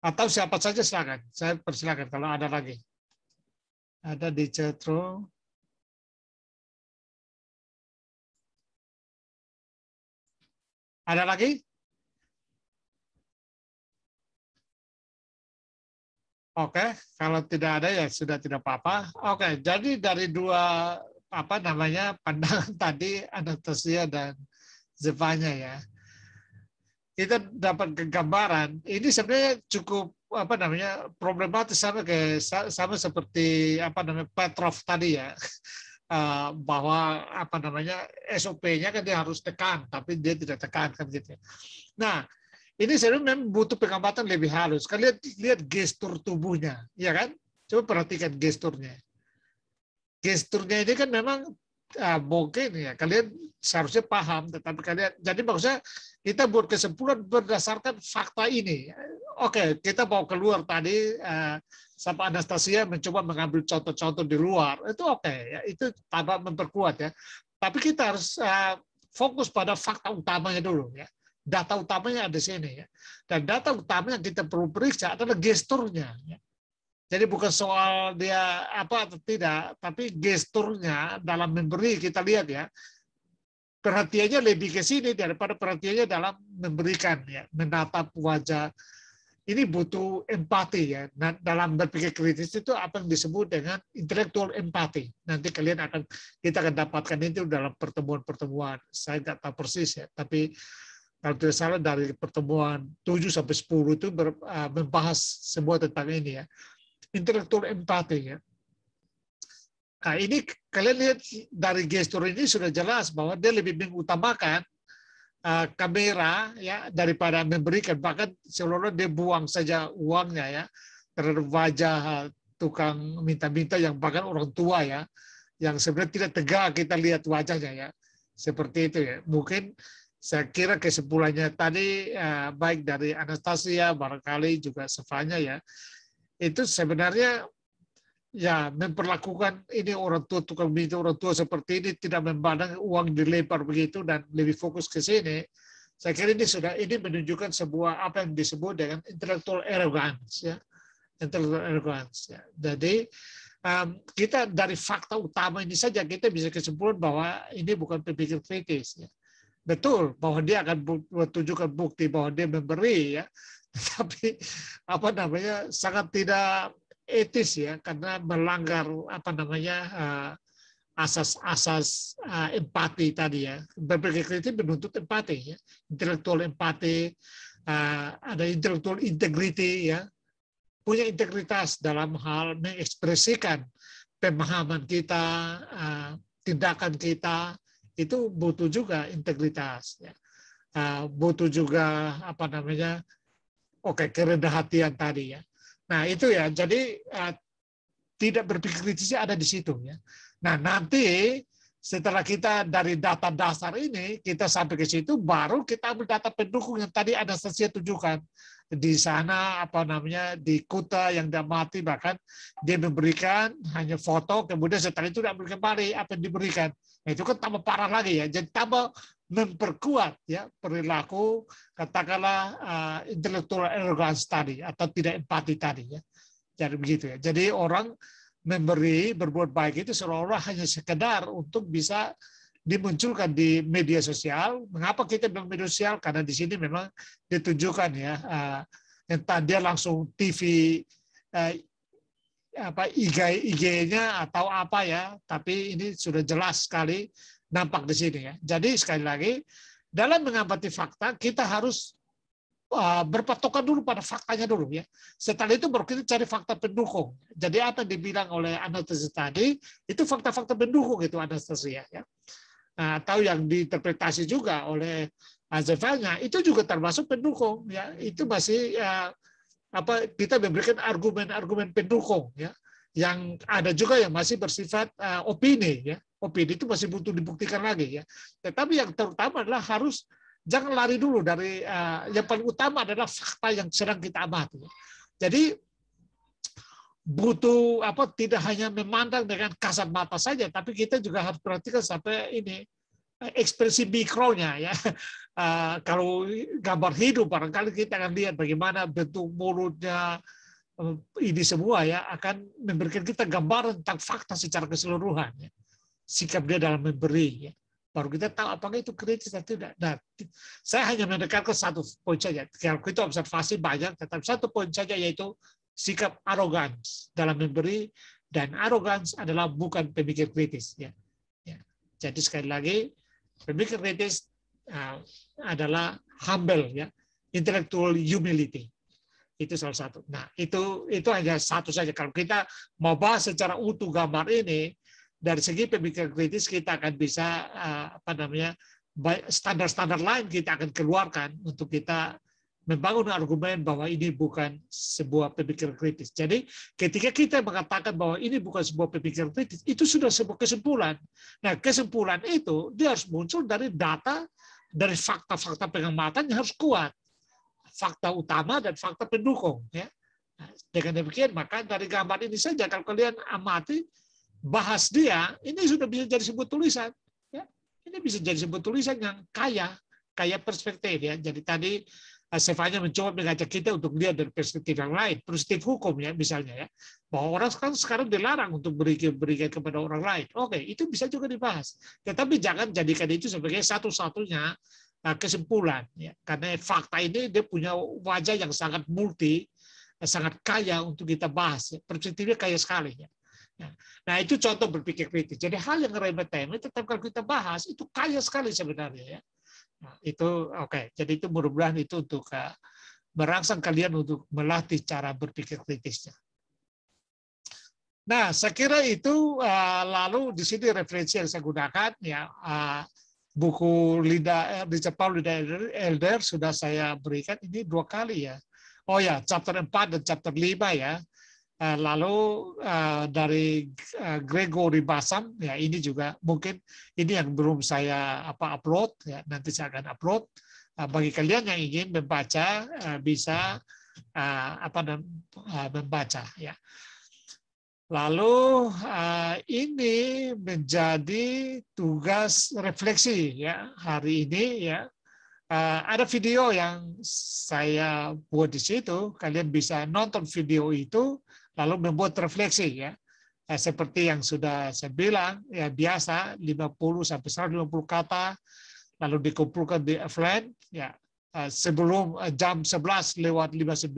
Atau siapa saja silakan. Saya persilakan kalau ada lagi. Ada di Cetro. Ada lagi? Oke, kalau tidak ada ya sudah tidak apa-apa. Oke, jadi dari dua apa namanya pandangan tadi Anastasia dan Zevanya ya kita dapat gambaran ini sebenarnya cukup apa namanya problematis sama kayak sama seperti apa namanya Petrov tadi ya eh, bahwa apa namanya SOP-nya kan dia harus tekan tapi dia tidak tekan kan gitu. Ya. Nah ini sebenarnya memang butuh pengamatan lebih halus. Kalian lihat gestur tubuhnya, ya kan? Coba perhatikan gesturnya. Gesturnya ini kan memang uh, mungkin ya kalian seharusnya paham, tetapi kalian jadi maksudnya kita buat kesimpulan berdasarkan fakta ini. Oke, kita mau keluar tadi uh, sama Anastasia mencoba mengambil contoh-contoh di luar. Itu oke ya, itu tanpa memperkuat ya. Tapi kita harus uh, fokus pada fakta utamanya dulu ya. Data utamanya ada di sini ya. Dan data utamanya kita perlu periksa adalah gesturnya ya. Jadi bukan soal dia apa atau tidak, tapi gesturnya dalam memberi kita lihat ya. Perhatiannya lebih ke sini daripada perhatiannya dalam memberikan ya. Menatap wajah. Ini butuh empati ya. Nah, dalam berpikir kritis itu apa yang disebut dengan intelektual empati. Nanti kalian akan kita akan dapatkan itu dalam pertemuan-pertemuan. Saya nggak tahu persis ya. Tapi kalau tidak salah dari pertemuan 7 sampai 10 itu ber, uh, membahas semua tentang ini ya. Intelektual empati ya. Nah, ini kalian lihat dari gestur ini sudah jelas bahwa dia lebih mengutamakan uh, kamera ya daripada memberikan. Bahkan seolah-olah dia buang saja uangnya ya terhadap wajah tukang minta-minta yang bahkan orang tua ya yang sebenarnya tidak tegak kita lihat wajahnya ya. Seperti itu ya. Mungkin saya kira kesimpulannya tadi uh, baik dari Anastasia barangkali juga Sefanya ya itu sebenarnya ya memperlakukan ini orang tua tukang minta orang tua seperti ini tidak memandang uang dilempar begitu dan lebih fokus ke sini Saya kira ini sudah ini menunjukkan sebuah apa yang disebut dengan intellectual arrogance ya. Intellectual arrogance ya. Jadi kita dari fakta utama ini saja kita bisa kesimpulan bahwa ini bukan pemikir kritis ya. Betul bahwa dia akan menunjukkan bukti bahwa dia memberi ya. Tapi apa namanya sangat tidak etis ya karena melanggar apa namanya uh, asas-asas uh, empati tadi ya. Berbagai kritik menuntut empati ya. Intelektual empati, uh, ada intelektual integrity ya. Punya integritas dalam hal mengekspresikan pemahaman kita, tindakan kita itu butuh juga integritas ya. Uh, butuh juga apa namanya? Oke, okay, kerendah hatian tadi ya. Nah, itu ya. Jadi uh, tidak berpikir kritisnya ada di situ ya. Nah, nanti setelah kita dari data dasar ini, kita sampai ke situ, baru kita ambil data pendukung yang tadi ada Anastasia tunjukkan. Di sana, apa namanya, di Kuta yang dia mati, bahkan dia memberikan hanya foto, kemudian setelah itu ambil kembali apa yang diberikan. Nah, itu kan tambah parah lagi ya. Jadi tambah memperkuat ya perilaku katakanlah uh, intellectual arrogance tadi atau tidak empati tadi ya. Jadi begitu ya. Jadi orang memberi berbuat baik itu seolah-olah hanya sekedar untuk bisa dimunculkan di media sosial. Mengapa kita bilang media sosial? Karena di sini memang ditunjukkan ya, uh, entah dia langsung TV uh, apa IG IG-nya atau apa ya, tapi ini sudah jelas sekali nampak di sini ya. Jadi sekali lagi dalam mengamati fakta kita harus Uh, berpatokan dulu pada faktanya dulu ya. Setelah itu baru kita cari fakta pendukung. Jadi apa yang dibilang oleh analisis tadi itu fakta-fakta pendukung itu analisis ya. Nah, atau yang diinterpretasi juga oleh Azefanya itu juga termasuk pendukung ya. Itu masih ya, apa kita memberikan argumen-argumen pendukung ya. Yang ada juga yang masih bersifat uh, opini ya. Opini itu masih butuh dibuktikan lagi ya. Tetapi yang terutama adalah harus jangan lari dulu dari uh, yang paling utama adalah fakta yang sedang kita amati. Jadi butuh apa tidak hanya memandang dengan kasat mata saja, tapi kita juga harus perhatikan sampai ini eh, ekspresi mikronya ya. Uh, kalau gambar hidup barangkali kita akan lihat bagaimana bentuk mulutnya ini semua ya akan memberikan kita gambaran tentang fakta secara keseluruhan ya. sikap dia dalam memberi ya baru kita tahu apakah itu kritis atau tidak. Nah, saya hanya mendekatkan satu poin saja. Kalau kita observasi banyak, tetapi satu poin saja yaitu sikap arogans dalam memberi dan arogans adalah bukan pemikir kritis. Ya. ya. Jadi sekali lagi pemikir kritis uh, adalah humble, ya, intellectual humility itu salah satu. Nah itu itu hanya satu saja. Kalau kita mau bahas secara utuh gambar ini, dari segi pemikiran kritis kita akan bisa eh, apa namanya standar-standar lain kita akan keluarkan untuk kita membangun argumen bahwa ini bukan sebuah pemikiran kritis. Jadi ketika kita mengatakan bahwa ini bukan sebuah pemikiran kritis, itu sudah sebuah kesimpulan. Nah kesimpulan itu dia harus muncul dari data, dari fakta-fakta pengamatan yang harus kuat. Fakta utama dan fakta pendukung. Ya. Nah, dengan demikian maka dari gambar ini saja kalau kalian amati bahas dia, ini sudah bisa jadi sebuah tulisan. Ya. Ini bisa jadi sebuah tulisan yang kaya, kaya perspektif. ya. Jadi tadi Stefania mencoba mengajak kita untuk lihat dari perspektif yang lain, perspektif hukum ya misalnya ya, bahwa orang sekarang sekarang dilarang untuk berikan berikan kepada orang lain. Oke, itu bisa juga dibahas. Tetapi jangan jadikan itu sebagai satu-satunya eh, kesimpulan, ya. karena fakta ini dia punya wajah yang sangat multi, eh, sangat kaya untuk kita bahas. Ya. Perspektifnya kaya sekali. Ya. Ya. Nah itu contoh berpikir kritis. Jadi hal yang remeh-temeh tetap kalau kita bahas itu kaya sekali sebenarnya ya. Nah, itu oke. Okay. Jadi itu mudah-mudahan itu untuk uh, merangsang kalian untuk melatih cara berpikir kritisnya. Nah, saya kira itu uh, lalu di sini referensi yang saya gunakan ya uh, buku Linda Richard Paul Linda Elder sudah saya berikan ini dua kali ya. Oh ya, chapter 4 dan chapter 5 ya. Eh, lalu uh, dari uh, Gregory Basam ya ini juga mungkin ini yang belum saya apa upload ya nanti saya akan upload. Bagi kalian yang ingin membaca bisa apa membaca ya. Lalu ini menjadi tugas refleksi ya hari ini ya. Ada video yang saya buat di situ. Kalian bisa nonton video itu lalu membuat refleksi ya. Uh, seperti yang sudah saya bilang, ya biasa 50 sampai 150 kata lalu dikumpulkan di offline ya uh, sebelum uh, jam 11 lewat 59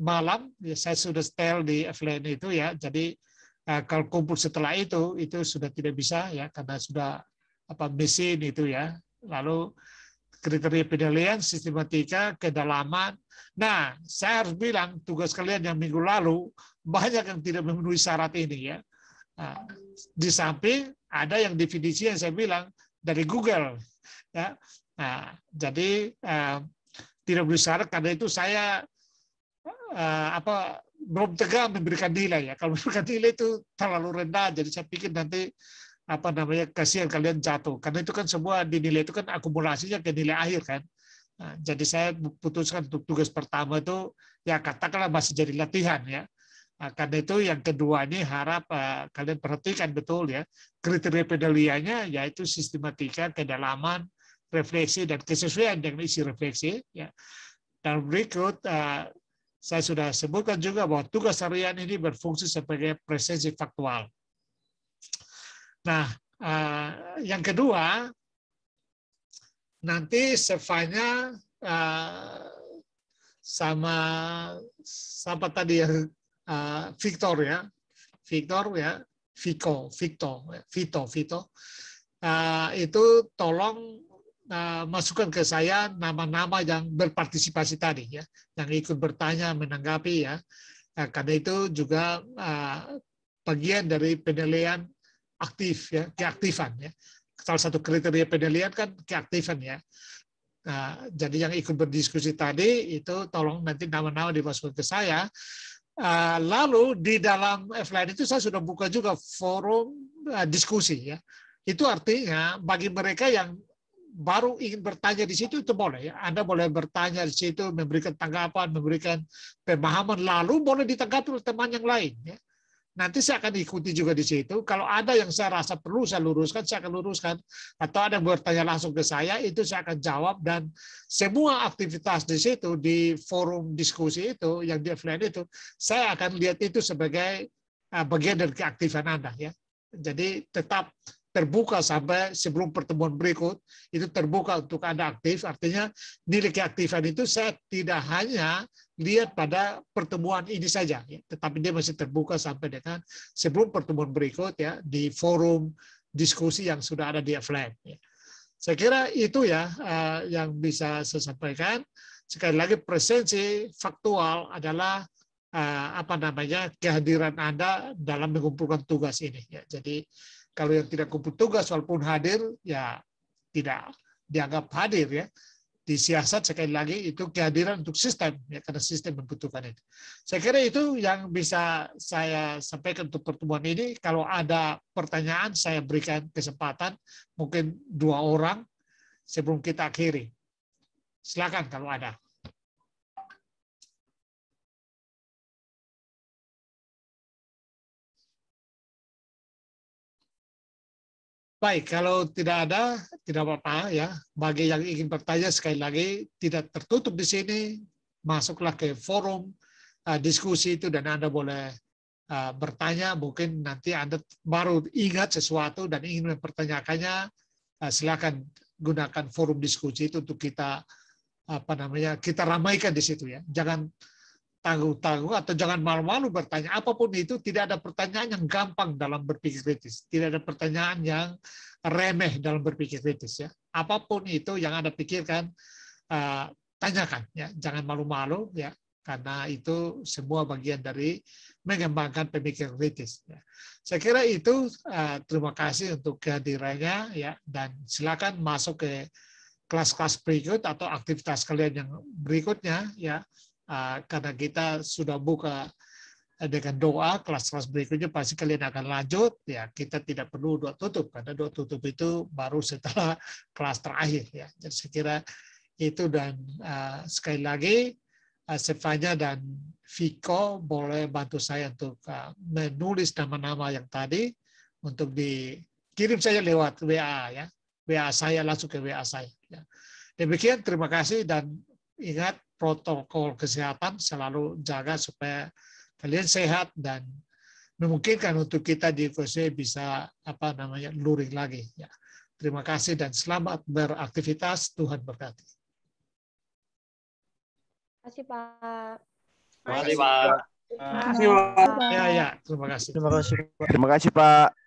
malam ya saya sudah setel di offline itu ya. Jadi kalau kumpul setelah itu itu sudah tidak bisa ya karena sudah apa mesin itu ya lalu kriteria penilaian, sistematika, kedalaman. Nah, saya harus bilang tugas kalian yang minggu lalu banyak yang tidak memenuhi syarat ini ya. Nah, di samping ada yang definisi yang saya bilang dari Google ya. Nah, jadi uh, tidak memenuhi syarat karena itu saya uh, apa belum tegak memberikan nilai ya. Kalau memberikan nilai itu terlalu rendah, jadi saya pikir nanti apa namanya kasihan kalian jatuh. Karena itu kan semua dinilai itu kan akumulasinya ke nilai akhir kan. Nah, jadi saya putuskan untuk tugas pertama itu ya katakanlah masih jadi latihan ya. Nah, karena itu yang kedua ini harap uh, kalian perhatikan betul ya kriteria penilaiannya yaitu sistematika kedalaman refleksi dan kesesuaian dengan isi refleksi ya. Dan berikut uh, saya sudah sebutkan juga bahwa tugas harian ini berfungsi sebagai presensi faktual Nah, uh, yang kedua, nanti Sevanya uh, sama siapa tadi ya? Uh, Victor ya, Victor ya, Vico, Victor, ya, Vito, Vito, itu tolong masukkan ke saya nama-nama yang berpartisipasi tadi ya, yang ikut bertanya, menanggapi ya, uh, karena itu juga bagian dari penilaian aktif ya keaktifan ya. Salah satu kriteria penilaian kan keaktifan ya. Nah, jadi yang ikut berdiskusi tadi itu tolong nanti nama-nama dimasukkan ke saya. Uh, lalu di dalam offline itu saya sudah buka juga forum uh, diskusi ya. Itu artinya bagi mereka yang baru ingin bertanya di situ itu boleh ya. Anda boleh bertanya di situ, memberikan tanggapan, memberikan pemahaman, lalu boleh ditanggapi oleh teman yang lain ya nanti saya akan ikuti juga di situ. Kalau ada yang saya rasa perlu saya luruskan, saya akan luruskan. Atau ada yang bertanya langsung ke saya, itu saya akan jawab. Dan semua aktivitas di situ, di forum diskusi itu, yang di offline itu, saya akan lihat itu sebagai uh, bagian dari keaktifan Anda. ya. Jadi tetap terbuka sampai sebelum pertemuan berikut itu terbuka untuk Anda aktif artinya nilai keaktifan itu saya tidak hanya lihat pada pertemuan ini saja ya, tetapi dia masih terbuka sampai dengan sebelum pertemuan berikut ya di forum diskusi yang sudah ada di offline ya. Saya kira itu ya uh, yang bisa saya sampaikan sekali lagi presensi faktual adalah uh, apa namanya kehadiran Anda dalam mengumpulkan tugas ini ya. Jadi kalau yang tidak kumpul tugas walaupun hadir, ya tidak dianggap hadir ya. Disiasat sekali lagi itu kehadiran untuk sistem ya karena sistem membutuhkan itu. Saya kira itu yang bisa saya sampaikan untuk pertemuan ini. Kalau ada pertanyaan saya berikan kesempatan mungkin dua orang sebelum kita akhiri. Silakan kalau ada. Baik, kalau tidak ada, tidak apa-apa ya. Bagi yang ingin bertanya sekali lagi, tidak tertutup di sini, masuklah ke forum uh, diskusi itu dan Anda boleh uh, bertanya. Mungkin nanti Anda baru ingat sesuatu dan ingin mempertanyakannya, uh, silakan gunakan forum diskusi itu untuk kita apa namanya kita ramaikan di situ ya. Jangan tangguh-tangguh atau jangan malu-malu bertanya. Apa pun itu tidak ada pertanyaan yang gampang dalam berpikir kritis. Tidak ada pertanyaan yang remeh dalam berpikir kritis ya. Apa pun itu yang Anda pikirkan uh, tanyakan ya. Jangan malu-malu ya karena itu semua bagian dari mengembangkan pemikiran kritis. Ya. Saya kira itu uh, terima kasih untuk kehadirannya ya dan silakan masuk ke kelas-kelas berikut atau aktivitas kalian yang berikutnya ya karena kita sudah buka dengan doa kelas-kelas berikutnya pasti kalian akan lanjut. Ya kita tidak perlu doa tutup karena doa tutup itu baru setelah kelas terakhir ya. Jadi saya kira itu dan uh, sekali lagi uh, Stefania dan Viko boleh bantu saya untuk uh, menulis nama-nama yang tadi untuk dikirim saja lewat WA ya. WA saya langsung ke WA saya ya. Demikian terima kasih dan ingat protokol kesehatan selalu jaga supaya kalian sehat dan memungkinkan untuk kita di FOC bisa apa namanya luring lagi ya. Terima kasih dan selamat beraktivitas. Tuhan berkati. Terima kasih Pak. Terima kasih Pak. Terima kasih Pak. Ya ya, terima kasih. Terima kasih Pak. Terima kasih Pak.